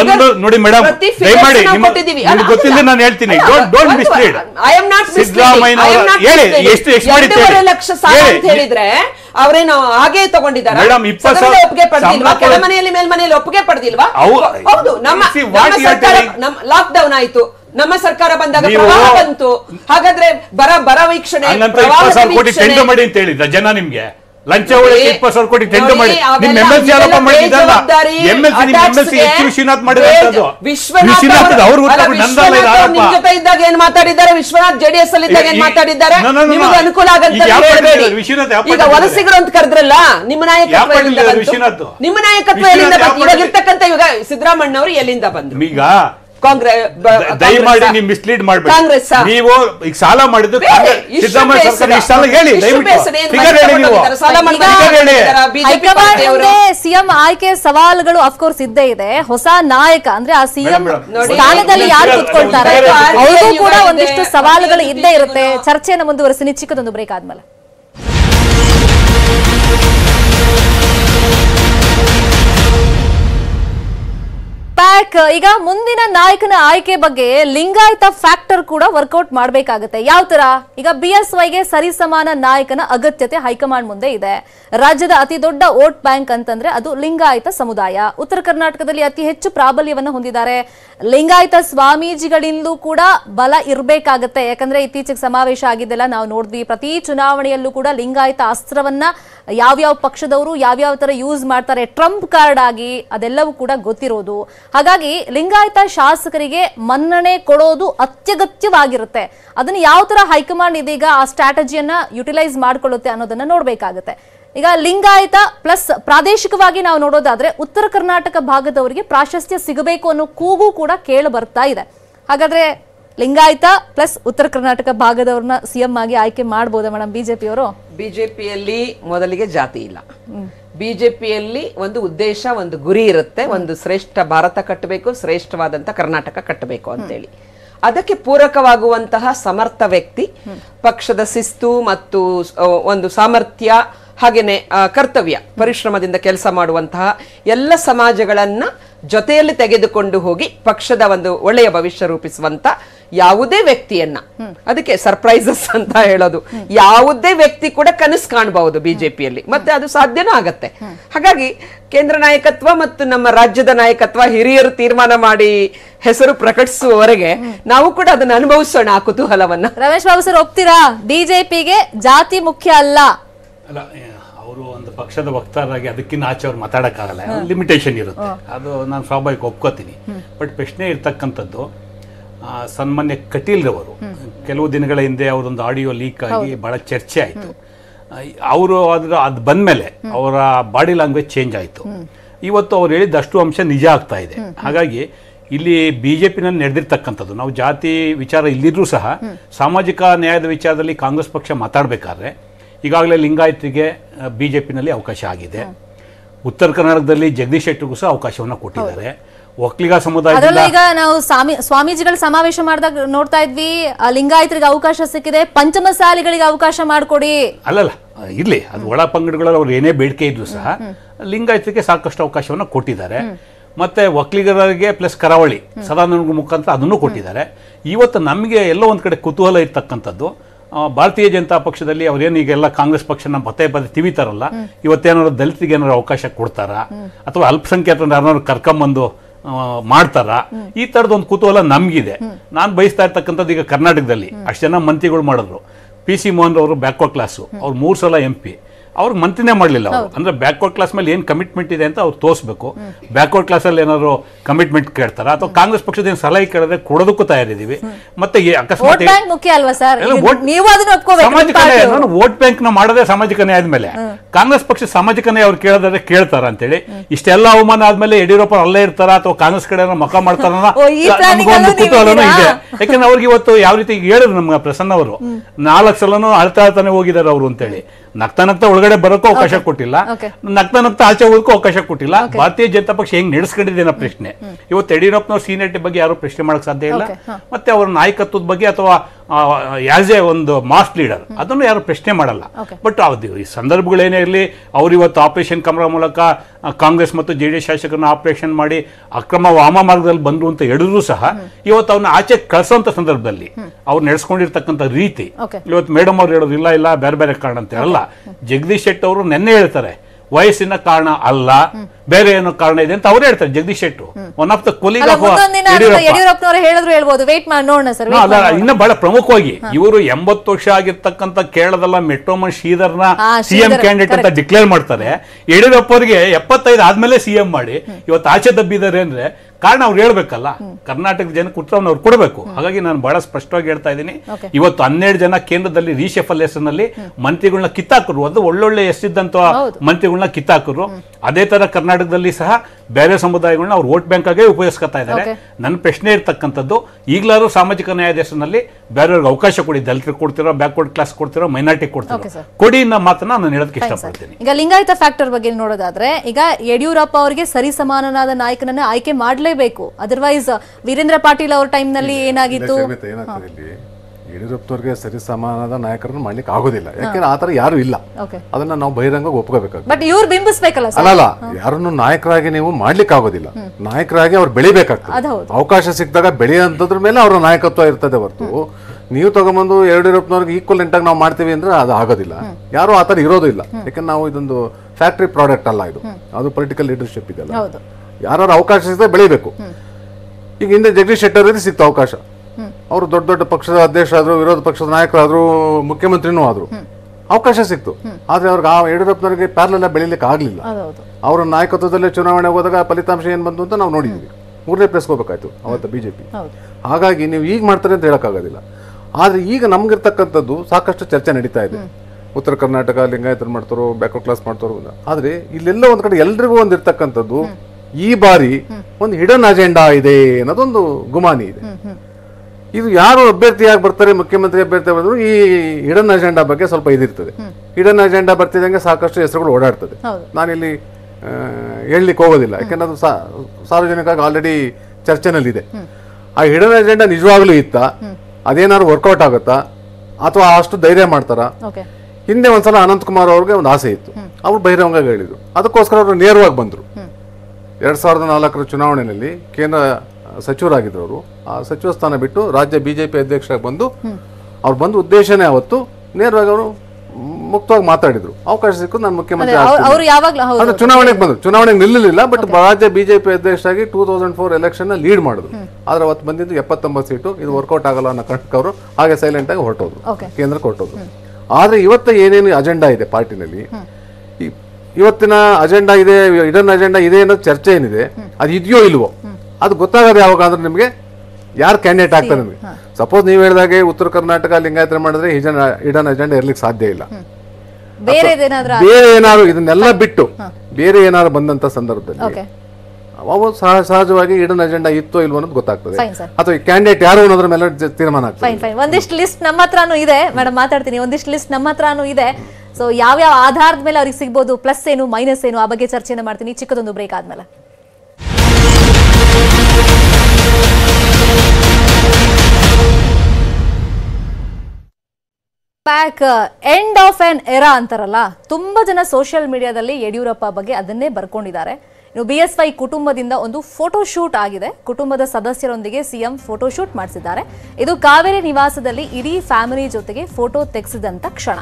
ಒಂದು ನೋಡಿ ಮೇಡಮ್ ದಯಮಾಡಿ. ನಿಮ್ಗೆ ಗೊತ್ತಿಲ್ಲ ನಾನು ಹೇಳ್ತೀನಿ. Don't don't mislead I am not. ಸಿದ್ದರಾಮಯ್ಯನವರ ಹೇಳಿ ಎಷ್ಟು ಎಷ್ಟು ಮಾಡಿತ್ತು ಲಕ್ಷ ಸಾಲ ಅಂತ ಹೇಳಿದ್ರೆ ಅವರೇನು ಹಾಗೆ ತಗೊಂಡಿದ್ದಾರೆ? ಮೇಡಮ್, ಇಪ್ಪತ್ತು ಸಾವಿರ ಒಪ್ಪಿಗೆ ಪಡೆದಿಲ್ವಾ? ಸಂಬಳ ಕೆಳ ಮನೆಯಲ್ಲಿ ಮೇಲ್ಮನೆಯಲ್ಲಿ ಒಪ್ಪಿಗೆ ಪಡೆದಿಲ್ವಾ? ಹೌದು ನಮ್ಮ ಸರ್ಕಾರ ನಮ್ಮ ಲಾಕ್ ಡೌನ್ ಆಯ್ತು. ನಮ್ಮ ಸರ್ಕಾರ ಬಂದಾಗ ಪ್ರವಾಹ ಬಂತು. ಹಾಗಾದ್ರೆ ಬರ ಬರ ವೀಕ್ಷಣೆ ಕೋಟಿ ಟೆಂಡರ್ ಮಾಡಿ ಅಂತ ಹೇಳಿದ್ದ ಜನ ನಿಮ್ಗೆ? ಲಂಚ ಇಪ್ಪತ್ತು ಸಾವಿರ ಕೋಟಿ ಟೆಂಡರ್ ಮಾಡಿ. ನಿಮ್ ಅವೆಲ್ಲ- ಎಂ ಎಲ್ ಸಿ ಆರೋಪ ಮಾಡಿದ್ದಲ್ಲ ಎಂ ಎಲ್ ಸಿ ನಿಮ್ M L C H Vishwanath ಮಾಡಿದಂತದ್ದು Vishwanath Vishwanath ಅವರು- ಅವ್ರು ಅಲ್ಲ, ಗೊತ್ತಾಗ್ಬಿಟ್ಟು ನಂದಲ್ಲ ಇದು ಆರೋಪ ನಿಮ್ ಜೊತೆ ಇದ್ದಾಗ ಏನ್ ಮಾತಾಡಿದ್ದಾರೆ? ವಿಶ್ವನಾಥ್ ಜೆಡಿಎಸ್ ಅಲ್ಲಿ ಇದ್ದಾಗ ಏನ್ ಮಾತಾಡಿದ್ದಾರೆ. ನಿಮಗೆ ಅನುಕೂಲ ಆಗಂತ ಈಗ? ವಿಶ್ವನಾಥ್ ವಲಸಿಗರು ಅಂತ ಕರೆದ್ರಲ್ಲ ನಿಮ್ಮ ನಾಯಕತ್ವ ಎಲ್ಲಿಂದ ಬಂತು? ವಿಶ್ವನಾಥ್? ನಿಮ್ಮ ನಾಯಕತ್ವ ಎಲ್ಲಿಂದ ಬಂತು? ಇವಾಗ ಪಾರ್ಟಿ? ಇವಾಗ ಸಿದ್ದರಾಮಯ್ಯ ಅವರು ಎಲ್ಲಿಂದ ಬಂದ್ರು? ಈಗ ದಯಮಾಡಿ ನೀವು ಮಿಸ್ಲೀಡ್ ಮಾಡಬೇಡಿ. ಕಾಂಗ್ರೆಸ್ ನೀವು ಈಗ ಸಾಲ ಮಾಡಿದ್ದು ಸಿದ್ದರಾಮಯ್ಯ ಸರ್ಕಾರ ಸಾಲ ಹೇಳಿ. ಸಿಎಂ ಆಯ್ಕೆ ಸವಾಲುಗಳು ಅಫ್ಕೋರ್ಸ್ ಇದ್ದೇ ಇದೆ. ಹೊಸ ನಾಯಕ ಅಂದ್ರೆ ಆ ಸಿಎಂ ಸ್ಥಾನದಲ್ಲಿ ಯಾರು ಕೂತ್ಕೊಳ್ತಾರೆ? ಅವ್ರಿಗೂ ಕೂಡ ಒಂದಿಷ್ಟು ಸವಾಲುಗಳು ಇದ್ದೇ ಇರುತ್ತೆ. ಚರ್ಚೆಯನ್ನು ಮುಂದುವರಿಸಿ ಚಿಕ್ಕದೊಂದು ಬ್ರೇಕ್ ಆದ್ಮೇಲೆ. ಪ್ಯಾಕ್ ಈಗ ಮುಂದಿನ ನಾಯಕನ ಆಯ್ಕೆ ಬಗ್ಗೆ ಲಿಂಗಾಯತ ಫ್ಯಾಕ್ಟರ್ ಕೂಡ ವರ್ಕೌಟ್ ಮಾಡಬೇಕಾಗುತ್ತೆ. ಯಾವ ತರ? ಈಗ ಬಿ ಎಸ್ ವೈಗೆ ಸರಿಸಮಾನ ನಾಯಕನ ಅಗತ್ಯತೆ ಹೈಕಮಾಂಡ್ ಮುಂದೆ ಇದೆ. ರಾಜ್ಯದ ಅತಿ ದೊಡ್ಡ ವೋಟ್ ಬ್ಯಾಂಕ್ ಅಂತಂದ್ರೆ ಅದು ಲಿಂಗಾಯತ ಸಮುದಾಯ. ಉತ್ತರ ಕರ್ನಾಟಕದಲ್ಲಿ ಅತಿ ಹೆಚ್ಚು ಪ್ರಾಬಲ್ಯವನ್ನು ಹೊಂದಿದ್ದಾರೆ. ಲಿಂಗಾಯತ ಸ್ವಾಮೀಜಿಗಳಿಂದಲೂ ಕೂಡ ಬಲ ಇರಬೇಕಾಗತ್ತೆ. ಯಾಕಂದ್ರೆ ಇತ್ತೀಚೆಗೆ ಸಮಾವೇಶ ಆಗಿದ್ದೆಲ್ಲ ನಾವು ನೋಡಿದ್ವಿ. ಪ್ರತಿ ಚುನಾವಣೆಯಲ್ಲೂ ಕೂಡ ಲಿಂಗಾಯತ ಅಸ್ತ್ರವನ್ನ ಯಾವ್ಯಾವ ಪಕ್ಷದವರು ಯಾವ್ಯಾವ ತರ ಯೂಸ್ ಮಾಡ್ತಾರೆ ಟ್ರಂಪ್ ಕಾರ್ಡ್ ಆಗಿ ಅದೆಲ್ಲವೂ ಕೂಡ ಗೊತ್ತಿರೋದು. ಹಾಗಾಗಿ ಲಿಂಗಾಯತ ಶಾಸಕರಿಗೆ ಮನ್ನಣೆ ಕೊಡೋದು ಅತ್ಯಗತ್ಯವಾಗಿರುತ್ತೆ. ಅದನ್ನು ಯಾವ ತರ ಹೈಕಮಾಂಡ್ ಇದೀಗ ಆ ಸ್ಟ್ರಾಟಜಿಯನ್ನ ಯುಟಿಲೈಸ್ ಮಾಡ್ಕೊಳ್ಳುತ್ತೆ ಅನ್ನೋದನ್ನ ನೋಡಬೇಕಾಗುತ್ತೆ. ಈಗ ಲಿಂಗಾಯತ ಪ್ಲಸ್ ಪ್ರಾದೇಶಿಕವಾಗಿ ನಾವು ನೋಡೋದಾದ್ರೆ ಉತ್ತರ ಕರ್ನಾಟಕ ಭಾಗದವರಿಗೆ ಪ್ರಾಶಸ್ತ್ಯ ಸಿಗಬೇಕು ಅನ್ನೋ ಕೂಗು ಕೂಡ ಕೇಳಿ ಬರ್ತಾ ಇದೆ. ಹಾಗಾದ್ರೆ ಲಿಂಗಾಯತ ಪ್ಲಸ್ ಉತ್ತರ ಕರ್ನಾಟಕ ಭಾಗದವ್ರನ್ನ ಸಿಎಂ ಆಗಿ ಆಯ್ಕೆ ಮಾಡಬಹುದಾ ಮೇಡಮ್ ಬಿಜೆಪಿಯವರು? ಬಿಜೆಪಿಯಲ್ಲಿ ಮೊದಲಿಗೆ ಜಾತಿ ಇಲ್ಲ. ಬಿಜೆಪಿಯಲ್ಲಿ ಒಂದು ಉದ್ದೇಶ, ಒಂದು ಗುರಿ ಇರುತ್ತೆ. ಒಂದು ಶ್ರೇಷ್ಠ ಭಾರತ ಕಟ್ಟಬೇಕು, ಶ್ರೇಷ್ಠವಾದಂತ ಕರ್ನಾಟಕ ಕಟ್ಟಬೇಕು ಅಂತೇಳಿ. ಅದಕ್ಕೆ ಪೂರಕವಾಗುವಂತಹ ಸಮರ್ಥ ವ್ಯಕ್ತಿ, ಪಕ್ಷದ ಶಿಸ್ತು ಮತ್ತು ಒಂದು ಸಾಮರ್ಥ್ಯ, ಹಾಗೇನೆ ಕರ್ತವ್ಯ, ಪರಿಶ್ರಮದಿಂದ ಕೆಲಸ ಮಾಡುವಂತಹ ಎಲ್ಲ ಸಮಾಜಗಳನ್ನ ಜೊತೆಯಲ್ಲಿ ತೆಗೆದುಕೊಂಡು ಹೋಗಿ ಪಕ್ಷದ ಒಂದು ಒಳ್ಳೆಯ ಭವಿಷ್ಯ ರೂಪಿಸುವಂತ ಯಾವುದೇ ವ್ಯಕ್ತಿಯನ್ನ. ಅದಕ್ಕೆ ಸರ್ಪ್ರೈಸಸ್ ಅಂತ ಹೇಳೋದು. ಯಾವುದೇ ವ್ಯಕ್ತಿ ಕೂಡ ಕನಸು ಕಾಣಬಹುದು ಬಿಜೆಪಿಯಲ್ಲಿ. ಮತ್ತೆ ಅದು ಸಾಧ್ಯನೂ ಆಗತ್ತೆ. ಹಾಗಾಗಿ ಕೇಂದ್ರ ನಾಯಕತ್ವ ಮತ್ತು ನಮ್ಮ ರಾಜ್ಯದ ನಾಯಕತ್ವ ಹಿರಿಯರು ತೀರ್ಮಾನ ಮಾಡಿ ಹೆಸರು ಪ್ರಕಟಿಸುವವರೆಗೆ ನಾವು ಕೂಡ ಅದನ್ನ ಅನುಭವಿಸೋಣ ಆ ಕುತೂಹಲವನ್ನ. ರಮೇಶ್ ಬಾಬು ಸರ್ ಒಪ್ತೀರಾ? ಬಿಜೆಪಿಗೆ ಜಾತಿ ಮುಖ್ಯ ಅಲ್ಲ. ಅಲ್ಲ ಅವರು ಒಂದು ಪಕ್ಷದ ವಕ್ತಾರರಾಗಿ ಅದಕ್ಕಿಂತ ಆಚೆ ಅವ್ರು ಮಾತಾಡಕ್ಕಾಗಲ್ಲ. ಲಿಮಿಟೇಷನ್ ಇರುತ್ತೆ. ಅದು ನಾನು ಸ್ವಾಭಾವಿಕ ಒಪ್ಕೋತೀನಿ. ಬಟ್ ಪ್ರಶ್ನೆ ಇರ್ತಕ್ಕಂಥದ್ದು ಸನ್ಮಾನ್ಯ ಕಟೀಲ್ ರವರು ಕೆಲವು ದಿನಗಳ ಹಿಂದೆ ಅವರೊಂದು ಆಡಿಯೋ ಲೀಕ್ ಆಗಿ ಬಹಳ ಚರ್ಚೆ ಆಯಿತು. ಅವರು ಅದರ ಅದು ಬಂದ ಮೇಲೆ ಅವರ ಬಾಡಿ ಲ್ಯಾಂಗ್ವೇಜ್ ಚೇಂಜ್ ಆಯಿತು. ಇವತ್ತು ಅವ್ರು ಹೇಳಿದ ಅಷ್ಟು ಅಂಶ ನಿಜ ಆಗ್ತಾ ಇದೆ. ಹಾಗಾಗಿ ಇಲ್ಲಿ ಬಿ ಜೆ ಪಿನಲ್ಲಿ ನಡೆದಿರ್ತಕ್ಕಂಥದ್ದು ನಾವು ಜಾತಿ ವಿಚಾರ ಇಲ್ಲಿದ್ರೂ ಸಹ ಸಾಮಾಜಿಕ ನ್ಯಾಯದ ವಿಚಾರದಲ್ಲಿ ಕಾಂಗ್ರೆಸ್ ಪಕ್ಷ ಮಾತಾಡಬೇಕಾದ್ರೆ ಈಗಾಗಲೇ ಲಿಂಗಾಯತರಿಗೆ ಪಿನಲ್ಲಿ ಅವಕಾಶ ಆಗಿದೆ. ಉತ್ತರ ಕರ್ನಾಟಕದಲ್ಲಿ ಜಗದೀಶ್ ಶೆಟ್ಟಿಗೂ ಸಹ ಅವಕಾಶವನ್ನು ಕೊಟ್ಟಿದ್ದಾರೆ. ಒಕ್ಕಲಿಗ ಸಮುದಾಯ ಈಗ ನಾವು ಸ್ವಾಮಿ ಸ್ವಾಮೀಜಿಗಳ ಸಮಾವೇಶ ಮಾಡಿದಾಗ ನೋಡ್ತಾ ಇದ್ವಿ ಲಿಂಗಾಯತರಿಗೆ ಅವಕಾಶ ಸಿಕ್ಕಿದೆ ಪಂಚಮಸಾಲಿಗಳಿಗೆ ಅವಕಾಶ ಮಾಡಿಕೊಡಿ. ಅಲ್ಲಲ್ಲ ಇರ್ಲಿ ಅದು ಒಳ ಪಂಗಡಗಳಲ್ಲಿ ಅವ್ರು ಏನೇ ಬೇಡಿಕೆ ಇದ್ರು ಸಹ ಲಿಂಗಾಯತರಿಗೆ ಸಾಕಷ್ಟು ಅವಕಾಶವನ್ನು ಕೊಟ್ಟಿದ್ದಾರೆ. ಮತ್ತೆ ಒಕ್ಕಲಿಗರಿಗೆ ಪ್ಲಸ್ ಕರಾವಳಿ ಸದಾನಂದ ಮುಖಾಂತರ ಅದನ್ನು ಕೊಟ್ಟಿದ್ದಾರೆ. ಇವತ್ತು ನಮಗೆ ಎಲ್ಲೋ ಒಂದು ಕಡೆ ಕುತೂಹಲ ಇರ್ತಕ್ಕಂಥದ್ದು ಭಾರತೀಯ ಜನತಾ ಪಕ್ಷದಲ್ಲಿ ಅವ್ರೇನು ಈಗೆಲ್ಲ ಕಾಂಗ್ರೆಸ್ ಪಕ್ಷನ ಪದೇ ಪದೇ ತಿವಿತಾರಲ್ಲ ಇವತ್ತೇನಾದ್ರು ದಲಿತರಿಗೆ ಏನಾದ್ರು ಅವಕಾಶ ಕೊಡ್ತಾರಾ? ಅಥವಾ ಅಲ್ಪಸಂಖ್ಯಾತರನ್ನ ಯಾರು ಕರ್ಕೊಂಬಂದು ಮಾಡ್ತಾರ. ಈ ತರದ ಒಂದು ಕುತೂಹಲ ನಮ್ಗಿದೆ. ನಾನು ಬಯಸ್ತಾ ಇರ್ತಕ್ಕಂಥದ್ದು ಈಗ ಕರ್ನಾಟಕದಲ್ಲಿ. ಅಷ್ಟು ಜನ ಮಂತ್ರಿಗಳು ಮಾಡಿದ್ರು. ಪಿ ಸಿ ಮೋಹನ್ ಅವರು ಬ್ಯಾಕ್ವರ್ಡ್ ಕ್ಲಾಸು ಅವ್ರು ಮೂರು ಸಲ ಎಂ ಪಿ ಅವ್ರಿಗೆ ಮಂತ್ರಿನೇ ಮಾಡಲಿಲ್ಲ ಅವರು. ಅಂದ್ರೆ ಬ್ಯಾಕ್ವರ್ಡ್ ಕ್ಲಾಸ್ ಮೇಲೆ ಏನು ಕಮಿಟ್ಮೆಂಟ್ ಇದೆ ಅಂತ ಅವ್ರು ತೋರಿಸ್ಬೇಕು. ಬ್ಯಾಕ್ವರ್ಡ್ ಕ್ಲಾಸಲ್ಲಿ ಏನಾದ್ರು ಕಮಿಟ್ಮೆಂಟ್ ಕೇಳ್ತಾರ? ಅಥವಾ ಕಾಂಗ್ರೆಸ್ ಪಕ್ಷದ ಏನು ಸಲಹೆ ಕೇಳಿದ್ರೆ ಕೊಡೋದಕ್ಕೂ ತಯಾರಿದ್ದೀವಿ. ಮತ್ತೆ ಅಕಸ್ಮಾತ್ ಸಾಮಾಜಿಕ ನ್ಯಾಯ. ನಾನು ವೋಟ್ ಬ್ಯಾಂಕ್ನ ಮಾಡದೆ ಸಾಮಾಜಿಕ ನ್ಯಾಯದ ಆದ್ಮೇಲೆ. ಕಾಂಗ್ರೆಸ್ ಪಕ್ಷ ಸಾಮಾಜಿಕ ನ್ಯಾಯ ಅವ್ರು ಕೇಳಿದ್ರೆ ಕೇಳ್ತಾರ ಅಂತೇಳಿ. ಇಷ್ಟೆಲ್ಲ ಅವಮಾನ ಆದ್ಮೇಲೆ ಯಡಿಯೂರಪ್ಪ ಅಲ್ಲೇ ಇರ್ತಾರ ಅಥವಾ ಕಾಂಗ್ರೆಸ್ ಕಡೆ ಏನೋ ಮಕ ಮಾಡ್ತಾರ ಕುತೂಹಲನೂ ಇದೆ. ಯಾಕಂದ್ರೆ ಅವ್ರಿಗೆ ಇವತ್ತು ಯಾವ ರೀತಿ ಹೇಳಿದ್ರು ನಮ್ಮ ಪ್ರಸನ್ನ ಅವರು. ನಾಲ್ಕು ಸಲನೂ ಅಳ್ತಾ ಅಳ್ತಾನೆ ಹೋಗಿದ್ದಾರೆ ಅವರು ಅಂತೇಳಿ. ನಗ್ತಾ ನಗ್ತಾ ಒಳಗಡೆ ಬರೋಕ್ಕೂ ಅವಕಾಶ ಕೊಟ್ಟಿಲ್ಲ. ನಗ್ತಾ ನಗ್ತಾ ಆಚೆ ಹೋಗೋಕ್ಕೂ ಅವಕಾಶ ಕೊಟ್ಟಿಲ್ಲ. ಭಾರತೀಯ ಜನತಾ ಪಕ್ಷ ಹೆಂಗ್ ನಡೆಸ್ಕೊಂಡಿದೆ ಅನ್ನೋ ಪ್ರಶ್ನೆ. ಇವತ್ತು ಯಡಿಯೂರಪ್ಪನವ್ರ ಸೀನಿಯರಿಟಿ ಬಗ್ಗೆ ಯಾರು ಪ್ರಶ್ನೆ ಮಾಡಕ್ ಸಾಧ್ಯ ಇಲ್ಲ. ಮತ್ತೆ ಅವರ ನಾಯಕತ್ವದ ಬಗ್ಗೆ ಅಥವಾ ಆಸ್ ಎ ಒಂದು ಮಾಸ್ ಲೀಡರ್ ಅದನ್ನು ಯಾರು ಪ್ರಶ್ನೆ ಮಾಡಲ್ಲ. ಬಟ್ ಅದು ಈ ಸಂದರ್ಭಗಳೇನೇ ಇರಲಿ ಅವರು ಇವತ್ತು ಆಪರೇಷನ್ ಕಮಲ ಮೂಲಕ ಕಾಂಗ್ರೆಸ್ ಮತ್ತು ಜೆ ಡಿ ಎಸ್ ಶಾಸಕರನ್ನ ಆಪರೇಷನ್ ಮಾಡಿ ಅಕ್ರಮ ವಾಮ ಮಾರ್ಗದಲ್ಲಿ ಬಂದರು ಅಂತ ಹೇಳಿದ್ರು ಸಹ ಇವತ್ತು ಅವನ್ನ ಆಚೆ ಕಳಿಸೋಂಥ ಸಂದರ್ಭದಲ್ಲಿ ಅವ್ರು ನಡೆಸ್ಕೊಂಡಿರ್ತಕ್ಕಂಥ ರೀತಿ ಇವತ್ತು ಮೇಡಮ್ ಅವ್ರು ಹೇಳೋದು ಇಲ್ಲ ಇಲ್ಲ ಬೇರೆ ಬೇರೆ ಕಾರಣ ಅಂತ ಹೇಳಲ್ಲ. ಜಗದೀಶ್ ಶೆಟ್ಟಿ ಅವರು ನೆನ್ನೆ ಹೇಳ್ತಾರೆ ವಯಸ್ಸಿನ ಕಾರಣ ಅಲ್ಲ ಬೇರೆ ಏನೋ ಕಾರಣ ಇದೆ ಅಂತ ಅವ್ರು ಹೇಳ್ತಾರೆ Jagadish ಶೆಟ್ಟು one of the colleague of ಹೇಳಿದ್ರು ಹೇಳ್ಬೋದು. ವೇಟ್ ಮಾಡಿ ನೋಡೋಣ ಸರ್ ಹಾ, ಅಲ್ಲ ಇನ್ನ ಬಹಳ ಪ್ರಮುಖವಾಗಿ ಇವರು ಎಂಬತ್ತು ವರ್ಷ ಆಗಿರ್ತಕ್ಕಂಥ ಕೇರಳದಲ್ಲ ಮೆಟ್ರೋಮನ್ ಶ್ರೀಧರ್ನ ಸಿಎಂ ಕ್ಯಾಂಡಿಡೇಟ್ ಅಂತ ಡಿಕ್ಲೇರ್ ಮಾಡ್ತಾರೆ. ಯಡಿಯೂರಪ್ಪ ಅವರಿಗೆ ಎಪ್ಪತ್ತೈದು ಆದ್ಮೇಲೆ ಸಿಎಂ ಮಾಡಿ. ಇವತ್ತು ಆಚೆ ದಬ್ಬಿದ್ದಾರೆ ಅಂದ್ರೆ ಕಾರಣ ಅವ್ರು ಹೇಳ್ಬೇಕಲ್ಲ. ಕರ್ನಾಟಕದ ಜನ ಕುತ್ರವನ್ನು ಅವ್ರು ಕೊಡಬೇಕು. ಹಾಗಾಗಿ ನಾನು ಬಹಳ ಸ್ಪಷ್ಟವಾಗಿ ಹೇಳ್ತಾ ಇದ್ದೀನಿ. ಇವತ್ತು ಹನ್ನೆರಡು ಜನ ಕೇಂದ್ರದಲ್ಲಿ ರೀಶಫಲ್ ಹೆಸರಿನಲ್ಲಿ ಮಂತ್ರಿಗಳನ್ನ ಕಿತ್ತಾಕರು. ಅದು ಒಳ್ಳೊಳ್ಳೆ ಎಷ್ಟಿದ್ದಂತ. ಮಂತ್ರಿಗಳನ್ನ ಕಿತ್ತಾಕರು. ಅದೇ ತರ ಕರ್ನಾಟಕದಲ್ಲಿ ಸಹ ಬೇರೆ ಸಮುದಾಯಗಳನ್ನ ಅವ್ರು ವೋಟ್ ಬ್ಯಾಂಕ್ ಆಗೇ ಉಪಯೋಗಿಸ್ಕೊತಾ ಇದ್ದಾರೆ. ನನ್ನ ಪ್ರಶ್ನೆ ಇರ್ತಕ್ಕಂಥದ್ದು ಈಗಲಾದ್ರೂ ಸಾಮಾಜಿಕ ನ್ಯಾಯಾಧೀಶನಲ್ಲಿ ಬೇರೆಯವ್ರಿಗೆ ಅವಕಾಶ ಕೊಡಿ. ದಲಿತರಿಗೆ ಕೊಡ್ತಿರೋ ಬ್ಯಾಕ್ವರ್ಡ್ ಕ್ಲಾಸ್ ಕೊಡ್ತಿರೋ ಮೈನಾರಿಟಿ ಕೊಡ್ತಿರೋ. ಕೊಡಿ ಅನ್ನೋ ಮಾತನ್ನ ನಾನು ಹೇಳೋದಕ್ಕೆ. ಇಷ್ಟಪಡ್ತೀನಿ. ಈಗ ಲಿಂಗಾಯತ ಫ್ಯಾಕ್ಟರ್ ಬಗ್ಗೆ ನೋಡೋದಾದ್ರೆ ಈಗ ಯಡಿಯೂರಪ್ಪ ಅವರಿಗೆ ಸರಿ ಸಮಾನನಾದ ನಾಯಕನನ್ನ ಆಯ್ಕೆ ಮಾಡಲೇಬೇಕು ಅದರ್ವೈಸ್ ವೀರೇಂದ್ರ ಪಾಟೀಲ್ ಅವ್ರ ಟೈಮ್ನಲ್ಲಿ ಏನಾಗಿತ್ತು? ಯಡಿಯೂರಪ್ಪನವ್ರಿಗೆ ಸರಿ ಸಮಾನದ ನಾಯಕರನ್ನು ಮಾಡ್ಲಿಕ್ಕೆ ಆಗೋದಿಲ್ಲ. ಯಾಕಂದ್ರೆ ಆತರ ಯಾರು ಇಲ್ಲ. ಅದನ್ನ ನಾವು ಬಹಿರಂಗವಾಗಿ ಒಪ್ಕೋಬೇಕಾಗ್ತದೆ. ಬಟ್ ಇವ್ರು ಬಿಂಬಿಸ್ಬೇಕಲ್ಲ ಅಲ್ಲಲ್ಲ ಯಾರನ್ನು ನಾಯಕರಾಗಿ ನೀವು ಮಾಡ್ಲಿಕ್ಕೆ ಆಗೋದಿಲ್ಲ. ನಾಯಕರಾಗಿ ಅವ್ರು ಬೆಳಿಬೇಕಾಗ್ತದೆ. ಅವಕಾಶ ಸಿಕ್ಕಿದಾಗ ಬೆಳೆಯಂತದ್ರ ಮೇಲೆ ಅವರ ನಾಯಕತ್ವ ಇರ್ತದೆ ಹೊರತು. ನೀವು ತಗೊಂಬಂದು ಯಡಿಯೂರಪ್ಪನವ್ರಿಗೆ ಈಕ್ವಲ್ ಎಂಟಾಗಿ ನಾವು ಮಾಡ್ತೀವಿ ಅಂದ್ರೆ ಅದು ಆಗೋದಿಲ್ಲ. ಯಾರು ಆತರ ಇರೋದಿಲ್ಲ ಇರೋದು ಇಲ್ಲ. ಯಾಕಂದ್ರೆ ನಾವು ಇದೊಂದು ಫ್ಯಾಕ್ಟ್ರಿ ಪ್ರಾಡಕ್ಟ್ ಅಲ್ಲ ಇದು. ಅದು ಪೊಲಿಟಿಕಲ್ ಲೀಡರ್ಶಿಪ್ ಇದೆಲ್ಲ ಯಾರು ಅವಕಾಶ ಸಿಗ್ತದೆ ಬೆಳಿಬೇಕು. ಈಗ ಹಿಂದೆ ಜಗದೀಶ್ ಶೆಟ್ಟರ್ ಸಿಕ್ತ ಅವಕಾಶ. ಅವರು ದೊಡ್ಡ ದೊಡ್ಡ ಪಕ್ಷದ ಅಧ್ಯಕ್ಷರಾದ್ರು ವಿರೋಧ ಪಕ್ಷದ ನಾಯಕರಾದ್ರು ಮುಖ್ಯಮಂತ್ರಿನೂ ಆದ್ರು. ಅವಕಾಶ ಸಿಕ್ತು. ಆದ್ರೆ ಅವ್ರಿಗೆ ಆ ಯಡಿಯೂರಪ್ಪನವರಿಗೆ ಪ್ಯಾರಲೆಲ್ಲ ಬೆಳಿಲಿಕ್ಕೆ ಆಗ್ಲಿಲ್ಲ. ಅವರ ನಾಯಕತ್ವದಲ್ಲೇ ಚುನಾವಣೆ ಹೋದಾಗ ಫಲಿತಾಂಶ ಏನ್ ಬಂತು ಅಂತ ನಾವು ನೋಡಿದ್ವಿ. ಮೂರನೇ ಪ್ಲೇಸ್ ಹೋಗ್ಬೇಕಾಯ್ತು ಅವತ್ತು ಬಿಜೆಪಿ. ಹಾಗಾಗಿ ನೀವು ಈಗ ಮಾಡ್ತಾರೆ ಅಂತ ಹೇಳಕ್ಕಾಗೋದಿಲ್ಲ. ಆದ್ರೆ ಈಗ ನಮ್ಗಿರ್ತಕ್ಕಂಥದ್ದು ಸಾಕಷ್ಟು ಚರ್ಚೆ ನಡೀತಾ ಇದೆ. ಉತ್ತರ ಕರ್ನಾಟಕ ಲಿಂಗಾಯತರು ಮಾಡ್ತಾರೋ ಬ್ಯಾಕ್ವರ್ಡ್ ಕ್ಲಾಸ್ ಮಾಡ್ತಾರೋ. ಆದ್ರೆ ಇಲ್ಲೆಲ್ಲ ಒಂದ್ ಕಡೆ ಎಲ್ರಿಗೂ ಒಂದು ಇರ್ತಕ್ಕಂಥದ್ದು ಈ ಬಾರಿ ಒಂದು ಹಿಡನ್ ಅಜೆಂಡಾ ಇದೆ ಅನ್ನೋದೊಂದು ಗುಮಾನಿ ಇದೆ. ಇದು ಯಾರು ಅಭ್ಯರ್ಥಿಯಾಗಿ ಬರ್ತಾರೆ ಮುಖ್ಯಮಂತ್ರಿ ಅಭ್ಯರ್ಥಿ ಬಂದ್ರು ಈ ಹಿಡನ್ ಅಜೆಂಡಾ ಬಗ್ಗೆ ಸ್ವಲ್ಪ ಇದಿರ್ತದೆ. ಹಿಡನ್ ಅಜೆಂಡಾ ಬರ್ತಿದ್ದಂಗೆ ಸಾಕಷ್ಟು ಹೆಸರುಗಳು ಓಡಾಡ್ತದೆ. ನಾನಿಲ್ಲಿ ಹೇಳಲಿಕ್ಕೆ ಹೋಗೋದಿಲ್ಲ ಯಾಕೆಂದ್ರೆ ಅದು ಸಾರ್ವಜನಿಕವಾಗಿ ಆಲ್ರೆಡಿ ಚರ್ಚೆನಲ್ಲಿದೆ. ಆ ಹಿಡನ್ ಅಜೆಂಡಾ ನಿಜವಾಗ್ಲೂ ಇತ್ತ? ಅದೇನಾದ್ರು ವರ್ಕೌಟ್ ಆಗುತ್ತಾ? ಅಥವಾ ಅಷ್ಟು ಧೈರ್ಯ ಮಾಡ್ತಾರಾ? ಹಿಂದೆ ಒಂದ್ಸಲ ಅನಂತಕುಮಾರ್ ಅವ್ರಿಗೆ ಒಂದು ಆಸೆ ಇತ್ತು. ಅವ್ರು ಬಹಿರಂಗ ಹೇಳಿದ್ರು. ಅದಕ್ಕೋಸ್ಕರ ಅವರು ನೇರವಾಗಿ ಬಂದರು. ಎರಡ್ ಸಾವಿರದ ನಾಲ್ಕರ ಚುನಾವಣೆಯಲ್ಲಿ ಕೇಂದ್ರ ಸಚಿವರಾಗಿದ್ದರು ಸಚಿವರಾಗಿದ್ರು ಅವರು ಆ ಸಚಿವ ಸ್ಥಾನ ಬಿಟ್ಟು ರಾಜ್ಯ ಬಿ ಜೆ ಪಿ ಅಧ್ಯಕ್ಷರಾಗಿ ಬಂದು ಅವ್ರು ಬಂದು ಉದ್ದೇಶನೇ ಅವತ್ತು ನೇರವಾಗಿ ಅವರು ಮುಕ್ತವಾಗಿ ಮಾತಾಡಿದ್ರು. ಅವಕಾಶ ಸಿಕ್ಕು ನಾನು ಮುಖ್ಯಮಂತ್ರಿ ಅದು. ಅಂದ್ರೆ ಚುನಾವಣೆಗೆ ಬಂದ್ರು. ಚುನಾವಣೆಗೆ ನಿಲ್ಲಲಿಲ್ಲ ಬಟ್ ರಾಜ್ಯ ಬಿಜೆಪಿ ಅಧ್ಯಕ್ಷರಾಗಿ two thousand four election lead ಮಾಡಿದ್ರು. ಆದ್ರೆ ಅವತ್ತು ಬಂದಿದ್ದು ಎಪ್ಪತ್ತೊಂಬತ್ತು ಸೀಟು. ಇದು ವರ್ಕೌಟ್ ಆಗಲ್ಲ ಅನ್ನೋ ಕಾರಣಕ್ಕೆ ಅವರು ಹಾಗೆ ಸೈಲೆಂಟ್ ಆಗಿ ಹೊರಟೋದ್ರು. ಕೇಂದ್ರಕ್ಕೆ ಹೊರಟೋದ್ರು. ಆದ್ರೆ ಇವತ್ತು ಏನೇನು ಅಜೆಂಡಾ ಇದೆ ಪಾರ್ಟಿನಲ್ಲಿ? ಇವತ್ತಿನ ಅಜೆಂಡಾ ಇದೆ ಇಡನ್ ಅಜೆಂಡಾ ಇದೆ ಅನ್ನೋ ಚರ್ಚೆ ಏನಿದೆ ಅದು ಇದೆಯೋ ಇಲ್ವೋ? ಅದು ಗೊತ್ತಾಗೋದು ಯಾವಾಗ ಅಂದ್ರೆ ನಿಮಗೆ ಯಾರು ಕ್ಯಾಂಡಿಡೇಟ್ ಆಗ್ತಾರೆ ನಿಮಗೆ? ಸಪೋಸ್ ನೀವು ಹೇಳಿದಾಗೆ ಉತ್ತರ ಕರ್ನಾಟಕ ಲಿಂಗಾಯತ ಮಾಡಿದ್ರೆ ಇಡನ್ ಇಡನ್ ಅಜೆಂಡಾ ಇರ್ಲಿಕ್ಕೆ ಸಾಧ್ಯ ಇಲ್ಲ. ಬೇರೆ ಏನಾದ್ರೂ ಇದನ್ನೆಲ್ಲ ಬಿಟ್ಟು ಬೇರೆ ಏನಾದ್ರು ಬಂದಂತ ಸಂದರ್ಭದಲ್ಲಿ ಅವು ಸಹಜವಾಗಿ ಇಡನ್ ಅಜೆಂಡಾ ಇತ್ತೋ ಇಲ್ವೋ ಅನ್ನೋದು ಗೊತ್ತಾಗ್ತದೆ. ಅಥವಾ ಕ್ಯಾಂಡಿಡೇಟ್ ಯಾರು ಅನ್ನೋದ್ರ ಮೇಲೆ ತೀರ್ಮಾನ ಆಗ್ತದೆ. ಒಂದಿಷ್ಟು ಲಿಸ್ಟ್ ನಮ್ಮ ಹತ್ರನೂ ಇದೆ. ಮೇಡಮ್ ಮಾತಾಡ್ತೀನಿ. ಒಂದಿಷ್ಟು ಲಿಸ್ಟ್ ನಮ್ಮ ಹತ್ರನೂ ಇದೆ. ಸೊ ಯಾವ್ಯಾವ ಆಧಾರದ ಮೇಲೆ ಅವ್ರಿಗೆ ಸಿಗ್ಬೋದು ಪ್ಲಸ್ ಏನು ಮೈನಸ್ ಏನು, ಆ ಬಗ್ಗೆ ಚರ್ಚೆನ ಮಾಡ್ತೀನಿ. ಚಿಕ್ಕದೊಂದು ಬ್ರೇಕ್ ಆದ್ಮೇಲೆ. Back end of an era ಅಂತಾರಲ್ಲ, ತುಂಬಾ ಜನ ಸೋಷಿಯಲ್ ಮೀಡಿಯಾದಲ್ಲಿ ಯಡಿಯೂರಪ್ಪ ಬಗ್ಗೆ ಅದನ್ನೇ ಬರ್ಕೊಂಡಿದ್ದಾರೆ. ಇನ್ನು ಬಿ ಎಸ್ ವೈ ಕುಟುಂಬದಿಂದ ಒಂದು ಫೋಟೋ ಶೂಟ್ ಆಗಿದೆ. ಕುಟುಂಬದ ಸದಸ್ಯರೊಂದಿಗೆ ಸಿಎಂ ಫೋಟೋ ಶೂಟ್ ಮಾಡಿಸಿದ್ದಾರೆ. ಇದು ಕಾವೇರಿ ನಿವಾಸದಲ್ಲಿ ಇಡೀ ಫ್ಯಾಮಿಲಿ ಜೊತೆಗೆ ಫೋಟೋ ತೆಗೆಸಿದಂತ ಕ್ಷಣ.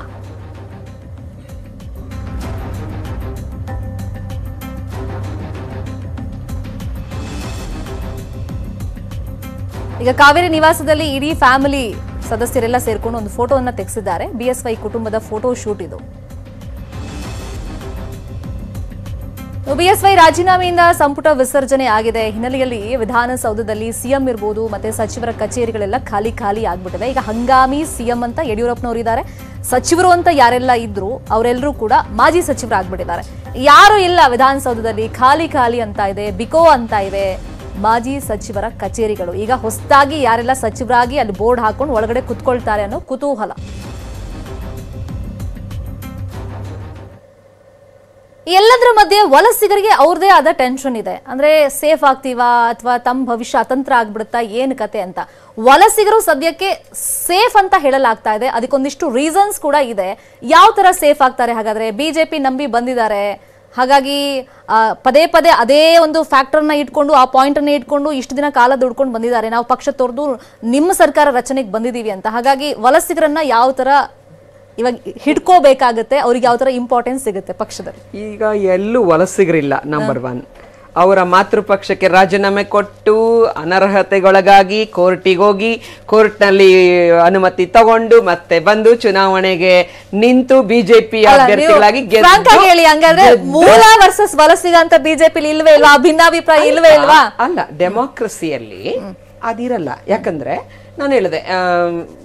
ಈಗ ಕಾವೇರಿ ನಿವಾಸದಲ್ಲಿ ಇಡೀ ಫ್ಯಾಮಿಲಿ ಸದಸ್ಯರೆಲ್ಲ ಸೇರ್ಕೊಂಡು ಒಂದು ಫೋಟೋವನ್ನ ತೆಗೆಸಿದ್ದಾರೆ. ಬಿಎಸ್ವೈ ಕುಟುಂಬದ ಫೋಟೋ ಶೂಟ್ ಇದು. ಬಿಎಸ್ವೈ ರಾಜೀನಾಮೆಯಿಂದ ಸಂಪುಟ ವಿಸರ್ಜನೆ ಆಗಿದೆ. ಹಿನ್ನೆಲೆಯಲ್ಲಿ ವಿಧಾನಸೌಧದಲ್ಲಿ ಸಿಎಂ ಇರ್ಬೋದು, ಮತ್ತೆ ಸಚಿವರ ಕಚೇರಿಗಳೆಲ್ಲ ಖಾಲಿ ಖಾಲಿ ಆಗ್ಬಿಟ್ಟಿದೆ ಈಗ ಹಂಗಾಮಿ ಸಿಎಂ ಅಂತ ಯಡಿಯೂರಪ್ಪನವರಿದ್ದಾರೆ ಸಚಿವರು ಅಂತ ಯಾರೆಲ್ಲ ಇದ್ರು ಅವರೆಲ್ಲರೂ ಕೂಡ ಮಾಜಿ ಸಚಿವರು ಆಗ್ಬಿಟ್ಟಿದ್ದಾರೆ ಯಾರು ಇಲ್ಲ ವಿಧಾನಸೌಧದಲ್ಲಿ, ಖಾಲಿ ಖಾಲಿ ಅಂತ ಇದೆ, ಬಿಕೋ ಅಂತ ಇದೆ. ಮಾಜಿ ಸಚಿವರ ಕಚೇರಿಗಳು. ಈಗ ಹೊಸದಾಗಿ ಯಾರೆಲ್ಲ ಸಚಿವರಾಗಿ ಅಲ್ಲಿ ಬೋರ್ಡ್ ಹಾಕೊಂಡು ಒಳಗಡೆ ಕುತ್ಕೊಳ್ತಾರೆ ಅನ್ನೋ ಕುತೂಹಲ. ಎಲ್ಲದರ ಮಧ್ಯೆ ವಲಸಿಗರಿಗೆ ಅವ್ರದೇ ಆದ ಟೆನ್ಷನ್ ಇದೆ. ಅಂದ್ರೆ ಸೇಫ್ ಆಗ್ತೀವಾ ಅಥವಾ ತಮ್ಮ ಭವಿಷ್ಯ ಅತಂತ್ರ ಆಗ್ಬಿಡುತ್ತಾ ಏನು ಕತೆ ಅಂತ. ವಲಸಿಗರು ಸದ್ಯಕ್ಕೆ ಸೇಫ್ ಅಂತ ಹೇಳಲಾಗ್ತಾ ಇದೆ. ಅದಕ್ಕೊಂದಿಷ್ಟು ರೀಸನ್ಸ್ ಕೂಡ ಇದೆ. ಯಾವ ತರ ಸೇಫ್ ಆಗ್ತಾರೆ? ಹಾಗಾದ್ರೆ ಬಿಜೆಪಿ ನಂಬಿ ಬಂದಿದ್ದಾರೆ. ಹಾಗಾಗಿ ಪದೇ ಪದೇ ಅದೇ ಒಂದು ಫ್ಯಾಕ್ಟರ್ನ ಇಟ್ಕೊಂಡು ಆ ಪಾಯಿಂಟ್ ಅನ್ನ ಇಟ್ಕೊಂಡು ಇಷ್ಟು ದಿನ ಕಾಲ ದುಡ್ಕೊಂಡು ಬಂದಿದ್ದಾರೆ. ನಾವು ಪಕ್ಷ ತೋರ್ದು ನಿಮ್ಮ ಸರ್ಕಾರ ರಚನೆಗೆ ಬಂದಿದ್ದೀವಿ ಅಂತ. ಹಾಗಾಗಿ ವಲಸಿಗರನ್ನ ಯಾವ ತರ ಇವಾಗ ಹಿಡ್ಕೋಬೇಕಾಗತ್ತೆ ಅವ್ರಿಗೆ ಯಾವ ತರ ಇಂಪಾರ್ಟೆನ್ಸ್ ಸಿಗುತ್ತೆ ಪಕ್ಷದಲ್ಲಿ? ಈಗ ಎಲ್ಲೂ ವಲಸಿಗರಿಲ್ಲ ನಂಬರ್ ಒನ್ ಅವರ ಮಾತೃಪಕ್ಷಕ್ಕೆ ರಾಜೀನಾಮೆ ಕೊಟ್ಟು ಅನರ್ಹತೆಗೊಳಗಾಗಿ ಕೋರ್ಟಿಗೆ ಹೋಗಿ ಕೋರ್ಟ್ನಲ್ಲಿ ಅನುಮತಿ ತಗೊಂಡು ಮತ್ತೆ ಬಂದು ಚುನಾವಣೆಗೆ ನಿಂತು ಬಿಜೆಪಿ ಅಭ್ಯರ್ಥಿಗಳಾಗಿ ಹೇಳಿ ಹಂಗಾದ್ರೆ ಮೂಲ ವರ್ಸಸ್ ವಲಸಿಗ ಅಂತ ಬಿಜೆಪಿ ಇಲ್ವೇ ಇಲ್ವಾ? ಭಿನ್ನಾಭಿಪ್ರಾಯ ಇಲ್ವೇ ಇಲ್ವಾ? ಅಲ್ಲ ಡೆಮೋಕ್ರಸಿಯಲ್ಲಿ ಅದಿರಲ್ಲ. ಯಾಕಂದ್ರೆ ನಾನು ಹೇಳಿದೆ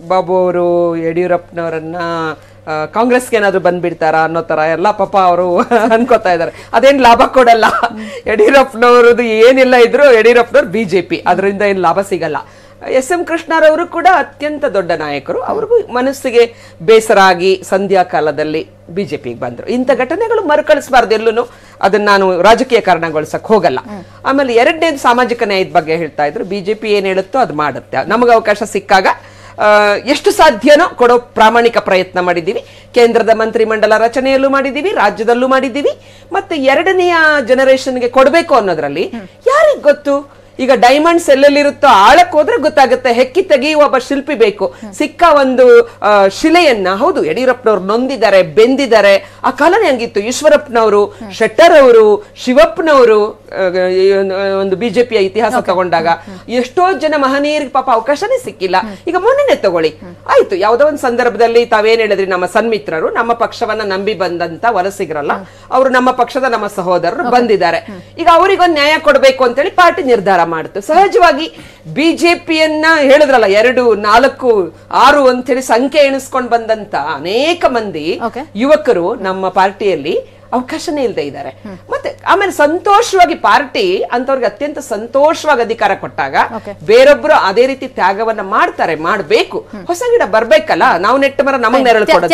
ಬಾಬು ಅವರು ಯಡಿಯೂರಪ್ಪನವರನ್ನ ಕಾಂಗ್ರೆಸ್ಗೆ ಏನಾದ್ರು ಬಂದ್ಬಿಡ್ತಾರ ಅನ್ನೋ ತರ ಎಲ್ಲ ಪಾಪ ಅವರು ಅನ್ಕೋತಾ ಇದ್ದಾರೆ ಅದೇನ್ ಲಾಭ ಕೊಡಲ್ಲ. ಯಡಿಯೂರಪ್ಪನವ್ರದ್ದು ಏನಿಲ್ಲ ಇದ್ರು ಯಡಿಯೂರಪ್ಪನವ್ರು ಬಿಜೆಪಿ. ಅದರಿಂದ ಏನ್ ಲಾಭ ಸಿಗಲ್ಲ. ಎಸ್ ಎಂ ಕೃಷ್ಣರವರು ಕೂಡ ಅತ್ಯಂತ ದೊಡ್ಡ ನಾಯಕರು. ಅವ್ರಿಗೂ ಮನಸ್ಸಿಗೆ ಬೇಸರ ಆಗಿ ಸಂಧ್ಯಾ ಕಾಲದಲ್ಲಿ ಬಿಜೆಪಿಗೆ ಬಂದರು. ಇಂಥ ಘಟನೆಗಳು ಮರುಕಳಿಸಬಾರ್ದು ಎಲ್ಲೂ ಅದನ್ನ ನಾನು ರಾಜಕೀಯ ಕಾರಣಗೊಳಿಸಕ್ಕೆ ಹೋಗಲ್ಲ. ಆಮೇಲೆ ಎರಡನೇದು ಸಾಮಾಜಿಕ ನ್ಯಾಯದ ಬಗ್ಗೆ ಹೇಳ್ತಾ ಇದ್ರು. ಬಿಜೆಪಿ ಏನು ಹೇಳುತ್ತೋ ಅದು ಮಾಡುತ್ತೆ. ನಮಗೆ ಅವಕಾಶ ಸಿಕ್ಕಾಗ ಎಷ್ಟು ಸಾಧ್ಯನೋ ಕೊಡೋ ಪ್ರಾಮಾಣಿಕ ಪ್ರಯತ್ನ ಮಾಡಿದ್ದೀವಿ. ಕೇಂದ್ರದ ಮಂತ್ರಿಮಂಡಲ ರಚನೆಯಲ್ಲೂ ಮಾಡಿದ್ದೀವಿ ರಾಜ್ಯದಲ್ಲೂ ಮಾಡಿದ್ದೀವಿ. ಮತ್ತೆ ಎರಡನೆಯ ಜನರೇಷನ್ಗೆ ಕೊಡಬೇಕು ಅನ್ನೋದ್ರಲ್ಲಿ ಯಾರಿಗ್ ಗೊತ್ತು? ಈಗ ಡೈಮಂಡ್ಸ್ ಎಲ್ಲೆಲ್ಲಿರುತ್ತೋ ಆಳಕ್ಕೆ ಹೋದ್ರೆ ಗೊತ್ತಾಗುತ್ತೆ. ಹೆಕ್ಕಿ ತೆಗೆಯುವ ಒಬ್ಬ ಶಿಲ್ಪಿ ಬೇಕು. ಸಿಕ್ಕ ಒಂದು ಶಿಲೆಯನ್ನ ಹೌದು ಯಡಿಯೂರಪ್ಪನವ್ರು ನೊಂದಿದ್ದಾರೆ ಬೆಂದಿದ್ದಾರೆ. ಆ ಕಾಲನೇ ಹಂಗಿತ್ತು. ಈಶ್ವರಪ್ಪನವರು ಶೆಟ್ಟರ್ ಅವರು ಶಿವಪ್ಪನವರು ಒಂದು- ಒಂದು ಬಿಜೆಪಿಯ ಇತಿಹಾಸ ತಗೊಂಡಾಗ ಎಷ್ಟೋ ಜನ ಮಹನೀಯರಿಗೆ ಪಾಪ ಅವಕಾಶನೇ ಸಿಕ್ಕಿಲ್ಲ. ಈಗ ಮೊನ್ನೆನೆ ತಗೊಳ್ಳಿ. ಆಯ್ತು ಯಾವುದೋ ಒಂದು ಸಂದರ್ಭದಲ್ಲಿ ತಾವೇನ್ ಹೇಳಿದ್ರಿ ನಮ್ಮ ಸನ್ಮಿತ್ರರು ನಮ್ಮ ಪಕ್ಷವನ್ನ ನಂಬಿ ಬಂದಂತ ವಲಸಿಗರಲ್ಲ ಅವರು ನಮ್ಮ ಪಕ್ಷದ ನಮ್ಮ ಸಹೋದರರು ಬಂದಿದ್ದಾರೆ. ಈಗ ಅವರಿಗೊಂದು ನ್ಯಾಯ ಕೊಡಬೇಕು ಅಂತೇಳಿ ಪಾರ್ಟಿ ನಿರ್ಧಾರ ಮಾಡ್ತು ಸಹಜವಾಗಿ ಬಿಜೆಪಿಯನ್ನ ಹೇಳಿದ್ರಲ್ಲ ಎರಡು ನಾಲ್ಕು ಆರು ಅಂತೇಳಿ ಸಂಖ್ಯೆ ಎಣಿಸ್ಕೊಂಡು ಬಂದಂತ ಅನೇಕ ಮಂದಿ ಯುವಕರು ನಮ್ಮ ಪಾರ್ಟಿಯಲ್ಲಿ ಅವಕಾಶನೇ ಇಲ್ಲದೆ ಇದ್ದಾರೆ. ಮತ್ತೆ ಆಮೇಲೆ ಸಂತೋಷವಾಗಿ ಪಾರ್ಟಿ ಅಂತವ್ರಿಗೆ ಅತ್ಯಂತ ಸಂತೋಷವಾಗಿ ಅಧಿಕಾರ ಕೊಟ್ಟಾಗ. ಬೇರೊಬ್ರು ಅದೇ ರೀತಿ ತ್ಯಾಗವನ್ನ ಮಾಡ್ತಾರೆ ಮಾಡ್ಬೇಕು. ಹೊಸ ಗಿಡ ಬರ್ಬೇಕಲ್ಲ ನಾವು ನೆಟ್ಟ ಮರ ನಮಗ್ ನೆರಳು ಕೊಡೋದು.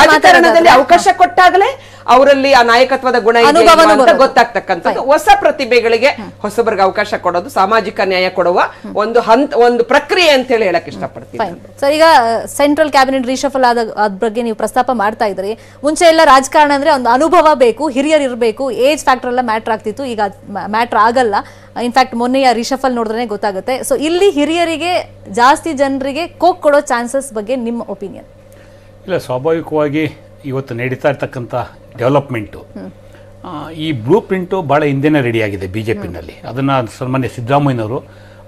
ರಾಜಕಾರಣದಲ್ಲಿ ಅವಕಾಶ ಕೊಟ್ಟಾಗಲೇ ಅವರಲ್ಲಿ ಆ ನಾಯಕತ್ವದ ಗುಣ ಇದೆ ಅಂತ. ಗೊತ್ತಾಗ್ತಕ್ಕಂಥದ್ದು. ಹೊಸ ಪ್ರತಿಭೆಗಳಿಗೆ ಹೊಸಬರಿಗೆ ಅವಕಾಶ ಕೊಡೋದು ಸಾಮಾಜಿಕ ನ್ಯಾಯ ಕೊಡುವ ಒಂದು ಹಂತ ಒಂದು ಪ್ರಕ್ರಿಯೆ ಅಂತ ಹೇಳಿ ಹೇಳಕ್ ಇಷ್ಟಪಡ್ತೀನಿ. ಸರ್ ಈಗ ಸೆಂಟ್ರಲ್ ಕ್ಯಾಬಿನೆಟ್ ರೀಶಫಲ್ ಆದ ಬಗ್ಗೆ ನೀವು ಪ್ರಸ್ತಾಪ ಮಾಡ್ತಾ ಇದ್ರಿ. ಮುಂಚೆ ಎಲ್ಲ ರಾಜಕಾರಣ ಅಂದ್ರೆ ಒಂದು ಅನುಭವ ಬೇಕು ಹಿರಿಯರ್ ಇರಬೇಕು ಏಜ್ ಫ್ಯಾಕ್ಟರ್ ಎಲ್ಲ ಮ್ಯಾಟ್ರ್ ಆಗ್ತಿತ್ತು. ಈಗ ಮ್ಯಾಟ್ರ್ ಆಗಲ್ಲ. ಇನ್ಫ್ಯಾಕ್ಟ್ ಮೊನ್ನೆಯ ರಿಷಫಲ್ ನೋಡಿದ್ರೆ ಗೊತ್ತಾಗುತ್ತೆ. ಸೊ ಇಲ್ಲಿ ಹಿರಿಯರಿಗೆ ಜಾಸ್ತಿ ಜನರಿಗೆ ಕೋಕ್ ಕೊಡೋ ಚಾನ್ಸಸ್ ಬಗ್ಗೆ ನಿಮ್ಮ ಒಪಿನಿಯನ್ ಇಲ್ಲ ಸ್ವಾಭಾವಿಕವಾಗಿ ಇವತ್ತು ನಡೀತಾ ಇರ್ತಕ್ಕಂಥ ಡೆವಲಪ್ಮೆಂಟು ಈ ಬ್ಲೂ ಪ್ರಿಂಟು ಭಾಳ ಹಿಂದೆನೇ ರೆಡಿಯಾಗಿದೆ ಬಿ ಜೆ ಪಿನಲ್ಲಿ ಅದನ್ನು ಸನ್ಮಾನ್ಯ ಸಿದ್ದರಾಮಯ್ಯನವರು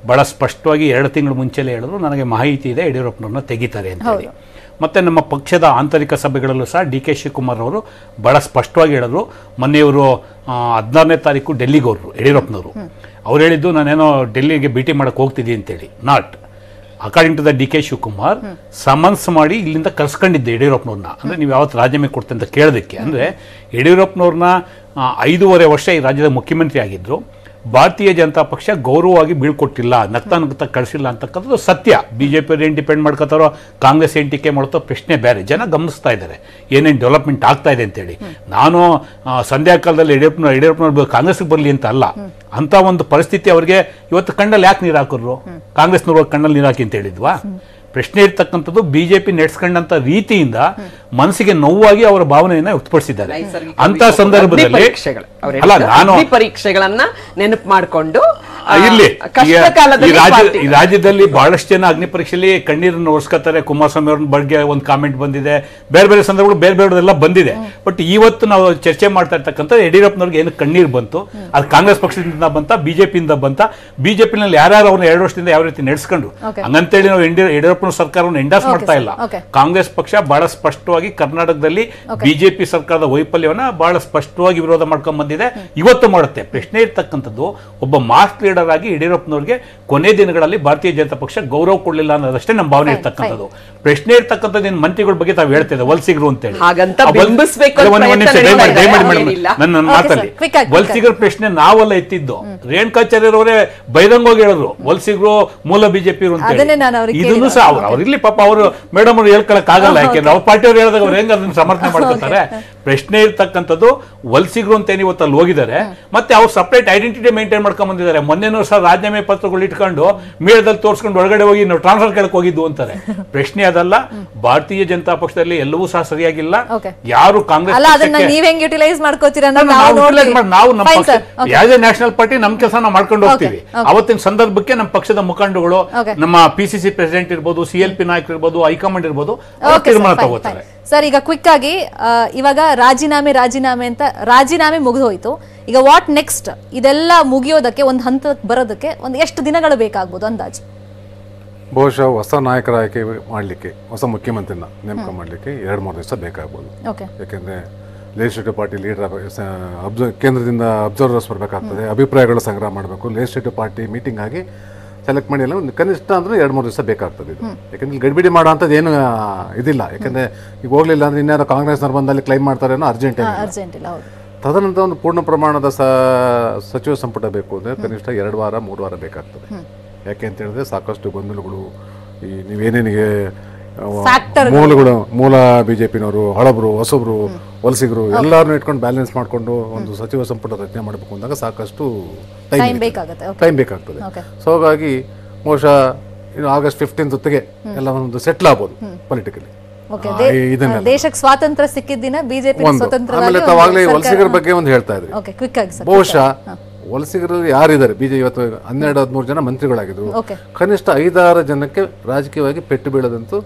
ಭಾಳ ಸ್ಪಷ್ಟವಾಗಿ ಎರಡು ತಿಂಗಳು ಮುಂಚೆಲೇ ಹೇಳಿದ್ರು. ನನಗೆ ಮಾಹಿತಿ ಇದೆ ಯಡಿಯೂರಪ್ಪನವ್ರನ್ನ ತೆಗಿತಾರೆ ಅಂತೇಳಿ ಮತ್ತು ನಮ್ಮ ಪಕ್ಷದ ಆಂತರಿಕ ಸಭೆಗಳಲ್ಲೂ ಸಹ ಡಿ ಕೆ ಶಿವಕುಮಾರ್ ಅವರು ಭಾಳ ಸ್ಪಷ್ಟವಾಗಿ ಹೇಳಿದ್ರು. ಮೊನ್ನೆಯವರು ಹದಿನಾರನೇ ತಾರೀಕು ಡೆಲ್ಲಿಗೆ ಹೋದರು ಯಡಿಯೂರಪ್ಪನವರು ಅವ್ರು ಹೇಳಿದ್ದು ನಾನೇನೋ ಡೆಲ್ಲಿಗೆ ಭೇಟಿ ಮಾಡಕ್ಕೆ ಹೋಗ್ತಿದ್ದೀನಿ ಅಂತೇಳಿ. Not. According to the D K Shivakumar summons ಮಾಡಿ ಇಲ್ಲಿಂದ ಕರ್ಸ್ಕೊಂಡಿದ್ದೆ ಯಡಿಯೂರಪ್ಪನವ್ರನ್ನ. ಅಂದರೆ ನೀವು ಯಾವತ್ತು ರಾಜೀನಾಮೆ ಕೊಡ್ತೆ ಅಂತ ಕೇಳೋದಕ್ಕೆ. ಅಂದರೆ ಯಡಿಯೂರಪ್ಪನವ್ರನ್ನ ಐದೂವರೆ ವರ್ಷ ಈ ರಾಜ್ಯದ ಮುಖ್ಯಮಂತ್ರಿ ಆಗಿದ್ದರು ಭಾರತೀಯ ಜನತಾ ಪಕ್ಷ ಗೌರವವಾಗಿ ಬೀಳ್ಕೊಟ್ಟಿಲ್ಲ, ನಗ್ತಾ ನಗ್ತಾ ಕಳಿಸಿಲ್ಲ ಅಂತಕ್ಕಂಥದ್ದು ಸತ್ಯ. ಬಿ ಜೆ ಪಿ ಏನು ಡಿಪೆಂಡ್ ಮಾಡ್ಕೋತಾರೋ, ಕಾಂಗ್ರೆಸ್ ಏನು ಟೀಕೆ ಮಾಡ್ತೋ ಪ್ರಶ್ನೆ ಬೇರೆ. ಜನ ಗಮನಿಸ್ತಾ ಇದ್ದಾರೆ. ಏನೇನು ಡೆವಲಪ್ಮೆಂಟ್ ಆಗ್ತಾ ಇದೆ ಅಂತೇಳಿ. ನಾನು ಸಂಧ್ಯಾಕಾಲದಲ್ಲಿ ಸಂಧ್ಯಾ ಕಾಲದಲ್ಲಿ ಯಡಿಯೂರಪ್ಪನ ಯಡಿಯೂರಪ್ಪನವ್ರು ಕಾಂಗ್ರೆಸ್ಗೆ ಬರಲಿ ಅಂತ ಅಲ್ಲ. ಅಂತ ಒಂದು ಪರಿಸ್ಥಿತಿ ಅವರಿಗೆ ಇವತ್ತು ಕಣ್ಣಲ್ಲಿ ಯಾಕೆ ನೀರು ಹಾಕಿದ್ರು? ಕಾಂಗ್ರೆಸ್ನವ್ರು ಕಣ್ಣಲ್ಲಿ ನೀರು ಹಾಕಿ ಅಂತ ಹೇಳಿದ್ವಾ? ಪ್ರಶ್ನೆ ಇರ್ತಕ್ಕಂಥದ್ದು ಬಿಜೆಪಿ ನಡೆಸ್ಕೊಂಡಂತ ರೀತಿಯಿಂದ ಮನಸ್ಸಿಗೆ ನೋವಾಗಿ ಅವರ ಭಾವನೆಯನ್ನ ವ್ಯಕ್ತಪಡಿಸಿದ್ದಾರೆ. ಅಂತ ಸಂದರ್ಭದಲ್ಲಿ ಅಲ್ಲ ನಾನು ಪರೀಕ್ಷೆಗಳನ್ನ ನೆನಪು ಮಾಡಿಕೊಂಡು ಕಾಲದಲ್ಲಿ ಈ ರಾಜ್ಯ ಈ ರಾಜ್ಯದಲ್ಲಿ ಬಹಳಷ್ಟು ಜನ ಅಗ್ನಿ ಪರೀಕ್ಷೆಯಲ್ಲಿ ಕಣ್ಣೀರನ್ನು ಒರೆಸ್ಕೊತಾರೆ ಕುಮಾರಸ್ವಾಮಿ ಅವ್ರ ಬಗ್ಗೆ ಒಂದು ಕಾಮೆಂಟ್ ಬಂದಿದೆ. ಬೇರೆ ಬೇರೆ ಸಂದರ್ಭಗಳು ಬೇರೆ ಬೇರೆದೆಲ್ಲ ಬಂದಿದೆ. ಬಟ್ ಇವತ್ತು ನಾವು ಚರ್ಚೆ ಮಾಡ್ತಾ ಇರ್ತಕ್ಕಂಥ ಯಡಿಯೂರಪ್ಪನವ್ರಿಗೆ ಏನು ಕಣ್ಣೀರು ಬಂತು? ಅದು ಕಾಂಗ್ರೆಸ್ ಪಕ್ಷದಿಂದ ಬಂತ ಬಿಜೆಪಿಯಿಂದ ಬಂತ. ಬಿಜೆಪಿನಲ್ಲಿ ಯಾರ್ಯಾರು ಅವ್ರನ್ನ ಎರಡು ವರ್ಷದಿಂದ ಯಾವ ರೀತಿ ನಡೆಸ್ಕೊಂಡು. ಹಂಗಂತೇಳಿ ನಾವು ಯಡಿಯೂರ- ಯಡಿಯೂರಪ್ಪನ ಸರ್ಕಾರವನ್ನು ಎಂಡಾಸ್ ಮಾಡ್ತಾ ಇಲ್ಲ. ಕಾಂಗ್ರೆಸ್ ಪಕ್ಷ ಬಹಳ ಸ್ಪಷ್ಟವಾಗಿ ಕರ್ನಾಟಕದಲ್ಲಿ ಬಿಜೆಪಿ ಸರ್ಕಾರದ ವೈಫಲ್ಯವನ್ನ ಬಹಳ ಸ್ಪಷ್ಟವಾಗಿ ವಿರೋಧ ಮಾಡ್ಕೊಂಡ್ ಬಂದಿದೆ ಇವತ್ತು ಮಾಡುತ್ತೆ. ಪ್ರಶ್ನೆ ಇರ್ತಕ್ಕಂಥದ್ದು ಒಬ್ಬ ಮಾಸ್ ಲೀಡರ್ ಆಗಿ ಯಡಿಯೂರಪ್ಪನವ್ರಿಗೆ ಕೊನೆ ದಿನಗಳಲ್ಲಿ ಭಾರತೀಯ ಜನತಾ ಪಕ್ಷ ಗೌರವ ಕೊಡಲಿಲ್ಲ ಅನ್ನೋದಷ್ಟೇ ನಮ್ಮ ಭಾವನೆ ಇರ್ತಕ್ಕಂಥದ್ದು. ಪ್ರಶ್ನೆ ಇರ್ತಕ್ಕಂಥದ್ದು ನಿನ್ನ ಮಂತ್ರಿಗಳ ಬಗ್ಗೆ ತಾವು ಹೇಳ್ತಿದ್ದೆ ವಲಸಿಗರು ಅಂತ ಏನಿಲ್ಲ. ನನ್ನ ಮಾತಲ್ಲಿ. ವಲಸಿಗರ ಪ್ರಶ್ನೆ ನಾವೆಲ್ಲ ಎತ್ತಿದ್ದು. ರೇಣುಕಾಚಾರ್ಯರವರೇ ಬಹಿರಂಗವಾಗಿ ಹೇಳಿದ್ರು. ವಲ್ಸಿಗರು ಮೂಲ ಬಿಜೆಪಿ ಅದನ್ನೇ ನಾನು ಅವ್ರಿಗೆ ಇದನ್ನು ಸಹ ಅವ್ರು ಅವ್ರು ಇರ್ಲಿ ಪಾಪ ಅವರು ಮೇಡಮ್ ಅವ್ರು ಹೇಳ್ಕೊಳಕ್ ಆಗಲ್ಲ ಯಾಕೆಂದ್ರೆ ಅವ್ರ ಪಾರ್ಟಿಯವ್ರು ಹೇಳಿದಾಗ ಅವ್ರು ಹೆಂಗ್ ಅದನ್ನ ಸಮರ್ಥನೆ ಮಾಡ್ಕೊತಾರೆ ಪ್ರಶ್ನೆ ಇರ್ತಕ್ಕಂಥದ್ದು ವಲಸಿಗರು ಅಂತ ಏನು ಇವತ್ತು ಅಲ್ಲಿ ಹೋಗಿದ್ದಾರೆ ಮತ್ತೆ ಅವ್ರು ಸಪ್ರೇಟ್ ಐಡೆಂಟಿಟಿ ಮೇಂಟೈನ್ ಮಾಡ್ಕೊಂಡ್ ಬಂದಿದ್ದಾರೆ. ಮೊನ್ನೆನೂ ಸಹ ರಾಜೀನಾಮೆ ಪತ್ರಗಳು ಇಟ್ಕೊಂಡು ಮೇಳದಲ್ಲಿ ತೋರಿಸ್ಕೊಂಡು ಒಳಗಡೆ ಹೋಗಿ ನಾವು ಟ್ರಾನ್ಸ್ಫರ್ ಕೇಳಕ್ ಹೋಗಿದ್ದು ಅಂತಾರೆ. ಪ್ರಶ್ನೆ ಅದಲ್ಲ ಭಾರತೀಯ ಜನತಾ ಪಕ್ಷದಲ್ಲಿ ಎಲ್ಲವೂ ಸಹ ಸರಿಯಾಗಿಲ್ಲ. ಯಾರು ಕಾಂಗ್ರೆಸ್ ನೀವ್ ನಮ್ಮ ಪಕ್ಷ ಎ ನ್ಯಾಷನಲ್ ಪಾರ್ಟಿ ನಮ್ಮ ಕೆಲಸ ನಾವು ಮಾಡ್ಕೊಂಡು ಹೋಗ್ತೀವಿ. ಅವತ್ತಿನ ಸಂದರ್ಭಕ್ಕೆ ನಮ್ಮ ಪಕ್ಷದ ಮುಖಂಡಗಳು ನಮ್ಮ ಪಿ ಸಿ ಸಿ ಪ್ರೆಸಿಡೆಂಟ್ ಇರ್ಬೋದು ಸಿ ಎಲ್ ಪಿ ನಾಯಕರು ಇರ್ಬೋದು ಹೈಕಮಾಂಡ್ ಇರ್ಬೋದು ತೀರ್ಮಾನ ತಗೋತಾರೆ. ಸರ್ ಈಗ ಕ್ವಿಕ್ ಆಗಿ ಇವಾಗ ರಾಜೀನಾಮೆ ರಾಜೀನಾಮೆ ಅಂತ ರಾಜೀನಾಮೆ ಮುಗಿದು ಹೋಯಿತು ಈಗ ವಾಟ್ ನೆಕ್ಸ್ಟ್ ಇದೆಲ್ಲ ಮುಗಿಯೋದಕ್ಕೆ ಒಂದು ಹಂತಕ್ಕೆ ಬರೋದಕ್ಕೆ ಒಂದು ಎಷ್ಟು ದಿನಗಳು ಬೇಕಾಗ್ಬೋದು ಅಂದಾಜು? ಬಹುಶಃ ಹೊಸ ನಾಯಕರ ಆಯ್ಕೆ ಮಾಡಲಿಕ್ಕೆ ಹೊಸ ಮುಖ್ಯಮಂತ್ರಿನ ನೇಮಕ ಮಾಡಲಿಕ್ಕೆ ಎರಡು ಮೂರು ದಿವಸ ಬೇಕಾಗ್ಬೋದು. ಓಕೆ ಯಾಕೆಂದರೆ ಲೆಜಿಸ್ಲೇಟಿವ್ ಪಾರ್ಟಿ ಲೀಡರ್ ಅಬ್ಸರ್ ಕೇಂದ್ರದಿಂದ ಅಬ್ಸರ್ವರ್ಸ್ ಬರಬೇಕಾಗ್ತದೆ ಅಭಿಪ್ರಾಯಗಳು ಸಂಗ್ರಹ ಮಾಡಬೇಕು. ಲೆಜಿಸ್ಲೇಟಿವ್ ಪಾರ್ಟಿ ಮೀಟಿಂಗ್ ಆಗಿ ಸೆಲೆಕ್ಟ್ ಮಾಡಿ ಎಲ್ಲ ಒಂದು ಕನಿಷ್ಠ ಅಂದರೆ ಎರಡು ಮೂರು ದಿವಸ ಬೇಕಾಗ್ತದೆ ಇದು. ಯಾಕಂದ್ರೆ ಗಡಿಬಿಡಿ ಮಾಡೋ ಅಂಥದ್ದು ಏನು ಇದಿಲ್ಲ. ಯಾಕಂದರೆ ಈಗ ಹೋಗಲಿಲ್ಲ ಅಂದ್ರೆ ಇನ್ಯಾರೋ ಕಾಂಗ್ರೆಸ್ನವ್ರು ಬಂದಲ್ಲಿ ಕ್ಲೈಮ್ ಮಾಡ್ತಾರೆ ಏನೋ ಅರ್ಜೆಂಟ್ ಅರ್ಜೆಂಟ್ ಇಲ್ಲ ತದನಂತರ ಒಂದು ಪೂರ್ಣ ಪ್ರಮಾಣದ ಸ ಸಚಿವ ಸಂಪುಟ ಬೇಕು ಅಂದರೆ ಕನಿಷ್ಠ ಎರಡು ವಾರ ಮೂರು ವಾರ ಬೇಕಾಗ್ತದೆ. ಯಾಕೆ ಅಂತ ಹೇಳಿದ್ರೆ ಸಾಕಷ್ಟು ಗೊಂದಲಗಳು ಈ ನೀವೇನೇನಿಗೆ. ಮೂಲಗಳು ಮೂಲ ಬಿಜೆಪಿನವರು ಹಳಬರು ಹೊಸಬ್ರು ವಲಸಿಗರು ಎಲ್ಲರನ್ನೂ ಇಟ್ಕೊಂಡು ಬ್ಯಾಲೆನ್ಸ್ ಮಾಡಿಕೊಂಡು ಒಂದು ಸಚಿವ ಸಂಪುಟ ರಚನೆ ಮಾಡಬೇಕು ಅಂದಾಗ ಸಾಕಷ್ಟು ಟೈಮ್ ಟೈಮ್ ಬೇಕಾಗ್ತದೆ. ಸೊ ಹಾಗಾಗಿ ಬಹುಶಃ ಇನ್ನು ಆಗಸ್ಟ್ ಫಿಫ್ಟೀನ್ ಜೊತೆಗೆ ಎಲ್ಲ ಒಂದು ಸೆಟ್ಲ್ ಆಗ್ಬೋದು ಪೊಲಿಟಿಕಲಿ ದೇಶಕ್ಕೆ ಸ್ವಾತಂತ್ರ್ಯ ಬಿಜೆಪಿ ಆಮೇಲೆ ಒಂದು ತಾವಾಗಲೇ ಸರ್ಕಾರ- ವಲಸಿಗರ ಬಗ್ಗೆ ಒಂದು ಹೇಳ್ತಾ ಇದ್ರಿ. ಬಹುಶಃ ವಲಸಿಗರಲ್ಲಿ ಯಾರಿದ್ದಾರೆ? ಬಿಜೆಪಿ ಇವತ್ತು ಹನ್ನೆರಡು ಹದಿಮೂರು ಜನ ಮಂತ್ರಿಗಳಾಗಿದ್ರು. ಕನಿಷ್ಠ ಐದಾರು ಜನಕ್ಕೆ ರಾಜಕೀಯವಾಗಿ ಪೆಟ್ಟು ಬೀಳದಂತೂ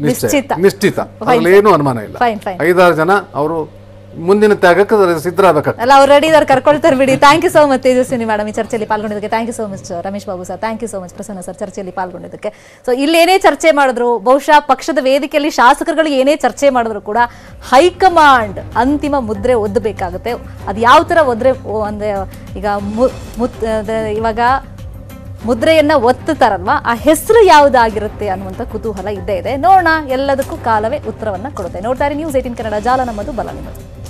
ನಿಶ್ಚಿತ. ನಿಶ್ಚಿತ. ಅದ್ರಲ್ಲಿ ಏನು ಅನುಮಾನ ಇಲ್ಲ. ಐದಾರು ಜನ ಅವರು ಮುಂದಿನ ತ್ಯಾಗಕ್ಕೆ ಸಿದ್ಧರಾಗಬೇಕಲ್ಲ ಅವ್ರು ರೆಡಿ ಇದಾರೆ ಕರ್ಕೊಳ್ತಾರೆ ಬಿಡಿ. Thank you so much Tejaswini madam ಈ ಚರ್ಚೆಯಲ್ಲಿ ಪಾಲ್ಗೊಂಡಿದ್ದಕ್ಕೆ. Thank you so much Ramesh Babu sir. Thank you so much Prasanna sir ಚರ್ಚೆಯಲ್ಲಿ ಪಾಲ್ಗೊಂಡಿದ್ದಕ್ಕೆ. ಸೊ ಇಲ್ಲೇನೇ ಚರ್ಚೆ ಮಾಡಿದ್ರು ಬಹುಶಃ ಪಕ್ಷದ ವೇದಿಕೆಯಲ್ಲಿ ಶಾಸಕರುಗಳು ಏನೇ ಚರ್ಚೆ ಮಾಡಿದ್ರು ಕೂಡ ಹೈಕಮಾಂಡ್ ಅಂತಿಮ ಮುದ್ರೆ ಒದ್ದಬೇಕಾಗುತ್ತೆ. ಅದು ಯಾವ ಥರ ಒದ್ರೆ ಅಂದರೆ ಈಗ ಮು- ಮುತ್ ಇವಾಗ ಮುದ್ರೆಯನ್ನ ಒತ್ತುತ್ತಾರಲ್ವಾ ಆ ಹೆಸರು ಯಾವುದಾಗಿರುತ್ತೆ ಅನ್ನುವಂಥ ಕುತೂಹಲ ಇದ್ದೇ ಇದೆ. ನೋಡೋಣ, ಎಲ್ಲದಕ್ಕೂ ಕಾಲವೇ ಉತ್ತರವನ್ನ ಕೊಡುತ್ತೆ. ನೋಡ್ತಾರೆ ನ್ಯೂಸ್ ಏಟಿನ್ ಕನ್ನಡ. ಜಾಲ ನಮ್ಮದು, ಬಲ ನಿಮ್ಮದು.